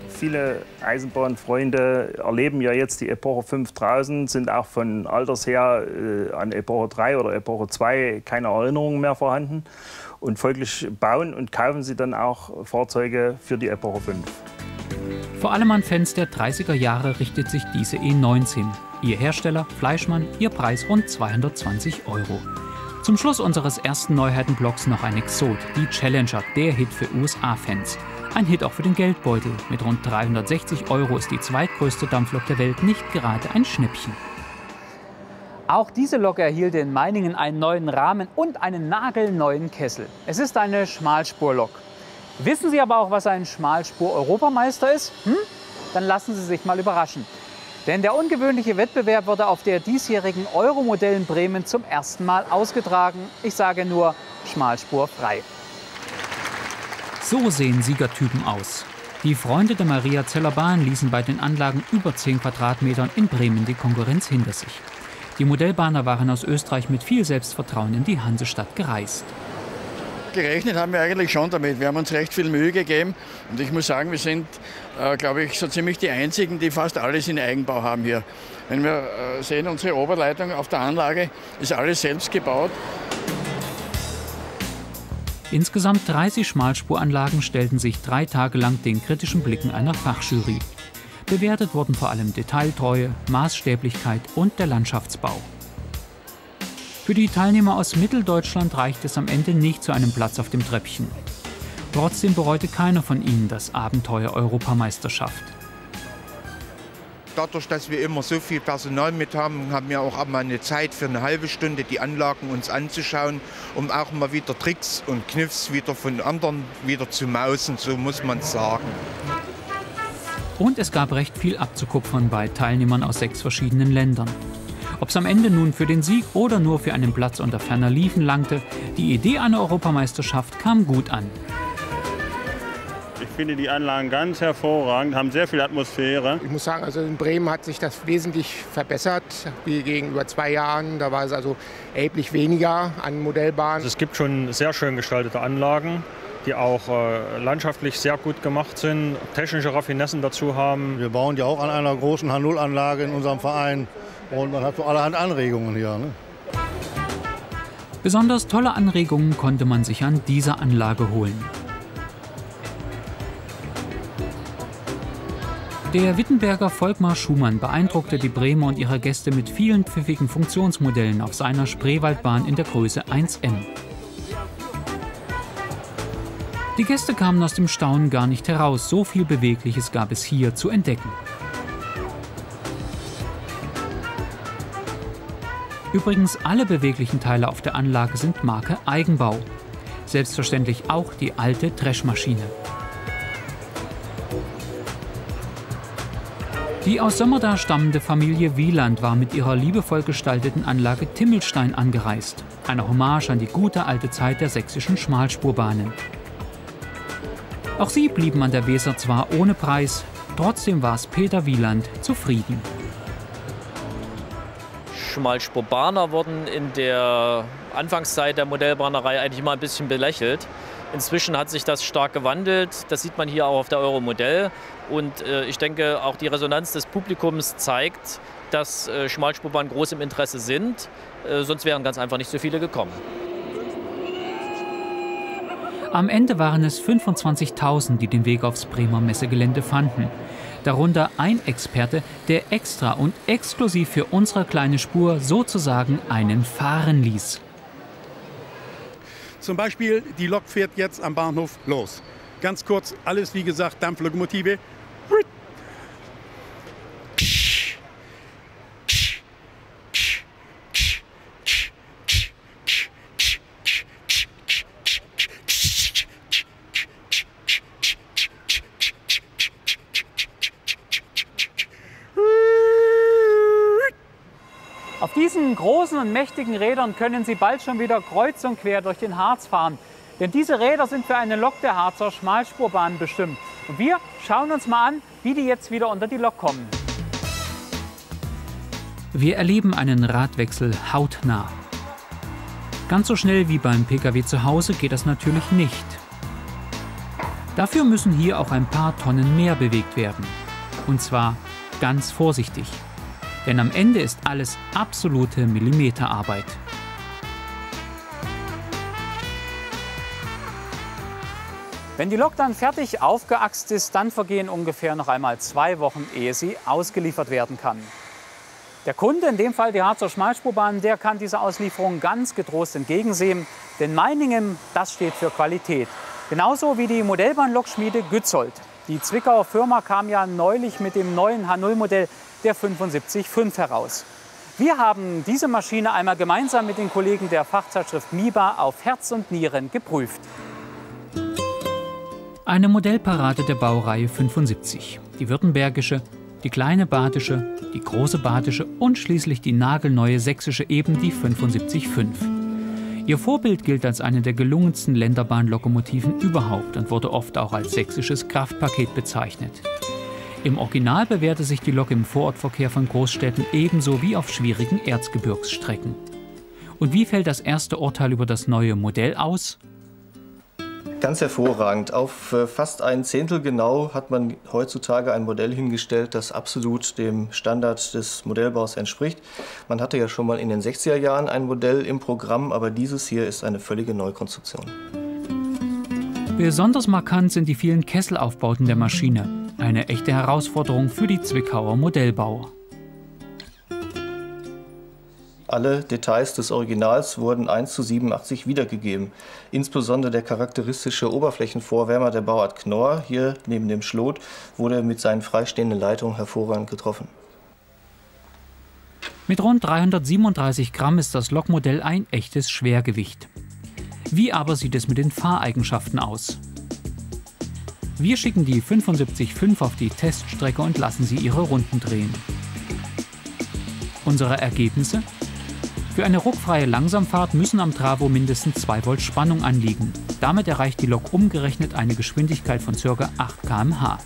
Viele Eisenbahnfreunde erleben ja jetzt die Epoche 5 draußen, sind auch von Alters her äh, an Epoche 3 oder Epoche 2 keine Erinnerungen mehr vorhanden. Und folglich bauen und kaufen sie dann auch Fahrzeuge für die Epoche 5. Vor allem an Fans der 30er Jahre richtet sich diese E19. Ihr Hersteller Fleischmann, ihr Preis rund 220 Euro. Zum Schluss unseres ersten Neuheitenblocks noch ein Exot, die Challenger, der Hit für USA-Fans. Ein Hit auch für den Geldbeutel. Mit rund 360 Euro ist die zweitgrößte Dampflok der Welt nicht gerade ein Schnäppchen. Auch diese Lok erhielt in Meiningen einen neuen Rahmen und einen nagelneuen Kessel. Es ist eine Schmalspurlok. Wissen Sie aber auch, was ein Schmalspur-Europameister ist? Hm? Dann lassen Sie sich mal überraschen. Denn der ungewöhnliche Wettbewerb wurde auf der diesjährigen Euromodell in Bremen zum ersten Mal ausgetragen. Ich sage nur schmalspurfrei. So sehen Siegertypen aus. Die Freunde der Mariazeller Bahn ließen bei den Anlagen über 10 Quadratmetern in Bremen die Konkurrenz hinter sich. Die Modellbahner waren aus Österreich mit viel Selbstvertrauen in die Hansestadt gereist. Gerechnet haben wir eigentlich schon damit. Wir haben uns recht viel Mühe gegeben. Und ich muss sagen, wir sind, äh, glaube ich, so ziemlich die Einzigen, die fast alles in Eigenbau haben hier. Wenn wir äh, sehen, unsere Oberleitung auf der Anlage ist alles selbst gebaut. Insgesamt 30 Schmalspuranlagen stellten sich drei Tage lang den kritischen Blicken einer Fachjury. Bewertet wurden vor allem Detailtreue, Maßstäblichkeit und der Landschaftsbau. Für die Teilnehmer aus Mitteldeutschland reicht es am Ende nicht zu einem Platz auf dem Treppchen. Trotzdem bereute keiner von ihnen das Abenteuer Europameisterschaft. Dadurch, dass wir immer so viel Personal mit haben, haben wir auch mal eine Zeit für eine halbe Stunde die Anlagen uns anzuschauen, um auch mal wieder Tricks und Kniffs wieder von anderen wieder zu mausen, so muss man sagen. Und es gab recht viel abzukupfern bei Teilnehmern aus sechs verschiedenen Ländern. Ob es am Ende nun für den Sieg oder nur für einen Platz unter ferner Liefen langte, die Idee einer Europameisterschaft kam gut an. Ich finde die Anlagen ganz hervorragend, haben sehr viel Atmosphäre. Ich muss sagen, also in Bremen hat sich das wesentlich verbessert wie gegenüber zwei Jahren. Da war es also erheblich weniger an Modellbahnen. Also es gibt schon sehr schön gestaltete Anlagen die auch äh, landschaftlich sehr gut gemacht sind, technische Raffinessen dazu haben. Wir bauen ja auch an einer großen H0-Anlage in unserem Verein und man hat so allerhand Anregungen hier. Ne? Besonders tolle Anregungen konnte man sich an dieser Anlage holen. Der Wittenberger Volkmar Schumann beeindruckte die Bremer und ihre Gäste mit vielen pfiffigen Funktionsmodellen auf seiner Spreewaldbahn in der Größe 1M. Die Gäste kamen aus dem Staunen gar nicht heraus, so viel Bewegliches gab es hier zu entdecken. Übrigens alle beweglichen Teile auf der Anlage sind Marke Eigenbau. Selbstverständlich auch die alte Dreschmaschine. Die aus Sömmerda stammende Familie Wieland war mit ihrer liebevoll gestalteten Anlage Timmelstein angereist. Eine Hommage an die gute alte Zeit der sächsischen Schmalspurbahnen. Auch sie blieben an der Weser zwar ohne Preis, trotzdem war es Peter Wieland zufrieden. Schmalspurbahner wurden in der Anfangszeit der Modellbahnerei eigentlich immer ein bisschen belächelt. Inzwischen hat sich das stark gewandelt. Das sieht man hier auch auf der Euromodell. Und äh, ich denke, auch die Resonanz des Publikums zeigt, dass äh, Schmalspurbahnen groß im Interesse sind. Äh, sonst wären ganz einfach nicht so viele gekommen. Am Ende waren es 25.000, die den Weg aufs Bremer Messegelände fanden. Darunter ein Experte, der extra und exklusiv für unsere kleine Spur sozusagen einen fahren ließ. Zum Beispiel, die Lok fährt jetzt am Bahnhof los. Ganz kurz, alles wie gesagt, Dampflokomotive. Diesen großen und mächtigen Rädern können Sie bald schon wieder kreuz und quer durch den Harz fahren. Denn diese Räder sind für eine Lok der Harzer Schmalspurbahn bestimmt. Und wir schauen uns mal an, wie die jetzt wieder unter die Lok kommen. Wir erleben einen Radwechsel hautnah. Ganz so schnell wie beim Pkw zu Hause geht das natürlich nicht. Dafür müssen hier auch ein paar Tonnen mehr bewegt werden. Und zwar ganz vorsichtig. Denn am Ende ist alles absolute Millimeterarbeit. Wenn die Lok dann fertig aufgeaxt ist, dann vergehen ungefähr noch einmal zwei Wochen, ehe sie ausgeliefert werden kann. Der Kunde, in dem Fall die Harzer Schmalspurbahn, der kann diese Auslieferung ganz getrost entgegensehen. Denn Meiningen, das steht für Qualität. Genauso wie die Modellbahnlokschmiede Gützold. Die Zwickauer Firma kam ja neulich mit dem neuen H0-Modell der 755 heraus. Wir haben diese Maschine einmal gemeinsam mit den Kollegen der Fachzeitschrift MIBA auf Herz und Nieren geprüft. Eine Modellparade der Baureihe 75. Die württembergische, die kleine badische, die große badische und schließlich die nagelneue sächsische eben die 755. Ihr Vorbild gilt als eine der gelungensten Länderbahnlokomotiven überhaupt und wurde oft auch als sächsisches Kraftpaket bezeichnet. Im Original bewährte sich die Lok im Vorortverkehr von Großstädten ebenso wie auf schwierigen Erzgebirgsstrecken. Und wie fällt das erste Urteil über das neue Modell aus? Ganz hervorragend. Auf äh, fast ein Zehntel genau hat man heutzutage ein Modell hingestellt, das absolut dem Standard des Modellbaus entspricht. Man hatte ja schon mal in den 60er Jahren ein Modell im Programm, aber dieses hier ist eine völlige Neukonstruktion. Besonders markant sind die vielen Kesselaufbauten der Maschine. Eine echte Herausforderung für die Zwickauer Modellbauer. Alle Details des Originals wurden 1 zu 87 wiedergegeben. Insbesondere der charakteristische Oberflächenvorwärmer der Bauart Knorr, hier neben dem Schlot, wurde mit seinen freistehenden Leitungen hervorragend getroffen. Mit rund 337 Gramm ist das Lokmodell ein echtes Schwergewicht. Wie aber sieht es mit den Fahreigenschaften aus? Wir schicken die 75.5 auf die Teststrecke und lassen sie ihre Runden drehen. Unsere Ergebnisse? Für eine ruckfreie Langsamfahrt müssen am Travo mindestens 2 Volt Spannung anliegen. Damit erreicht die Lok umgerechnet eine Geschwindigkeit von ca. 8 km/h.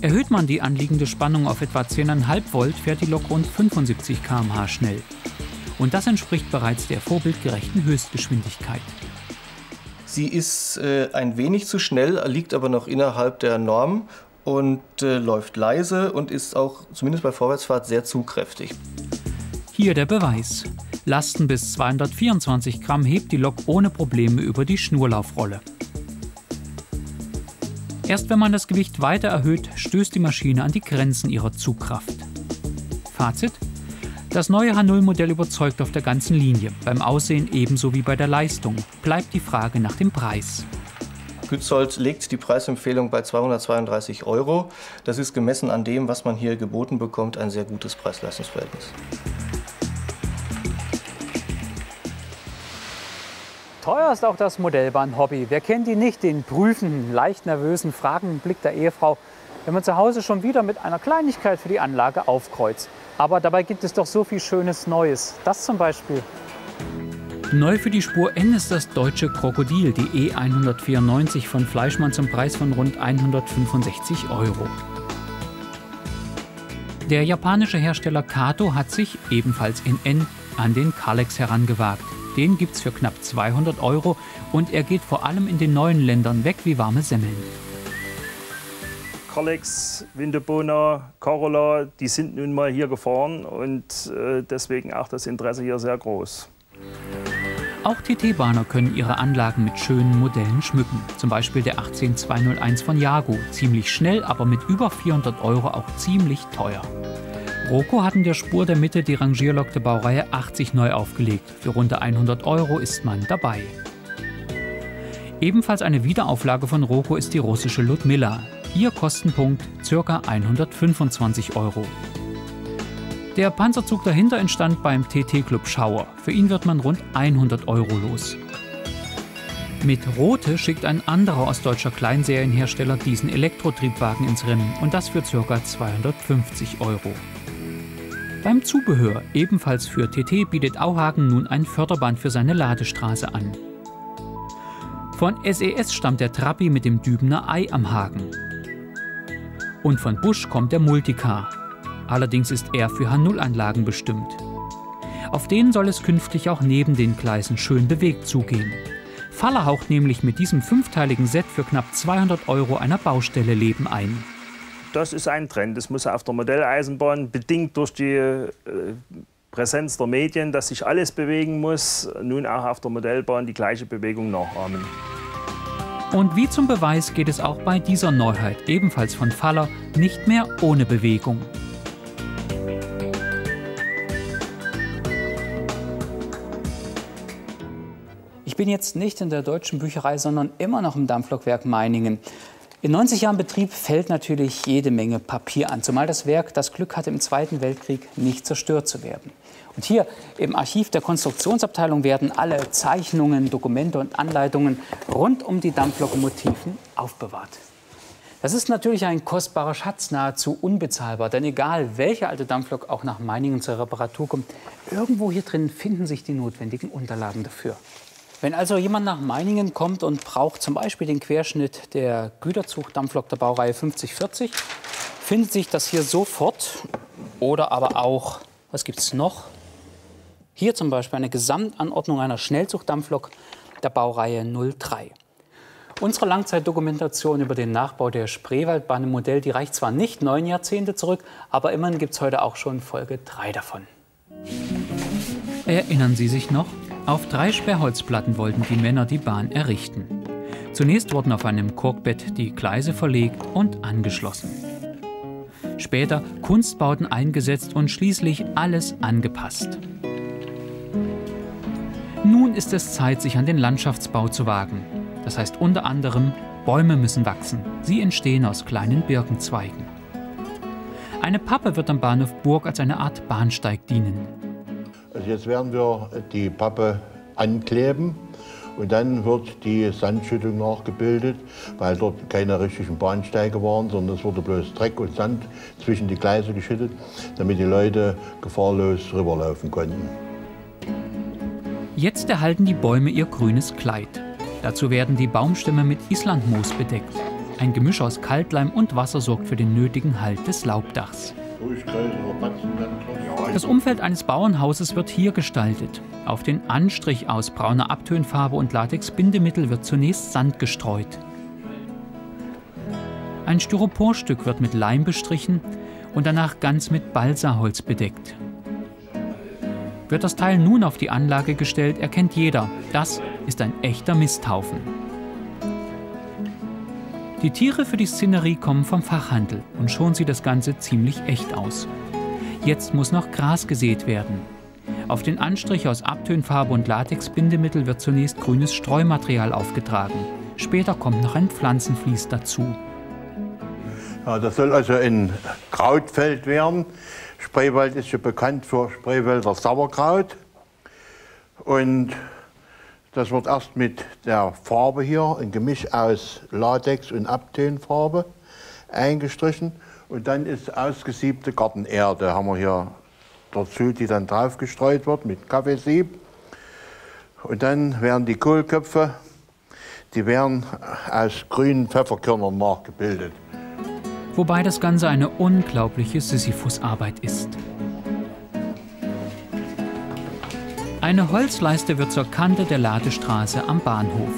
Erhöht man die anliegende Spannung auf etwa 10,5 Volt, fährt die Lok rund 75 km/h schnell. Und das entspricht bereits der vorbildgerechten Höchstgeschwindigkeit. Sie ist äh, ein wenig zu schnell, liegt aber noch innerhalb der Norm und äh, läuft leise und ist auch zumindest bei Vorwärtsfahrt sehr zugkräftig. Hier der Beweis. Lasten bis 224 Gramm hebt die Lok ohne Probleme über die Schnurlaufrolle. Erst wenn man das Gewicht weiter erhöht, stößt die Maschine an die Grenzen ihrer Zugkraft. Fazit? Das neue H0-Modell überzeugt auf der ganzen Linie, beim Aussehen ebenso wie bei der Leistung. Bleibt die Frage nach dem Preis. Gützold legt die Preisempfehlung bei 232 Euro. Das ist gemessen an dem, was man hier geboten bekommt, ein sehr gutes Preis-Leistungs-Verhältnis. Teuer ist auch das Modellbahn-Hobby. Wer kennt ihn nicht, den prüfenden, leicht nervösen, fragenden Blick der Ehefrau, wenn man zu Hause schon wieder mit einer Kleinigkeit für die Anlage aufkreuzt. Aber dabei gibt es doch so viel schönes Neues. Das zum Beispiel. Neu für die Spur N ist das deutsche Krokodil, die E194 von Fleischmann zum Preis von rund 165 Euro. Der japanische Hersteller Kato hat sich, ebenfalls in N, an den Kalex herangewagt. Den gibt's für knapp 200 Euro und er geht vor allem in den neuen Ländern weg wie warme Semmeln. Kalex, Winterbohner, Corolla, die sind nun mal hier gefahren und äh, deswegen auch das Interesse hier sehr groß. Auch TT-Bahner können ihre Anlagen mit schönen Modellen schmücken. Zum Beispiel der 18201 von Jago. Ziemlich schnell, aber mit über 400 Euro auch ziemlich teuer. Roco hat in der Spur der Mitte die Rangierlok der Baureihe 80 neu aufgelegt. Für rund 100 Euro ist man dabei. Ebenfalls eine Wiederauflage von Roco ist die russische Ludmilla. Ihr Kostenpunkt ca. 125 Euro. Der Panzerzug dahinter entstand beim TT-Club Schauer. Für ihn wird man rund 100 Euro los. Mit Rote schickt ein anderer ostdeutscher Kleinserienhersteller diesen Elektrotriebwagen ins Rennen und das für ca. 250 Euro. Beim Zubehör, ebenfalls für TT, bietet Auhagen nun ein Förderband für seine Ladestraße an. Von SES stammt der Trabi mit dem Dübener Ei am Haken. Und von Busch kommt der Multicar, Allerdings ist er für H0-Anlagen bestimmt. Auf denen soll es künftig auch neben den Gleisen schön bewegt zugehen. Faller haucht nämlich mit diesem fünfteiligen Set für knapp 200 Euro einer Baustelle Leben ein. Das ist ein Trend. Das muss auf der Modelleisenbahn, bedingt durch die äh, Präsenz der Medien, dass sich alles bewegen muss, nun auch auf der Modellbahn die gleiche Bewegung nachahmen. Und wie zum Beweis geht es auch bei dieser Neuheit, ebenfalls von Faller, nicht mehr ohne Bewegung. bin jetzt nicht in der deutschen Bücherei, sondern immer noch im Dampflokwerk Meiningen. In 90 Jahren Betrieb fällt natürlich jede Menge Papier an, zumal das Werk das Glück hatte, im Zweiten Weltkrieg nicht zerstört zu werden. Und hier im Archiv der Konstruktionsabteilung werden alle Zeichnungen, Dokumente und Anleitungen rund um die Dampflokomotiven aufbewahrt. Das ist natürlich ein kostbarer Schatz, nahezu unbezahlbar, denn egal welche alte Dampflok auch nach Meiningen zur Reparatur kommt, irgendwo hier drin finden sich die notwendigen Unterlagen dafür. Wenn also jemand nach Meiningen kommt und braucht zum Beispiel den Querschnitt der Güterzug-Dampflok der Baureihe 5040, findet sich das hier sofort. Oder aber auch, was gibt es noch? Hier zum Beispiel eine Gesamtanordnung einer Schnellzugdampflok der Baureihe 03. Unsere Langzeitdokumentation über den Nachbau der Spreewaldbahn im Modell, die reicht zwar nicht neun Jahrzehnte zurück, aber immerhin gibt es heute auch schon Folge 3 davon. Erinnern Sie sich noch? Auf drei Sperrholzplatten wollten die Männer die Bahn errichten. Zunächst wurden auf einem Korkbett die Gleise verlegt und angeschlossen. Später Kunstbauten eingesetzt und schließlich alles angepasst. Nun ist es Zeit, sich an den Landschaftsbau zu wagen. Das heißt unter anderem, Bäume müssen wachsen. Sie entstehen aus kleinen Birkenzweigen. Eine Pappe wird am Bahnhof Burg als eine Art Bahnsteig dienen. Also jetzt werden wir die Pappe ankleben und dann wird die Sandschüttung nachgebildet, weil dort keine richtigen Bahnsteige waren, sondern es wurde bloß Dreck und Sand zwischen die Gleise geschüttet, damit die Leute gefahrlos rüberlaufen konnten. Jetzt erhalten die Bäume ihr grünes Kleid. Dazu werden die Baumstämme mit Islandmoos bedeckt. Ein Gemisch aus Kaltleim und Wasser sorgt für den nötigen Halt des Laubdachs. Das Umfeld eines Bauernhauses wird hier gestaltet. Auf den Anstrich aus brauner Abtönfarbe und Latexbindemittel wird zunächst Sand gestreut. Ein Styroporstück wird mit Leim bestrichen und danach ganz mit Balsaholz bedeckt. Wird das Teil nun auf die Anlage gestellt, erkennt jeder, das ist ein echter Misthaufen. Die Tiere für die Szenerie kommen vom Fachhandel und schon sieht das Ganze ziemlich echt aus. Jetzt muss noch Gras gesät werden. Auf den Anstrich aus Abtönfarbe und Latexbindemittel wird zunächst grünes Streumaterial aufgetragen. Später kommt noch ein Pflanzenvlies dazu. Ja, das soll also ein Krautfeld werden. Spreewald ist ja bekannt für Spreewälder Sauerkraut. Und das wird erst mit der Farbe hier, ein Gemisch aus Latex und Abtönfarbe, eingestrichen. Und dann ist ausgesiebte Gartenerde, haben wir hier dazu, die dann drauf gestreut wird mit Kaffeesieb. Und dann werden die Kohlköpfe, die werden aus grünen Pfefferkörnern nachgebildet. Wobei das Ganze eine unglaubliche Sisyphusarbeit ist. Eine Holzleiste wird zur Kante der Ladestraße am Bahnhof.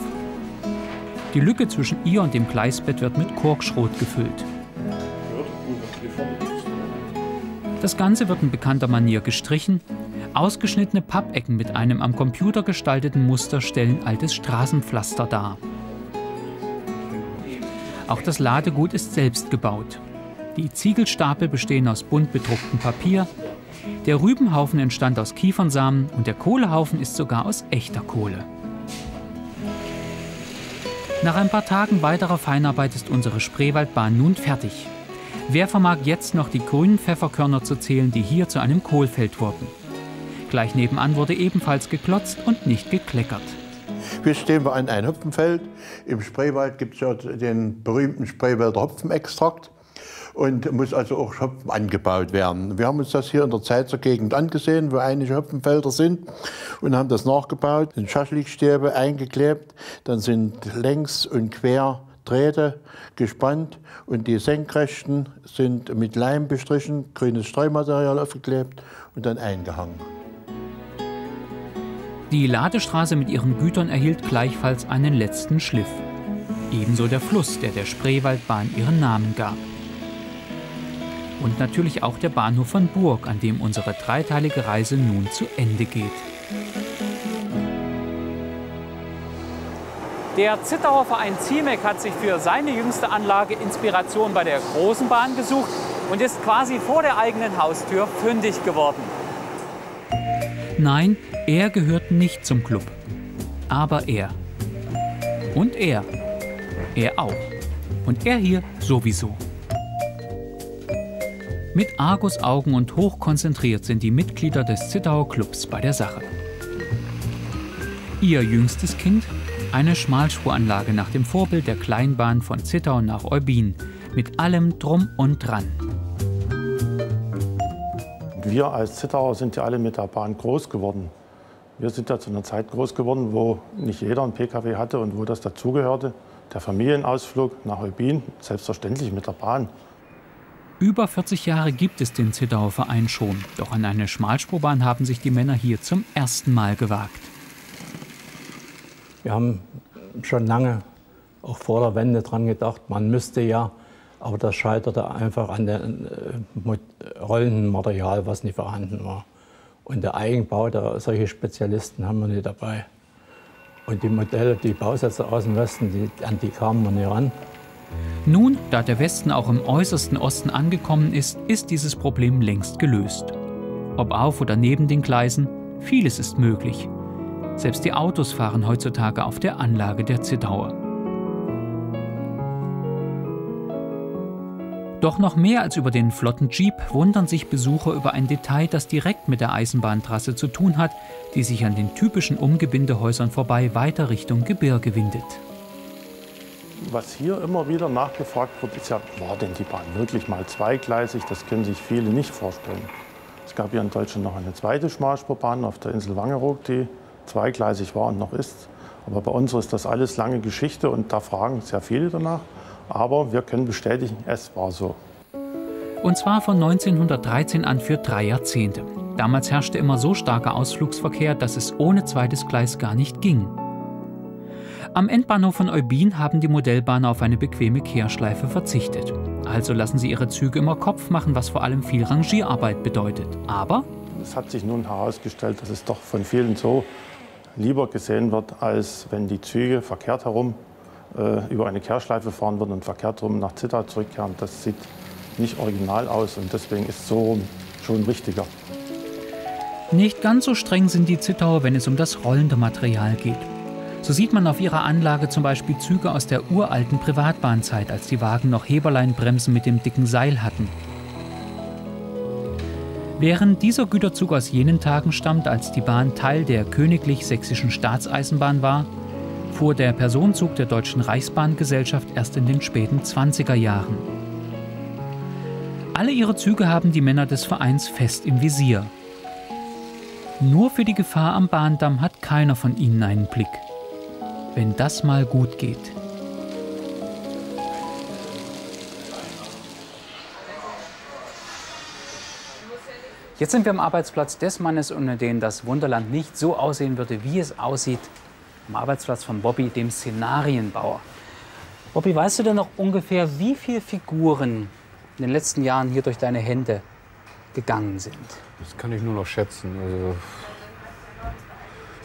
Die Lücke zwischen ihr und dem Gleisbett wird mit Korkschrot gefüllt. Das Ganze wird in bekannter Manier gestrichen. Ausgeschnittene Pappecken mit einem am Computer gestalteten Muster stellen altes Straßenpflaster dar. Auch das Ladegut ist selbst gebaut. Die Ziegelstapel bestehen aus bunt bedrucktem Papier. Der Rübenhaufen entstand aus Kiefernsamen und der Kohlehaufen ist sogar aus echter Kohle. Nach ein paar Tagen weiterer Feinarbeit ist unsere Spreewaldbahn nun fertig. Wer vermag jetzt noch die grünen Pfefferkörner zu zählen, die hier zu einem Kohlfeld wurden? Gleich nebenan wurde ebenfalls geklotzt und nicht gekleckert. Hier stehen wir an einem Hopfenfeld. Im Spreewald gibt es ja den berühmten Spreewälder Hopfenextrakt und muss also auch Hopfen angebaut werden. Wir haben uns das hier in der Zeit zur Gegend angesehen, wo einige Hopfenfelder sind und haben das nachgebaut, in Schaschlikstäbe eingeklebt. Dann sind längs und quer Drähte gespannt und die Senkrechten sind mit Leim bestrichen, grünes Streumaterial aufgeklebt und dann eingehangen. Die Ladestraße mit ihren Gütern erhielt gleichfalls einen letzten Schliff. Ebenso der Fluss, der der Spreewaldbahn ihren Namen gab. Und natürlich auch der Bahnhof von Burg, an dem unsere dreiteilige Reise nun zu Ende geht. Der Zittauer Verein Ziemek hat sich für seine jüngste Anlage Inspiration bei der großen Bahn gesucht und ist quasi vor der eigenen Haustür fündig geworden. Nein, er gehört nicht zum Club. Aber er. Und er. Er auch. Und er hier sowieso. Mit Argusaugen und hochkonzentriert sind die Mitglieder des Zittauer Clubs bei der Sache. Ihr jüngstes Kind? Eine Schmalspuranlage nach dem Vorbild der Kleinbahn von Zittau nach Eubin. Mit allem Drum und Dran. Wir als Zittauer sind ja alle mit der Bahn groß geworden. Wir sind ja zu einer Zeit groß geworden, wo nicht jeder einen Pkw hatte und wo das dazugehörte. Der Familienausflug nach Eubin, selbstverständlich mit der Bahn. Über 40 Jahre gibt es den Zittauer Verein schon. Doch an eine Schmalspurbahn haben sich die Männer hier zum ersten Mal gewagt. Wir haben schon lange, auch vor der Wende, daran gedacht, man müsste ja, aber das scheiterte einfach an dem äh, rollenden Material, was nicht vorhanden war. Und der Eigenbau, der, solche Spezialisten haben wir nicht dabei. Und die Modelle, die Bausätze aus dem Westen, die, an die kamen wir nicht ran. Nun, da der Westen auch im äußersten Osten angekommen ist, ist dieses Problem längst gelöst. Ob auf oder neben den Gleisen, vieles ist möglich. Selbst die Autos fahren heutzutage auf der Anlage der Zittauer. Doch noch mehr als über den flotten Jeep wundern sich Besucher über ein Detail, das direkt mit der Eisenbahntrasse zu tun hat, die sich an den typischen Umgebindehäusern vorbei weiter Richtung Gebirge windet. Was hier immer wieder nachgefragt wird, ist ja, war denn die Bahn wirklich mal zweigleisig? Das können sich viele nicht vorstellen. Es gab hier in Deutschland noch eine zweite Schmalspurbahn auf der Insel Wangerooge, die zweigleisig war und noch ist. Aber bei uns ist das alles lange Geschichte und da fragen sehr viele danach. Aber wir können bestätigen, es war so. Und zwar von 1913 an für drei Jahrzehnte. Damals herrschte immer so starker Ausflugsverkehr, dass es ohne zweites Gleis gar nicht ging. Am Endbahnhof von Eubin haben die Modellbahner auf eine bequeme Kehrschleife verzichtet. Also lassen sie ihre Züge immer Kopf machen, was vor allem viel Rangierarbeit bedeutet. Aber es hat sich nun herausgestellt, dass es doch von vielen so lieber gesehen wird, als wenn die Züge verkehrt herum über eine Kehrschleife fahren würden und verkehrt rum nach Zittau zurückkehren. Das sieht nicht original aus und deswegen ist so schon richtiger. Nicht ganz so streng sind die Zittauer, wenn es um das rollende Material geht. So sieht man auf ihrer Anlage zum Beispiel Züge aus der uralten Privatbahnzeit, als die Wagen noch Heberleinbremsen mit dem dicken Seil hatten. Während dieser Güterzug aus jenen Tagen stammt, als die Bahn Teil der königlich-sächsischen Staatseisenbahn war, fuhr der Personenzug der Deutschen Reichsbahngesellschaft erst in den späten 20er Jahren. Alle ihre Züge haben die Männer des Vereins fest im Visier. Nur für die Gefahr am Bahndamm hat keiner von ihnen einen Blick. Wenn das mal gut geht. Jetzt sind wir am Arbeitsplatz des Mannes, ohne den das Wunderland nicht so aussehen würde, wie es aussieht am Arbeitsplatz von Bobby, dem Szenarienbauer. Bobby, weißt du denn noch ungefähr, wie viele Figuren in den letzten Jahren hier durch deine Hände gegangen sind? Das kann ich nur noch schätzen. Also,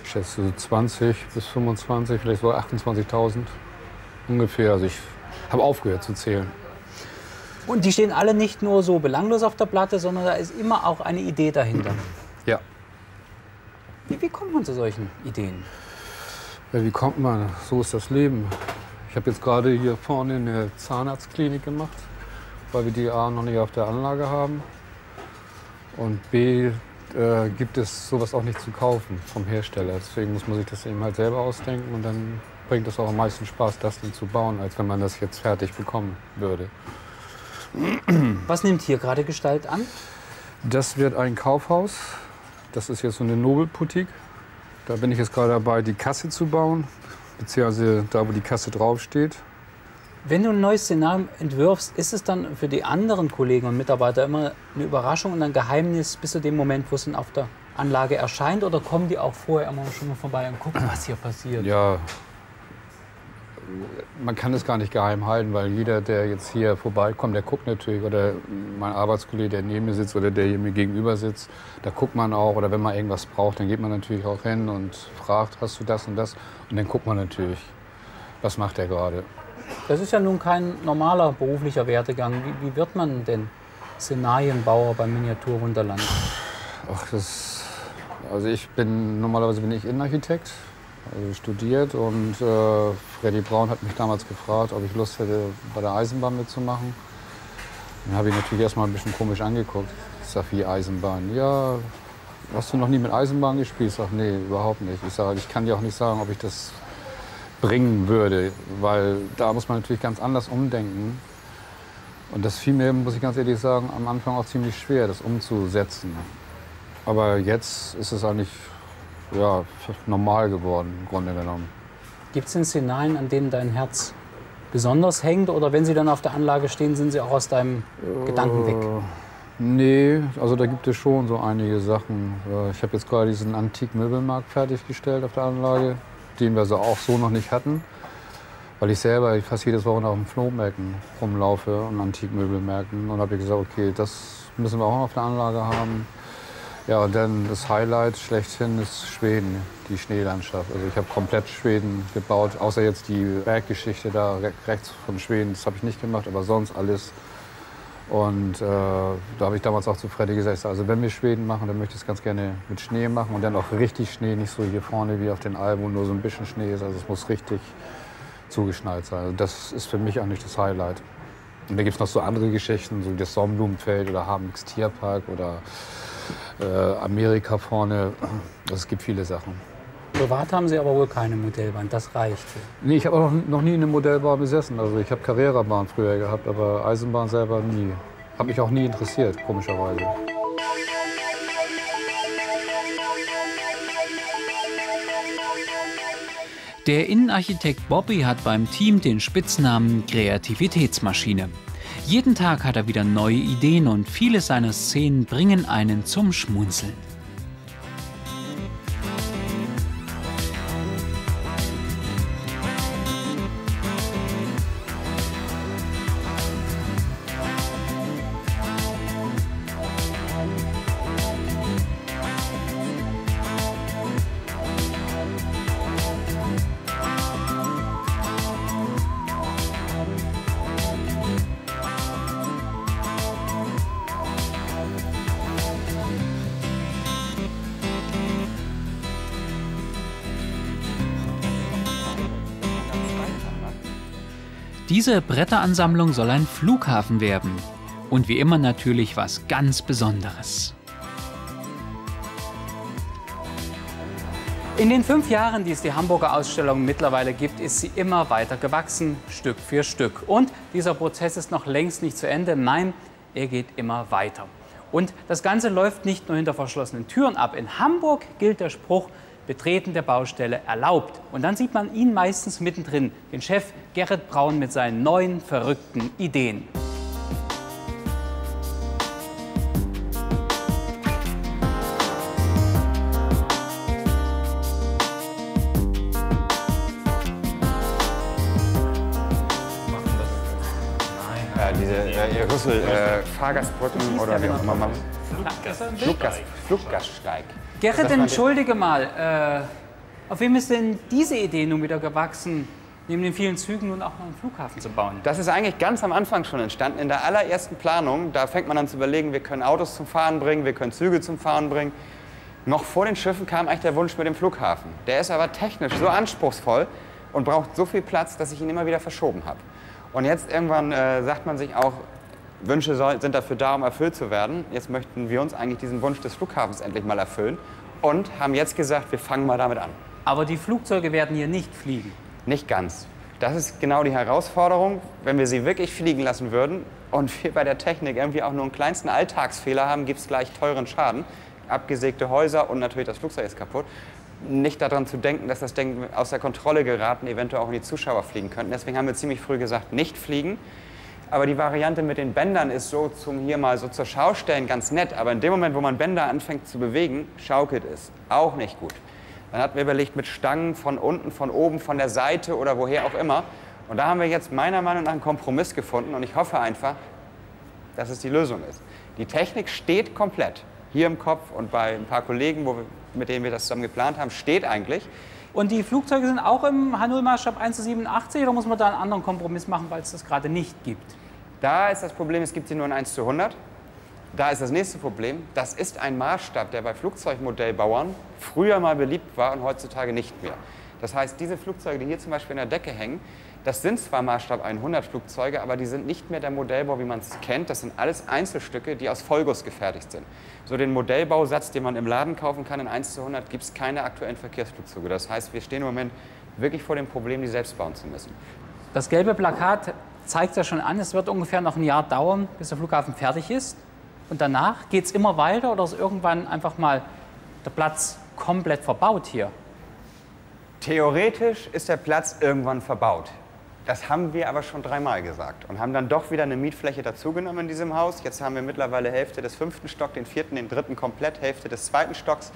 ich schätze 20 bis 25, vielleicht sogar 28.000 ungefähr. Also ich habe aufgehört zu zählen. Und die stehen alle nicht nur so belanglos auf der Platte, sondern da ist immer auch eine Idee dahinter. Ja. Wie, wie kommt man zu solchen Ideen? Ja. Wie kommt man? So ist das Leben. Ich habe jetzt gerade hier vorne eine Zahnarztklinik gemacht, weil wir die A noch nicht auf der Anlage haben. Und B äh, gibt es sowas auch nicht zu kaufen vom Hersteller. Deswegen muss man sich das eben halt selber ausdenken und dann bringt es auch am meisten Spaß, das dann zu bauen, als wenn man das jetzt fertig bekommen würde. Was nimmt hier gerade Gestalt an? Das wird ein Kaufhaus. Das ist jetzt so eine Nobelboutique. Da bin ich jetzt gerade dabei, die Kasse zu bauen, beziehungsweise da, wo die Kasse draufsteht. Wenn du ein neues Szenario entwirfst, ist es dann für die anderen Kollegen und Mitarbeiter immer eine Überraschung und ein Geheimnis bis zu dem Moment, wo es dann auf der Anlage erscheint? Oder kommen die auch vorher immer schon mal vorbei und gucken, was hier passiert? Ja, man kann es gar nicht geheim halten, weil jeder, der jetzt hier vorbeikommt, der guckt natürlich, oder mein Arbeitskollege, der neben mir sitzt oder der hier mir gegenüber sitzt, da guckt man auch, oder wenn man irgendwas braucht, dann geht man natürlich auch hin und fragt, hast du das und das? Und dann guckt man natürlich, was macht er gerade. Das ist ja nun kein normaler beruflicher Werdegang. Wie, wie wird man denn Szenarienbauer beim Miniaturwunderland? Ach, das, also ich bin, normalerweise bin ich Innenarchitekt, also studiert und äh, Freddy Braun hat mich damals gefragt, ob ich Lust hätte, bei der Eisenbahn mitzumachen. Dann habe ich natürlich erstmal ein bisschen komisch angeguckt. Wie Eisenbahn? Ja, hast du noch nie mit Eisenbahn gespielt? Ich sage, nee, überhaupt nicht. Ich sage, ich kann dir auch nicht sagen, ob ich das bringen würde, weil da muss man natürlich ganz anders umdenken. Und das fiel mir, muss ich ganz ehrlich sagen, am Anfang auch ziemlich schwer, das umzusetzen. Aber jetzt ist es eigentlich ja, normal geworden, im Grunde genommen. Gibt es denn Szenarien, an denen dein Herz besonders hängt? Oder wenn sie dann auf der Anlage stehen, sind sie auch aus deinem Gedanken weg? Äh, Nee, also da gibt es schon so einige Sachen. Äh, Ich habe jetzt gerade diesen Antik-Möbelmarkt fertiggestellt auf der Anlage, den wir so auch so noch nicht hatten. Weil ich selber fast jedes Wochenende auf den Flohmärkten rumlaufe und Antikmöbelmärkten. Und habe ich gesagt, okay, das müssen wir auch auf der Anlage haben. Ja, und dann das Highlight schlechthin ist Schweden, die Schneelandschaft. Also ich habe komplett Schweden gebaut, außer jetzt die Berggeschichte da re rechts von Schweden. Das habe ich nicht gemacht, aber sonst alles. Und äh, da habe ich damals auch zu Freddy gesagt, also wenn wir Schweden machen, dann möchte ich es ganz gerne mit Schnee machen und dann auch richtig Schnee, nicht so hier vorne wie auf den Alpen, wo nur so ein bisschen Schnee ist. Also es muss richtig zugeschneit sein. Also das ist für mich eigentlich das Highlight. Und da gibt es noch so andere Geschichten, so wie das Sonnenblumenfeld oder Habenix Tierpark oder Amerika vorne. Also es gibt viele Sachen. Privat haben Sie aber wohl keine Modellbahn, das reicht. Nee, ich habe auch noch nie eine Modellbahn besessen. Also ich habe Carrera-Bahn früher gehabt, aber Eisenbahn selber nie. Hat mich auch nie interessiert, komischerweise. Der Innenarchitekt Bobby hat beim Team den Spitznamen Kreativitätsmaschine. Jeden Tag hat er wieder neue Ideen und viele seiner Szenen bringen einen zum Schmunzeln. Diese Bretteransammlung soll ein Flughafen werden. Und wie immer natürlich was ganz Besonderes. In den fünf Jahren, die es die Hamburger Ausstellung mittlerweile gibt, ist sie immer weiter gewachsen, Stück für Stück. Und dieser Prozess ist noch längst nicht zu Ende. Nein, er geht immer weiter. Und das Ganze läuft nicht nur hinter verschlossenen Türen ab. In Hamburg gilt der Spruch, Betreten der Baustelle erlaubt. Und dann sieht man ihn meistens mittendrin, den Chef Gerrit Braun mit seinen neuen verrückten Ideen. Äh, Rüssel, äh, Fahrgastbrücken oder wie auch immer man. Fluggast, Fluggaststeig. Gerrit, entschuldige mal, äh, auf wem ist denn diese Idee nun wieder gewachsen, neben den vielen Zügen nun auch noch einen Flughafen zu bauen? Das ist eigentlich ganz am Anfang schon entstanden. In der allerersten Planung, da fängt man an zu überlegen, wir können Autos zum Fahren bringen, wir können Züge zum Fahren bringen. Noch vor den Schiffen kam eigentlich der Wunsch mit dem Flughafen. Der ist aber technisch so anspruchsvoll und braucht so viel Platz, dass ich ihn immer wieder verschoben habe. Und jetzt irgendwann äh, sagt man sich auch, Wünsche sind dafür da, um erfüllt zu werden. Jetzt möchten wir uns eigentlich diesen Wunsch des Flughafens endlich mal erfüllen und haben jetzt gesagt, wir fangen mal damit an. Aber die Flugzeuge werden hier nicht fliegen. Nicht ganz. Das ist genau die Herausforderung. Wenn wir sie wirklich fliegen lassen würden und wir bei der Technik irgendwie auch nur einen kleinsten Alltagsfehler haben, gibt es gleich teuren Schaden. Abgesägte Häuser und natürlich das Flugzeug ist kaputt. Nicht daran zu denken, dass das Ding aus der Kontrolle geraten, eventuell auch in die Zuschauer fliegen könnten. Deswegen haben wir ziemlich früh gesagt, nicht fliegen. Aber die Variante mit den Bändern ist so zum hier mal so zur Schau stellen ganz nett. Aber in dem Moment, wo man Bänder anfängt zu bewegen, schaukelt es. Auch nicht gut. Dann hatten wir überlegt mit Stangen von unten, von oben, von der Seite oder woher auch immer. Und da haben wir jetzt meiner Meinung nach einen Kompromiss gefunden. Und ich hoffe einfach, dass es die Lösung ist. Die Technik steht komplett. Hier im Kopf und bei ein paar Kollegen, wir, mit denen wir das zusammen geplant haben, steht eigentlich. Und die Flugzeuge sind auch im H0-Maßstab 1 zu 87 oder muss man da einen anderen Kompromiss machen, weil es das gerade nicht gibt? Da ist das Problem, es gibt sie nur in 1 zu 100. Da ist das nächste Problem, das ist ein Maßstab, der bei Flugzeugmodellbauern früher mal beliebt war und heutzutage nicht mehr. Das heißt, diese Flugzeuge, die hier zum Beispiel in der Decke hängen, das sind zwar Maßstab 100 Flugzeuge, aber die sind nicht mehr der Modellbau, wie man es kennt. Das sind alles Einzelstücke, die aus Vollguss gefertigt sind. So den Modellbausatz, den man im Laden kaufen kann in 1 zu 100, gibt es keine aktuellen Verkehrsflugzeuge. Das heißt, wir stehen im Moment wirklich vor dem Problem, die selbst bauen zu müssen. Das gelbe Plakat zeigt ja schon an, es wird ungefähr noch ein Jahr dauern, bis der Flughafen fertig ist. Und danach geht es immer weiter oder ist irgendwann einfach mal der Platz komplett verbaut hier? Theoretisch ist der Platz irgendwann verbaut. Das haben wir aber schon dreimal gesagt und haben dann doch wieder eine Mietfläche dazugenommen in diesem Haus. Jetzt haben wir mittlerweile Hälfte des fünften Stocks, den vierten, den dritten komplett, Hälfte des zweiten Stocks.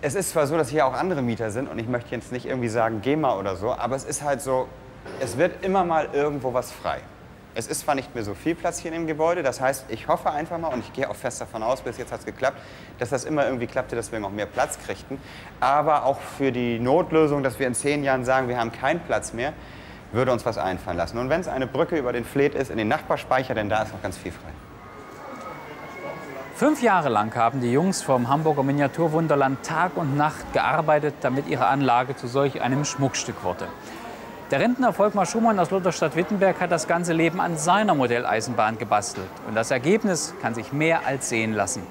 Es ist zwar so, dass hier auch andere Mieter sind und ich möchte jetzt nicht irgendwie sagen GEMA oder so, aber es ist halt so, es wird immer mal irgendwo was frei. Es ist zwar nicht mehr so viel Platz hier in dem Gebäude, das heißt, ich hoffe einfach mal und ich gehe auch fest davon aus, bis jetzt hat es geklappt, dass das immer irgendwie klappte, dass wir noch mehr Platz kriegten. Aber auch für die Notlösung, dass wir in zehn Jahren sagen, wir haben keinen Platz mehr, würde uns was einfallen lassen. Und wenn es eine Brücke über den Fleet ist, in den Nachbarspeicher, denn da ist noch ganz viel frei. Fünf Jahre lang haben die Jungs vom Hamburger Miniaturwunderland Tag und Nacht gearbeitet, damit ihre Anlage zu solch einem Schmuckstück wurde. Der Rentner Volkmar Schumann aus Lutherstadt-Wittenberg hat das ganze Leben an seiner Modelleisenbahn gebastelt. Und das Ergebnis kann sich mehr als sehen lassen.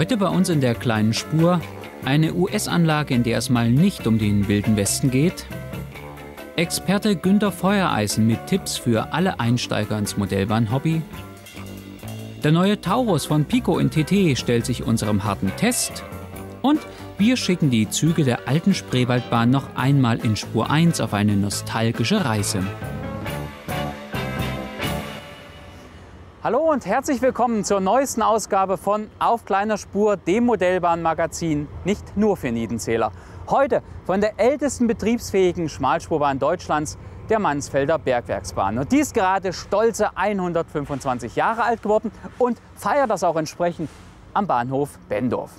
Heute bei uns in der kleinen Spur eine US-Anlage, in der es mal nicht um den Wilden Westen geht. Experte Günter Feuereisen mit Tipps für alle Einsteiger ins Modellbahnhobby. Der neue Taurus von Pico in TT stellt sich unserem harten Test. Und wir schicken die Züge der alten Spreewaldbahn noch einmal in Spur 1 auf eine nostalgische Reise. Hallo und herzlich willkommen zur neuesten Ausgabe von Auf kleiner Spur, dem Modellbahnmagazin, nicht nur für Niedenzähler. Heute von der ältesten betriebsfähigen Schmalspurbahn Deutschlands, der Mansfelder Bergwerksbahn. Und die ist gerade stolze 125 Jahre alt geworden und feiert das auch entsprechend am Bahnhof Bendorf.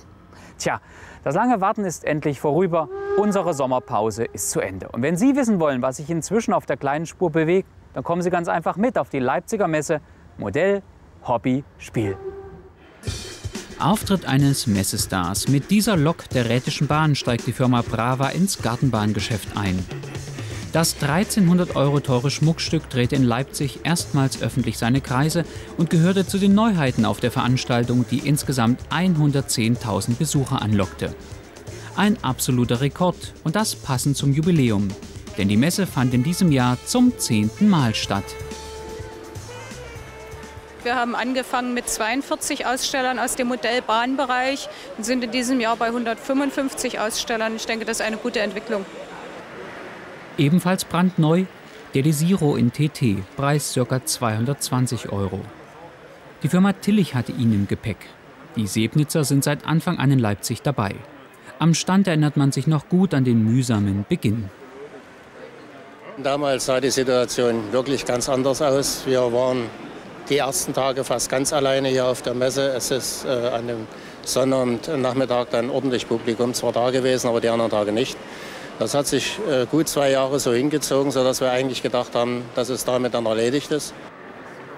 Tja, das lange Warten ist endlich vorüber. Unsere Sommerpause ist zu Ende. Und wenn Sie wissen wollen, was sich inzwischen auf der kleinen Spur bewegt, dann kommen Sie ganz einfach mit auf die Leipziger Messe Modell, Hobby, Spiel. Auftritt eines Messestars. Mit dieser Lok der Rätischen Bahn steigt die Firma Brava ins Gartenbahngeschäft ein. Das 1300 Euro teure Schmuckstück drehte in Leipzig erstmals öffentlich seine Kreise und gehörte zu den Neuheiten auf der Veranstaltung, die insgesamt 110.000 Besucher anlockte. Ein absoluter Rekord und das passend zum Jubiläum. Denn die Messe fand in diesem Jahr zum zehnten Mal statt. Wir haben angefangen mit 42 Ausstellern aus dem Modellbahnbereich und sind in diesem Jahr bei 155 Ausstellern. Ich denke, das ist eine gute Entwicklung. Ebenfalls brandneu der Desiro in TT, Preis ca. 220 Euro. Die Firma Tillich hatte ihn im Gepäck. Die Sebnitzer sind seit Anfang an in Leipzig dabei. Am Stand erinnert man sich noch gut an den mühsamen Beginn. Damals sah die Situation wirklich ganz anders aus. Wir waren die ersten Tage fast ganz alleine hier auf der Messe. Es ist äh, an dem Sonnabendnachmittag dann ordentlich Publikum zwar da gewesen, aber die anderen Tage nicht. Das hat sich äh, gut zwei Jahre so hingezogen, sodass wir eigentlich gedacht haben, dass es damit dann erledigt ist.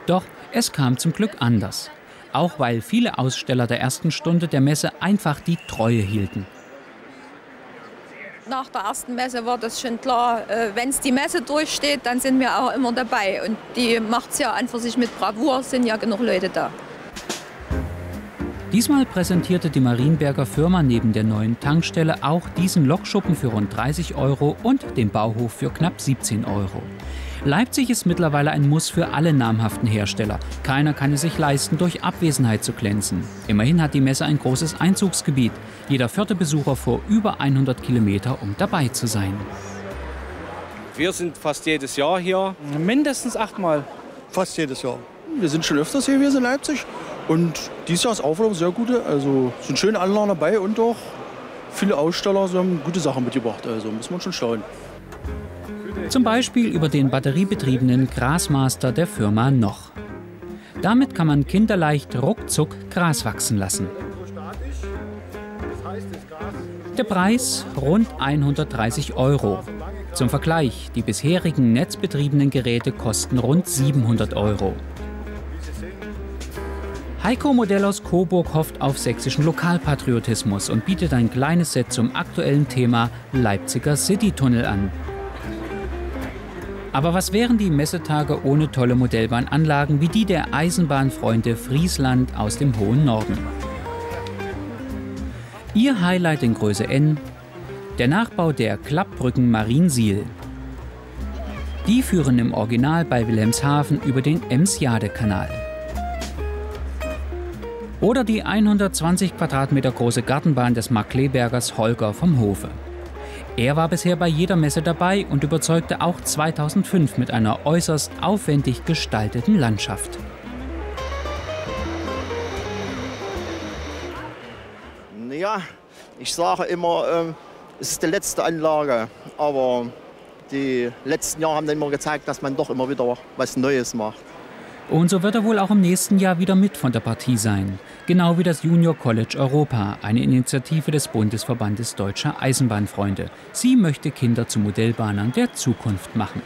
Doch es kam zum Glück anders. Auch weil viele Aussteller der ersten Stunde der Messe einfach die Treue hielten. Nach der ersten Messe war das schon klar, äh, wenn es die Messe durchsteht, dann sind wir auch immer dabei. Und die macht es ja an für sich mit Bravour, sind ja genug Leute da. Diesmal präsentierte die Marienberger Firma neben der neuen Tankstelle auch diesen Lokschuppen für rund 30 Euro und den Bauhof für knapp 17 Euro. Leipzig ist mittlerweile ein Muss für alle namhaften Hersteller. Keiner kann es sich leisten, durch Abwesenheit zu glänzen. Immerhin hat die Messe ein großes Einzugsgebiet. Jeder vierte Besucher vor über 100 Kilometer, um dabei zu sein. Wir sind fast jedes Jahr hier. Mindestens achtmal. Fast jedes Jahr. Wir sind schon öfters hier gewesen in Leipzig. Und dieses Jahr ist wieder sehr gute. Also sind schöne Anlagen dabei und auch viele Aussteller haben gute Sachen mitgebracht. Also muss man schon schauen. Zum Beispiel über den batteriebetriebenen Grasmaster der Firma Noch. Damit kann man kinderleicht ruckzuck Gras wachsen lassen. Der Preis rund 130 Euro. Zum Vergleich, die bisherigen netzbetriebenen Geräte kosten rund 700 Euro. Heiko Modell aus Coburg hofft auf sächsischen Lokalpatriotismus und bietet ein kleines Set zum aktuellen Thema Leipziger Citytunnel an. Aber was wären die Messetage ohne tolle Modellbahnanlagen wie die der Eisenbahnfreunde Friesland aus dem hohen Norden? Ihr Highlight in Größe N, der Nachbau der Klappbrücken Mariensiel. Die führen im Original bei Wilhelmshaven über den Ems-Jade-Kanal. Oder die 120 Quadratmeter große Gartenbahn des Marklebergers Holger vom Hofe. Er war bisher bei jeder Messe dabei und überzeugte auch 2005 mit einer äußerst aufwendig gestalteten Landschaft. Ja, ich sage immer, äh, es ist die letzte Anlage, aber die letzten Jahre haben dann immer gezeigt, dass man doch immer wieder was Neues macht. Und so wird er wohl auch im nächsten Jahr wieder mit von der Partie sein. Genau wie das Junior College Europa, eine Initiative des Bundesverbandes Deutscher Eisenbahnfreunde. Sie möchte Kinder zu Modellbahnern der Zukunft machen.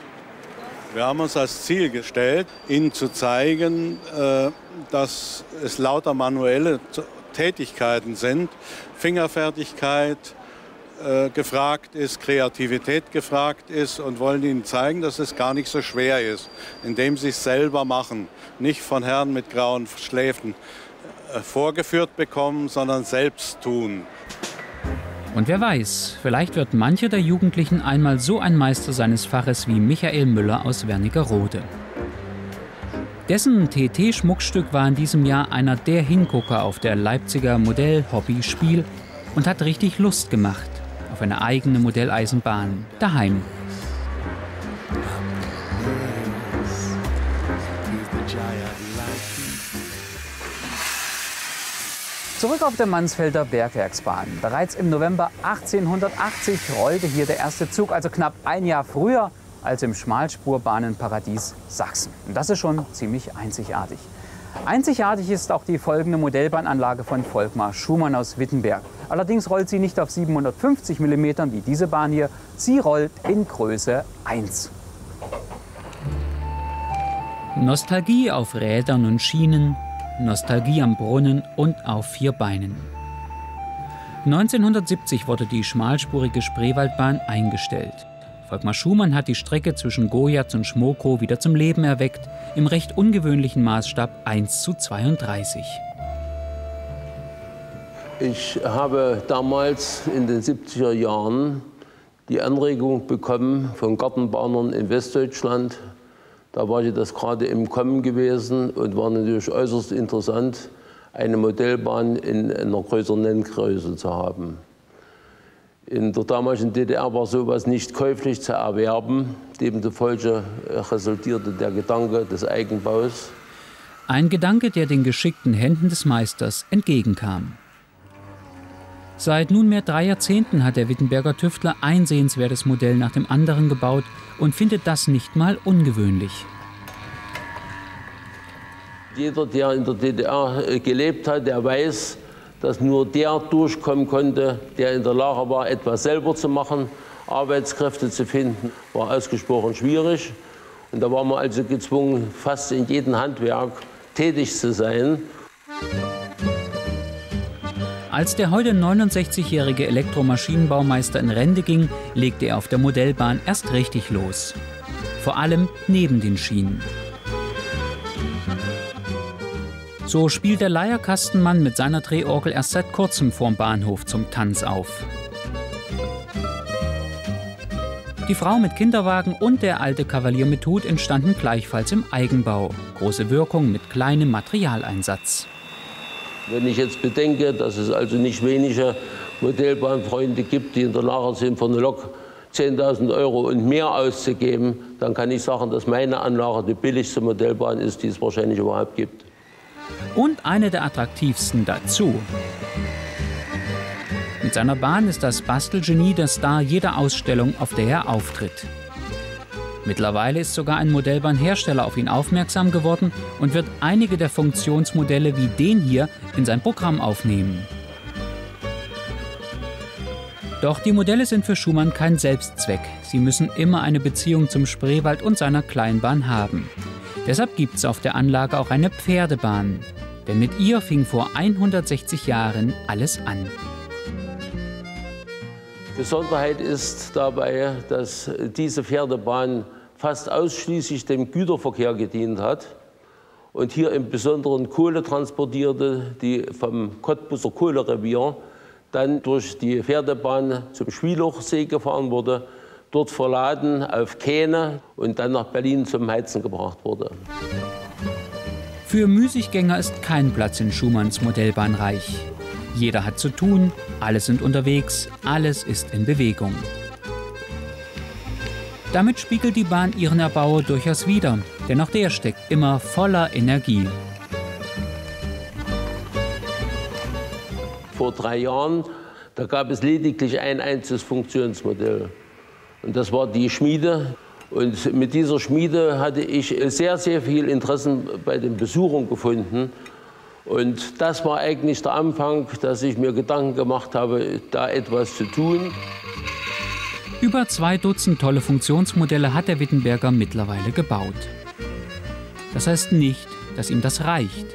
Wir haben uns als Ziel gestellt, Ihnen zu zeigen, äh, dass es lauter manuelle Tätigkeiten sind, Fingerfertigkeit, äh, gefragt ist, Kreativität gefragt ist und wollen ihnen zeigen, dass es gar nicht so schwer ist, indem sie es selber machen, nicht von Herren mit grauen Schläfen vorgeführt bekommen, sondern selbst tun. Und wer weiß, vielleicht wird mancher der Jugendlichen einmal so ein Meister seines Faches wie Michael Müller aus Wernigerode. Dessen TT-Schmuckstück war in diesem Jahr einer der Hingucker auf der Leipziger Modell Hobby Spiel und hat richtig Lust gemacht auf eine eigene Modelleisenbahn daheim. Zurück auf der Mansfelder Bergwerksbahn. Bereits im November 1880 rollte hier der erste Zug, also knapp ein Jahr früher als im Schmalspurbahnenparadies Sachsen. Und das ist schon ziemlich einzigartig. Einzigartig ist auch die folgende Modellbahnanlage von Volkmar Schumann aus Wittenberg. Allerdings rollt sie nicht auf 750 mm wie diese Bahn hier, sie rollt in Größe 1. Nostalgie auf Rädern und Schienen, Nostalgie am Brunnen und auf vier Beinen. 1970 wurde die schmalspurige Spreewaldbahn eingestellt. Volkmar Schumann hat die Strecke zwischen Gojatz und Schmoko wieder zum Leben erweckt, im recht ungewöhnlichen Maßstab 1 zu 32. Ich habe damals in den 70er Jahren die Anregung bekommen von Gartenbahnern in Westdeutschland. Da war das gerade im Kommen gewesen und war natürlich äußerst interessant, eine Modellbahn in einer größeren Nenngröße zu haben. In der damaligen DDR war sowas nicht käuflich zu erwerben. Demzufolge resultierte der Gedanke des Eigenbaus. Ein Gedanke, der den geschickten Händen des Meisters entgegenkam. Seit nunmehr drei Jahrzehnten hat der Wittenberger Tüftler ein sehenswertes Modell nach dem anderen gebaut und findet das nicht mal ungewöhnlich. Jeder, der in der DDR äh, gelebt hat, der weiß, dass nur der durchkommen konnte, der in der Lage war, etwas selber zu machen. Arbeitskräfte zu finden, war ausgesprochen schwierig. Und da war man also gezwungen, fast in jedem Handwerk tätig zu sein. Als der heute 69-jährige Elektromaschinenbaumeister in Rente ging, legte er auf der Modellbahn erst richtig los. Vor allem neben den Schienen. So spielt der Leierkastenmann mit seiner Drehorgel erst seit kurzem vorm Bahnhof zum Tanz auf. Die Frau mit Kinderwagen und der alte Kavalier mit Hut entstanden gleichfalls im Eigenbau. Große Wirkung mit kleinem Materialeinsatz. Wenn ich jetzt bedenke, dass es also nicht wenige Modellbahnfreunde gibt, die in der Lage sind, für eine Lok 10.000 Euro und mehr auszugeben, dann kann ich sagen, dass meine Anlage die billigste Modellbahn ist, die es wahrscheinlich überhaupt gibt. Und eine der attraktivsten dazu. Mit seiner Bahn ist das Bastelgenie der Star jeder Ausstellung, auf der er auftritt. Mittlerweile ist sogar ein Modellbahnhersteller auf ihn aufmerksam geworden und wird einige der Funktionsmodelle wie den hier in sein Programm aufnehmen. Doch die Modelle sind für Schumann kein Selbstzweck. Sie müssen immer eine Beziehung zum Spreewald und seiner Kleinbahn haben. Deshalb gibt es auf der Anlage auch eine Pferdebahn. Denn mit ihr fing vor 160 Jahren alles an. Besonderheit ist dabei, dass diese Pferdebahn fast ausschließlich dem Güterverkehr gedient hat und hier im Besonderen Kohle transportierte, die vom Cottbuser Kohlerevier dann durch die Pferdebahn zum Schwielochsee gefahren wurde, dort verladen auf Kähne und dann nach Berlin zum Heizen gebracht wurde. Für Müßiggänger ist kein Platz in Schumanns Modellbahnreich. Jeder hat zu tun, alle sind unterwegs, alles ist in Bewegung. Damit spiegelt die Bahn ihren Erbauer durchaus wider, denn auch der steckt immer voller Energie. Vor drei Jahren, da gab es lediglich ein einziges Funktionsmodell. Und das war die Schmiede. Und mit dieser Schmiede hatte ich sehr, sehr viel Interessen bei den Besuchern gefunden. Und das war eigentlich der Anfang, dass ich mir Gedanken gemacht habe, da etwas zu tun. Über zwei Dutzend tolle Funktionsmodelle hat der Wittenberger mittlerweile gebaut. Das heißt nicht, dass ihm das reicht.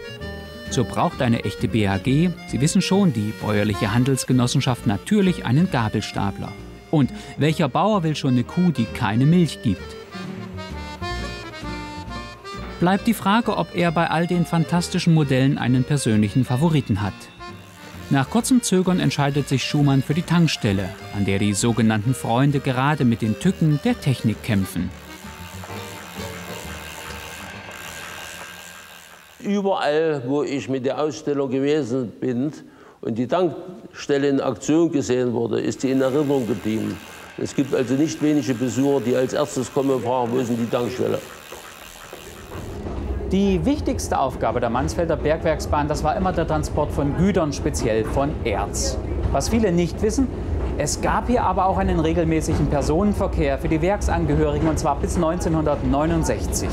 So braucht eine echte BAG, Sie wissen schon, die bäuerliche Handelsgenossenschaft, natürlich einen Gabelstapler. Und welcher Bauer will schon eine Kuh, die keine Milch gibt? Bleibt die Frage, ob er bei all den fantastischen Modellen einen persönlichen Favoriten hat. Nach kurzem Zögern entscheidet sich Schumann für die Tankstelle, an der die sogenannten Freunde gerade mit den Tücken der Technik kämpfen. Überall, wo ich mit der Ausstellung gewesen bin und die Tankstelle in Aktion gesehen wurde, ist sie in Erinnerung geblieben. Es gibt also nicht wenige Besucher, die als erstes kommen und fragen, wo ist denn die Tankstelle? Die wichtigste Aufgabe der Mansfelder Bergwerksbahn, das war immer der Transport von Gütern, speziell von Erz. Was viele nicht wissen, Es gab hier aber auch einen regelmäßigen Personenverkehr für die Werksangehörigen und zwar bis 1969.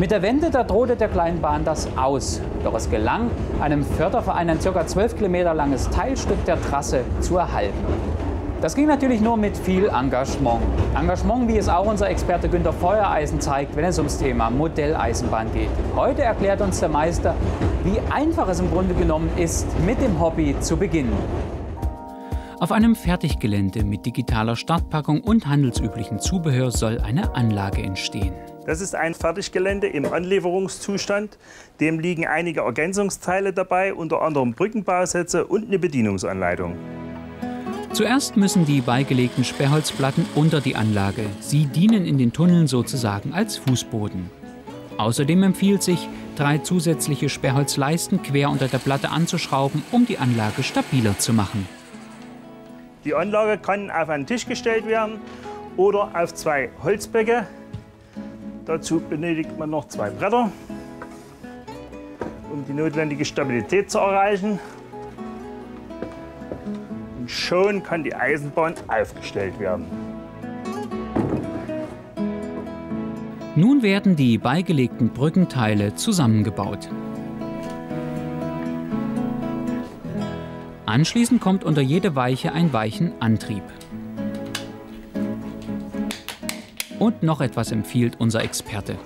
Mit der Wende da drohte der Kleinbahn das aus. Doch es gelang, einem Förderverein ein ca. 12 Kilometer langes Teilstück der Trasse zu erhalten. Das ging natürlich nur mit viel Engagement. Engagement, wie es auch unser Experte Günter Feuereisen zeigt, wenn es ums Thema Modelleisenbahn geht. Heute erklärt uns der Meister, wie einfach es im Grunde genommen ist, mit dem Hobby zu beginnen. Auf einem Fertiggelände mit digitaler Startpackung und handelsüblichen Zubehör soll eine Anlage entstehen. Das ist ein Fertiggelände im Anlieferungszustand. Dem liegen einige Ergänzungsteile dabei, unter anderem Brückenbausätze und eine Bedienungsanleitung. Zuerst müssen die beigelegten Sperrholzplatten unter die Anlage. Sie dienen in den Tunneln sozusagen als Fußboden. Außerdem empfiehlt sich, drei zusätzliche Sperrholzleisten quer unter der Platte anzuschrauben, um die Anlage stabiler zu machen. Die Anlage kann auf einen Tisch gestellt werden oder auf zwei Holzböcke. Dazu benötigt man noch zwei Bretter, um die notwendige Stabilität zu erreichen. Und schon kann die Eisenbahn aufgestellt werden. Nun werden die beigelegten Brückenteile zusammengebaut. Anschließend kommt unter jede Weiche ein Weichenantrieb. Und noch etwas empfiehlt unser Experte.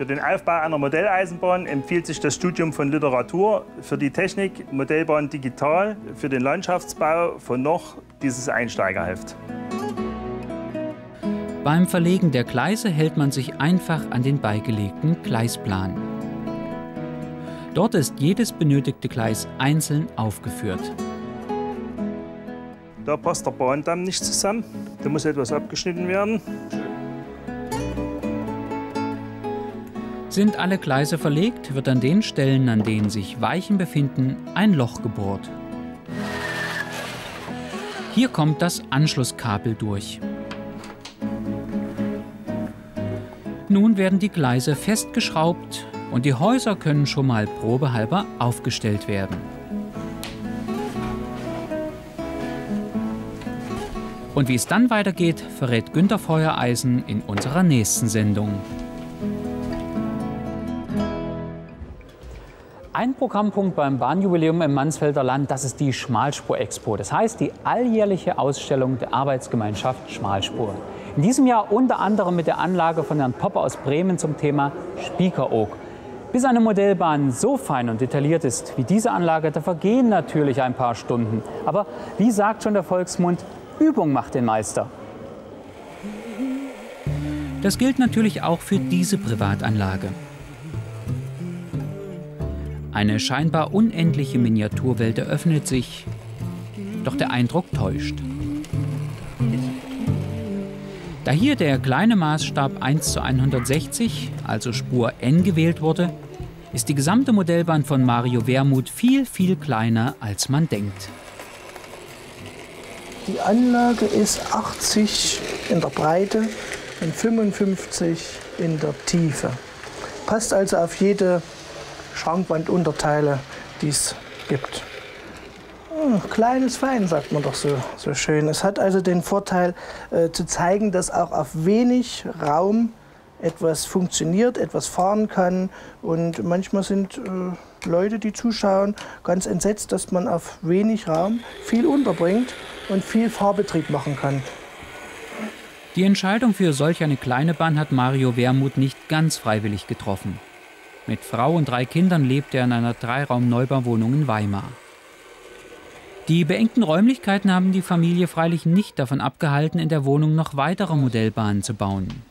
Für den Aufbau einer Modelleisenbahn empfiehlt sich das Studium von Literatur, für die Technik Modellbahn digital, für den Landschaftsbau von noch dieses Einsteigerheft. Beim Verlegen der Gleise hält man sich einfach an den beigelegten Gleisplan. Dort ist jedes benötigte Gleis einzeln aufgeführt. Da passt der Bahndamm nicht zusammen. Da muss etwas abgeschnitten werden. Sind alle Gleise verlegt, wird an den Stellen, an denen sich Weichen befinden, ein Loch gebohrt. Hier kommt das Anschlusskabel durch. Nun werden die Gleise festgeschraubt und die Häuser können schon mal probehalber aufgestellt werden. Und wie es dann weitergeht, verrät Günter Feuereisen in unserer nächsten Sendung. Ein Programmpunkt beim Bahnjubiläum im Mansfelder Land, das ist die Schmalspur-Expo. Das heißt die alljährliche Ausstellung der Arbeitsgemeinschaft Schmalspur. In diesem Jahr unter anderem mit der Anlage von Herrn Popper aus Bremen zum Thema Spiekeroog. Bis eine Modellbahn so fein und detailliert ist wie diese Anlage, da vergehen natürlich ein paar Stunden. Aber wie sagt schon der Volksmund, Übung macht den Meister. Das gilt natürlich auch für diese Privatanlage. Eine scheinbar unendliche Miniaturwelt eröffnet sich, doch der Eindruck täuscht. Da hier der kleine Maßstab 1 zu 160, also Spur N, gewählt wurde, ist die gesamte Modellbahn von Mario Wermuth viel, viel kleiner, als man denkt. Die Anlage ist 80 in der Breite und 55 in der Tiefe. Passt also auf jede Schrankwandunterteile, die es gibt. Hm, kleines Fein, sagt man doch so, so schön. Es hat also den Vorteil äh, zu zeigen, dass auch auf wenig Raum etwas funktioniert, etwas fahren kann. Und manchmal sind äh, Leute, die zuschauen, ganz entsetzt, dass man auf wenig Raum viel unterbringt und viel Fahrbetrieb machen kann. Die Entscheidung für solch eine kleine Bahn hat Mario Wermuth nicht ganz freiwillig getroffen. Mit Frau und drei Kindern lebt er in einer Dreiraum-Neubauwohnung in Weimar. Die beengten Räumlichkeiten haben die Familie freilich nicht davon abgehalten, in der Wohnung noch weitere Modellbahnen zu bauen.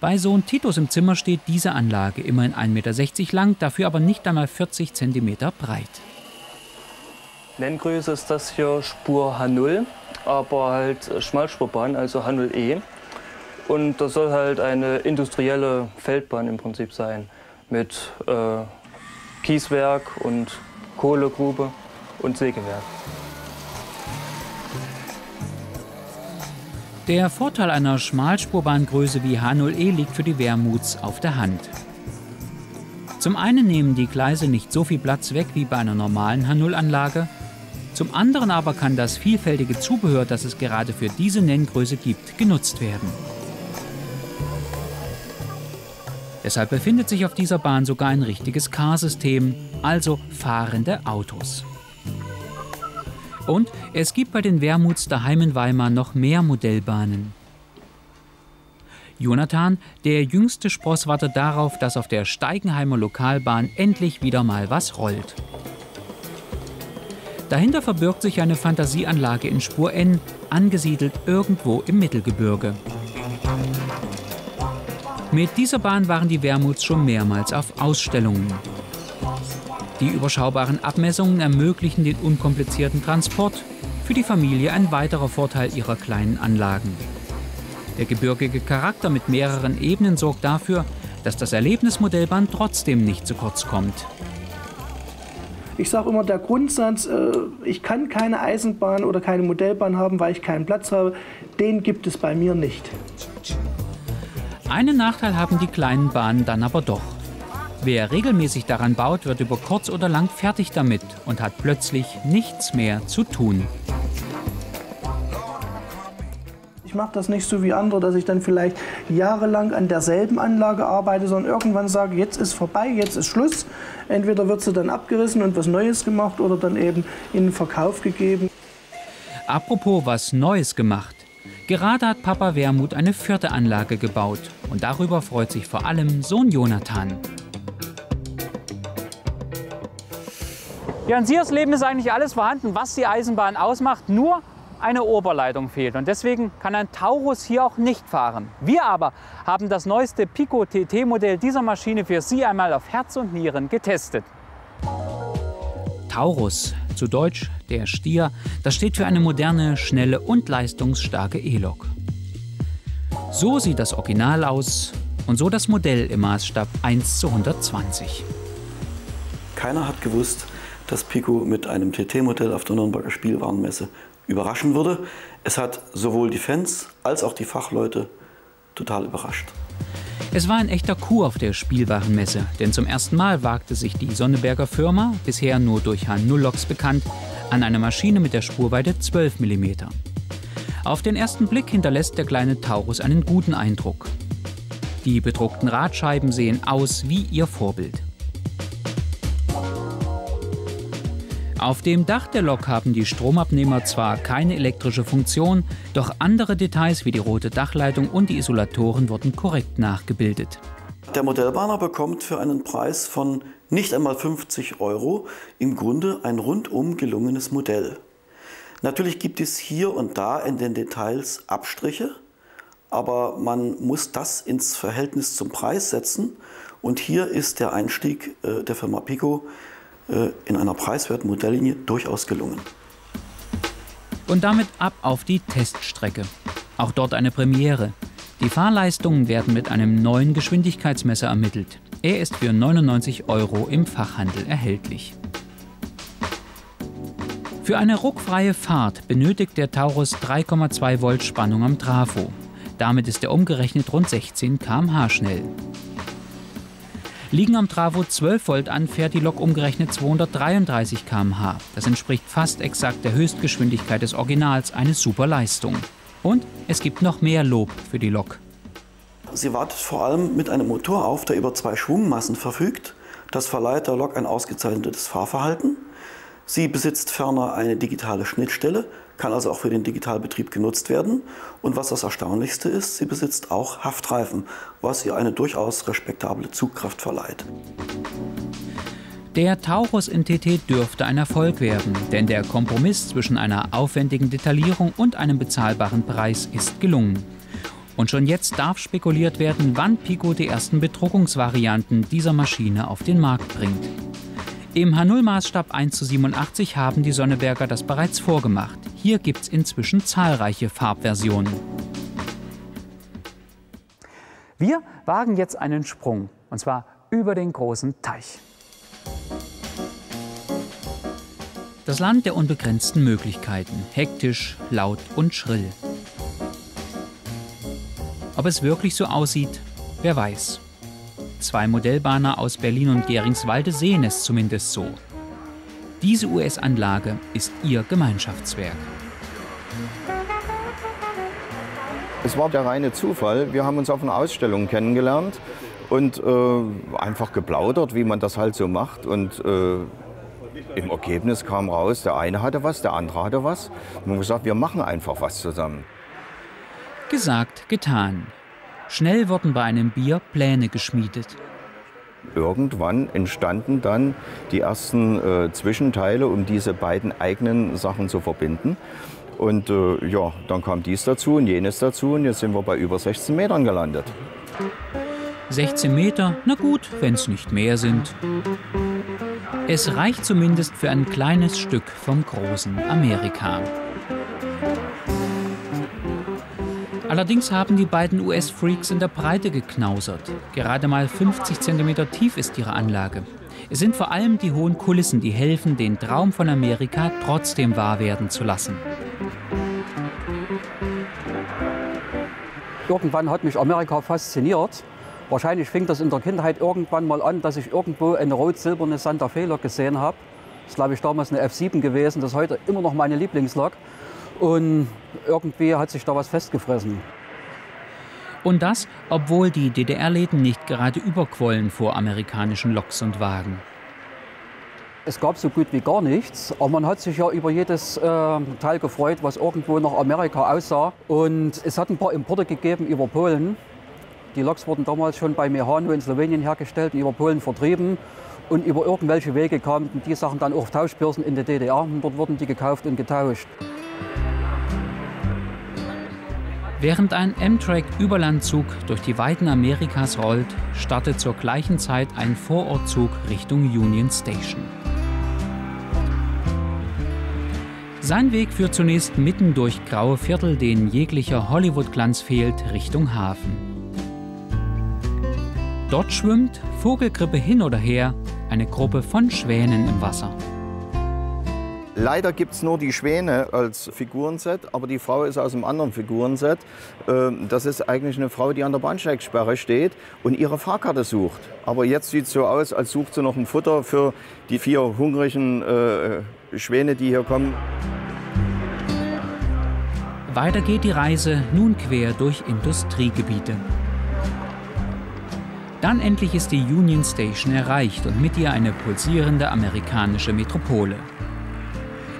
Bei Sohn Titus im Zimmer steht diese Anlage, immerhin 1,60 Meter lang, dafür aber nicht einmal 40 cm breit. Nenngröße ist das hier Spur H0, aber halt Schmalspurbahn, also H0E. Und das soll halt eine industrielle Feldbahn im Prinzip sein mit äh, Kieswerk und Kohlegrube und Sägewerk. Der Vorteil einer Schmalspurbahngröße wie H0E liegt für die Wermuts auf der Hand. Zum einen nehmen die Gleise nicht so viel Platz weg wie bei einer normalen H0-Anlage. Zum anderen aber kann das vielfältige Zubehör, das es gerade für diese Nenngröße gibt, genutzt werden. Deshalb befindet sich auf dieser Bahn sogar ein richtiges Car-System, also fahrende Autos. Und es gibt bei den Wermuts daheim in Weimar noch mehr Modellbahnen. Jonathan, der jüngste Spross, wartet darauf, dass auf der Steigenheimer Lokalbahn endlich wieder mal was rollt. Dahinter verbirgt sich eine Fantasieanlage in Spur N, angesiedelt irgendwo im Mittelgebirge. Mit dieser Bahn waren die Wermuts schon mehrmals auf Ausstellungen. Die überschaubaren Abmessungen ermöglichen den unkomplizierten Transport. Für die Familie ein weiterer Vorteil ihrer kleinen Anlagen. Der gebirgige Charakter mit mehreren Ebenen sorgt dafür, dass das Erlebnismodellbahn trotzdem nicht zu kurz kommt. Ich sage immer, der Grundsatz, äh, ich kann keine Eisenbahn oder keine Modellbahn haben, weil ich keinen Platz habe, den gibt es bei mir nicht. Einen Nachteil haben die kleinen Bahnen dann aber doch. Wer regelmäßig daran baut, wird über kurz oder lang fertig damit und hat plötzlich nichts mehr zu tun. Ich mache das nicht so wie andere, dass ich dann vielleicht jahrelang an derselben Anlage arbeite, sondern irgendwann sage, jetzt ist vorbei, jetzt ist Schluss. Entweder wird sie dann abgerissen und was Neues gemacht oder dann eben in den Verkauf gegeben. Apropos was Neues gemacht. Gerade hat Papa Wermut eine vierte Anlage gebaut und darüber freut sich vor allem Sohn Jonathan. Ja, in Siers Leben ist eigentlich alles vorhanden, was die Eisenbahn ausmacht. Nur eine Oberleitung fehlt. Und deswegen kann ein Taurus hier auch nicht fahren. Wir aber haben das neueste Pico TT-Modell dieser Maschine für Sie einmal auf Herz und Nieren getestet. Taurus, zu Deutsch der Stier, das steht für eine moderne, schnelle und leistungsstarke E-Lok. So sieht das Original aus und so das Modell im Maßstab 1 zu 120. Keiner hat gewusst, dass Pico mit einem TT-Modell auf der Nürnberger Spielwarenmesse überraschen würde. Es hat sowohl die Fans als auch die Fachleute total überrascht. Es war ein echter Coup auf der Spielwarenmesse, denn zum ersten Mal wagte sich die Sonneberger Firma, bisher nur durch H0-Loks bekannt, an eine Maschine mit der Spurweite 12 mm. Auf den ersten Blick hinterlässt der kleine Taurus einen guten Eindruck. Die bedruckten Radscheiben sehen aus wie ihr Vorbild. Auf dem Dach der Lok haben die Stromabnehmer zwar keine elektrische Funktion, doch andere Details wie die rote Dachleitung und die Isolatoren wurden korrekt nachgebildet. Der Modellbahner bekommt für einen Preis von nicht einmal 50 Euro im Grunde ein rundum gelungenes Modell. Natürlich gibt es hier und da in den Details Abstriche, aber man muss das ins Verhältnis zum Preis setzen. Und hier ist der Einstieg äh, der Firma Pico in einer preiswerten Modelllinie durchaus gelungen. Und damit ab auf die Teststrecke. Auch dort eine Premiere. Die Fahrleistungen werden mit einem neuen Geschwindigkeitsmesser ermittelt. Er ist für 99 Euro im Fachhandel erhältlich. Für eine ruckfreie Fahrt benötigt der Taurus 3,2 Volt Spannung am Trafo. Damit ist er umgerechnet rund 16 km/h schnell. Liegen am Travo 12 Volt an, fährt die Lok umgerechnet 233 km/h. Das entspricht fast exakt der Höchstgeschwindigkeit des Originals, eine super Leistung. Und es gibt noch mehr Lob für die Lok. Sie wartet vor allem mit einem Motor auf, der über zwei Schwungmassen verfügt. Das verleiht der Lok ein ausgezeichnetes Fahrverhalten. Sie besitzt ferner eine digitale Schnittstelle, kann also auch für den Digitalbetrieb genutzt werden. Und was das Erstaunlichste ist, sie besitzt auch Haftreifen, was ihr eine durchaus respektable Zugkraft verleiht. Der Taurus in TT dürfte ein Erfolg werden, denn der Kompromiss zwischen einer aufwendigen Detaillierung und einem bezahlbaren Preis ist gelungen. Und schon jetzt darf spekuliert werden, wann Pico die ersten Bedruckungsvarianten dieser Maschine auf den Markt bringt. Im H0-Maßstab 1 zu 87 haben die Sonneberger das bereits vorgemacht. Hier gibt es inzwischen zahlreiche Farbversionen. Wir wagen jetzt einen Sprung, und zwar über den großen Teich. Das Land der unbegrenzten Möglichkeiten, hektisch, laut und schrill. Ob es wirklich so aussieht, wer weiß. Zwei Modellbahner aus Berlin und Geringswalde sehen es zumindest so. Diese US-Anlage ist ihr Gemeinschaftswerk. Es war der reine Zufall. Wir haben uns auf einer Ausstellung kennengelernt und äh, einfach geplaudert, wie man das halt so macht. Und äh, im Ergebnis kam raus, der eine hatte was, der andere hatte was. Und wir haben gesagt, wir machen einfach was zusammen. Gesagt, getan. Schnell wurden bei einem Bier Pläne geschmiedet. Irgendwann entstanden dann die ersten äh, Zwischenteile, um diese beiden eigenen Sachen zu verbinden. Und äh, ja, dann kam dies dazu und jenes dazu und jetzt sind wir bei über 16 Metern gelandet. 16 Meter, na gut, wenn es nicht mehr sind. Es reicht zumindest für ein kleines Stück vom großen Amerika. Allerdings haben die beiden US-Freaks in der Breite geknausert. Gerade mal 50 cm tief ist ihre Anlage. Es sind vor allem die hohen Kulissen, die helfen, den Traum von Amerika trotzdem wahr werden zu lassen. Irgendwann hat mich Amerika fasziniert. Wahrscheinlich fing das in der Kindheit irgendwann mal an, dass ich irgendwo eine rot-silberne Santa Fe Lok gesehen habe. Das ist, glaube ich, damals eine F7 gewesen. Das ist heute immer noch meine Lieblingslok. Und irgendwie hat sich da was festgefressen. Und das, obwohl die DDR-Läden nicht gerade überquollen vor amerikanischen Loks und Wagen. Es gab so gut wie gar nichts, aber man hat sich ja über jedes äh, Teil gefreut, was irgendwo nach Amerika aussah. Und es hat ein paar Importe gegeben über Polen. Die Loks wurden damals schon bei Mehano in Slowenien hergestellt und über Polen vertrieben. Und über irgendwelche Wege kamen die Sachen dann auch auf Tauschbörsen in der DDR und dort wurden die gekauft und getauscht. Während ein Amtrak-Überlandzug durch die Weiten Amerikas rollt, startet zur gleichen Zeit ein Vorortzug Richtung Union Station. Sein Weg führt zunächst mitten durch graue Viertel, denen jeglicher Hollywood-Glanz fehlt, Richtung Hafen. Dort schwimmt, Vogelgrippe hin oder her, eine Gruppe von Schwänen im Wasser. Leider gibt es nur die Schwäne als Figurenset, aber die Frau ist aus einem anderen Figurenset. Ähm, das ist eigentlich eine Frau, die an der Bahnsteigsperre steht und ihre Fahrkarte sucht. Aber jetzt sieht es so aus, als sucht sie noch ein Futter für die vier hungrigen äh, Schwäne, die hier kommen. Weiter geht die Reise nun quer durch Industriegebiete. Dann endlich ist die Union Station erreicht und mit ihr eine pulsierende amerikanische Metropole.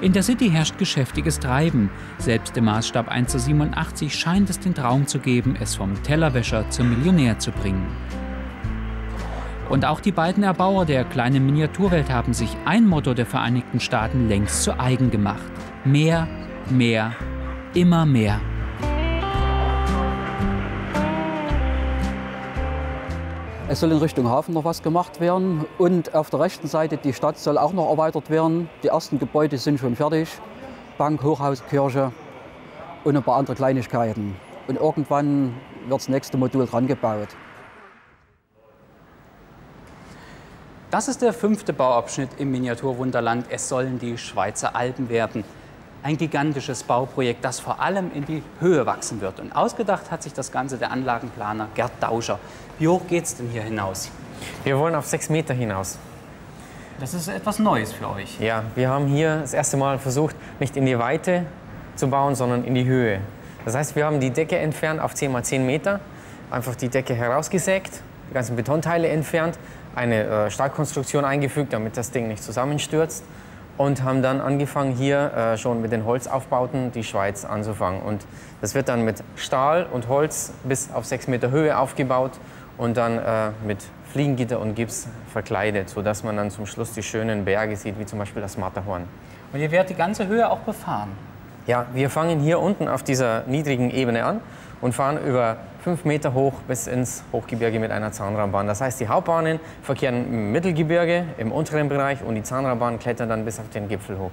In der City herrscht geschäftiges Treiben. Selbst im Maßstab 1 zu 87 scheint es den Traum zu geben, es vom Tellerwäscher zum Millionär zu bringen. Und auch die beiden Erbauer der kleinen Miniaturwelt haben sich ein Motto der Vereinigten Staaten längst zu eigen gemacht. Mehr, mehr, immer mehr. Es soll in Richtung Hafen noch was gemacht werden und auf der rechten Seite die Stadt soll auch noch erweitert werden. Die ersten Gebäude sind schon fertig. Bank, Hochhaus, Kirche und ein paar andere Kleinigkeiten. Und irgendwann wird das nächste Modul dran gebaut. Das ist der fünfte Bauabschnitt im Miniaturwunderland. Es sollen die Schweizer Alpen werden ein gigantisches Bauprojekt, das vor allem in die Höhe wachsen wird. Und ausgedacht hat sich das Ganze der Anlagenplaner Gerd Dauscher. Wie hoch geht es denn hier hinaus? Wir wollen auf sechs Meter hinaus. Das ist etwas Neues für euch. Ja, wir haben hier das erste Mal versucht, nicht in die Weite zu bauen, sondern in die Höhe. Das heißt, wir haben die Decke entfernt auf 10 x 10 Meter, einfach die Decke herausgesägt, die ganzen Betonteile entfernt, eine äh, Stahlkonstruktion eingefügt, damit das Ding nicht zusammenstürzt und haben dann angefangen, hier äh, schon mit den Holzaufbauten die Schweiz anzufangen. Und das wird dann mit Stahl und Holz bis auf sechs Meter Höhe aufgebaut und dann äh, mit Fliegengitter und Gips verkleidet, sodass man dann zum Schluss die schönen Berge sieht, wie zum Beispiel das Matterhorn. Und ihr werdet die ganze Höhe auch befahren? Ja, wir fangen hier unten auf dieser niedrigen Ebene an und fahren über fünf Meter hoch bis ins Hochgebirge mit einer Zahnradbahn. Das heißt, die Hauptbahnen verkehren im Mittelgebirge, im unteren Bereich und die Zahnradbahn klettern dann bis auf den Gipfel hoch.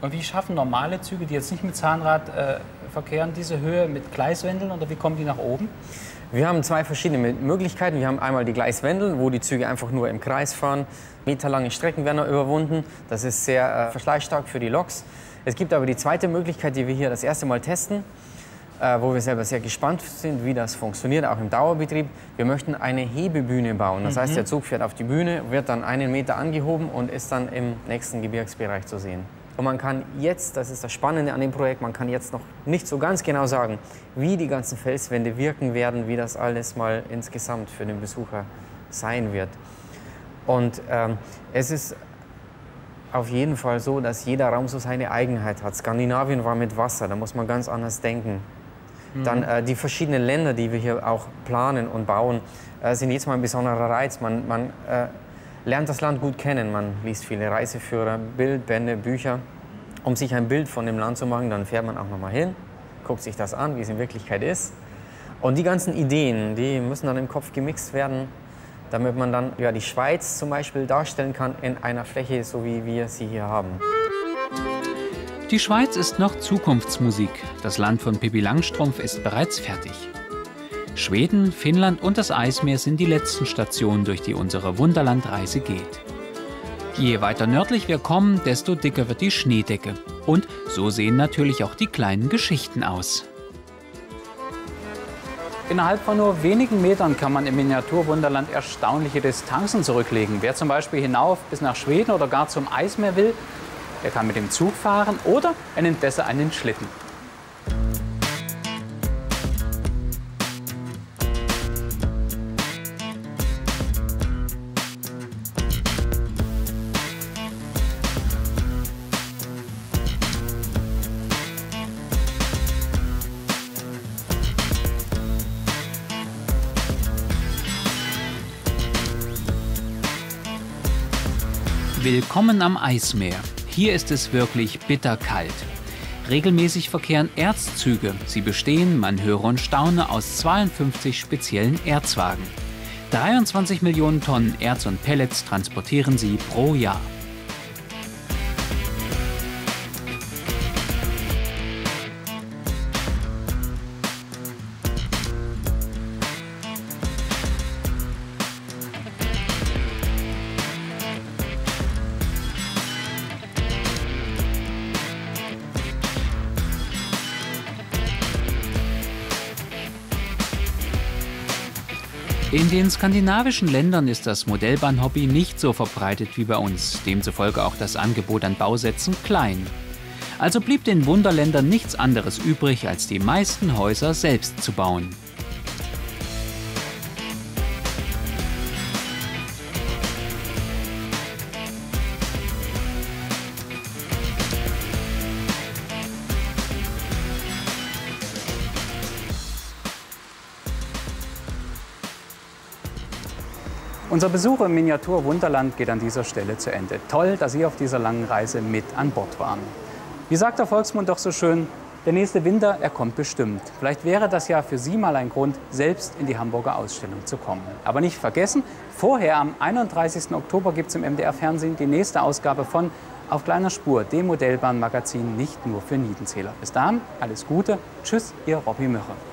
Und wie schaffen normale Züge, die jetzt nicht mit Zahnrad äh, verkehren, diese Höhe mit Gleiswändeln oder wie kommen die nach oben? Wir haben zwei verschiedene Möglichkeiten. Wir haben einmal die Gleiswändeln, wo die Züge einfach nur im Kreis fahren. Meterlange Strecken werden überwunden. Das ist sehr äh, verschleißstark für die Loks. Es gibt aber die zweite Möglichkeit, die wir hier das erste Mal testen. äh, wo wir selber sehr gespannt sind, wie das funktioniert, auch im Dauerbetrieb. Wir möchten eine Hebebühne bauen. Das mhm. heißt, der Zug fährt auf die Bühne, wird dann einen Meter angehoben und ist dann im nächsten Gebirgsbereich zu sehen. Und man kann jetzt, das ist das Spannende an dem Projekt, man kann jetzt noch nicht so ganz genau sagen, wie die ganzen Felswände wirken werden, wie das alles mal insgesamt für den Besucher sein wird. Und ähm, es ist auf jeden Fall so, dass jeder Raum so seine Eigenheit hat. Skandinavien war mit Wasser, da muss man ganz anders denken. Mhm. Dann äh, die verschiedenen Länder, die wir hier auch planen und bauen, äh, sind jetzt mal ein besonderer Reiz. Man, man äh, lernt das Land gut kennen. Man liest viele Reiseführer, Bildbände, Bücher. Um sich ein Bild von dem Land zu machen, dann fährt man auch noch mal hin, guckt sich das an, wie es in Wirklichkeit ist. Und die ganzen Ideen, die müssen dann im Kopf gemixt werden, damit man dann ja, die Schweiz zum Beispiel darstellen kann in einer Fläche, so wie wir sie hier haben. Die Schweiz ist noch Zukunftsmusik. Das Land von Pippi Langstrumpf ist bereits fertig. Schweden, Finnland und das Eismeer sind die letzten Stationen, durch die unsere Wunderlandreise geht. Je weiter nördlich wir kommen, desto dicker wird die Schneedecke. Und so sehen natürlich auch die kleinen Geschichten aus. Innerhalb von nur wenigen Metern kann man im Miniaturwunderland erstaunliche Distanzen zurücklegen. Wer zum Beispiel hinauf bis nach Schweden oder gar zum Eismeer will, er kann mit dem Zug fahren oder er nimmt besser einen Schlitten. Willkommen am Eismeer. Hier ist es wirklich bitterkalt. Regelmäßig verkehren Erzzüge. Sie bestehen, man höre und staune, aus 52 speziellen Erzwagen. 23 Millionen Tonnen Erz und Pellets transportieren sie pro Jahr. In den skandinavischen Ländern ist das Modellbahnhobby nicht so verbreitet wie bei uns, demzufolge auch das Angebot an Bausätzen klein. Also blieb den Wunderländern nichts anderes übrig, als die meisten Häuser selbst zu bauen. Unser Besuch im Miniatur Wunderland geht an dieser Stelle zu Ende. Toll, dass Sie auf dieser langen Reise mit an Bord waren. Wie sagt der Volksmund doch so schön, der nächste Winter, er kommt bestimmt. Vielleicht wäre das ja für Sie mal ein Grund, selbst in die Hamburger Ausstellung zu kommen. Aber nicht vergessen, vorher am 31. Oktober gibt es im MDR-Fernsehen die nächste Ausgabe von Auf kleiner Spur, dem Modellbahnmagazin nicht nur für Niedenzähler. Bis dahin, alles Gute. Tschüss, Ihr Robby Mürre.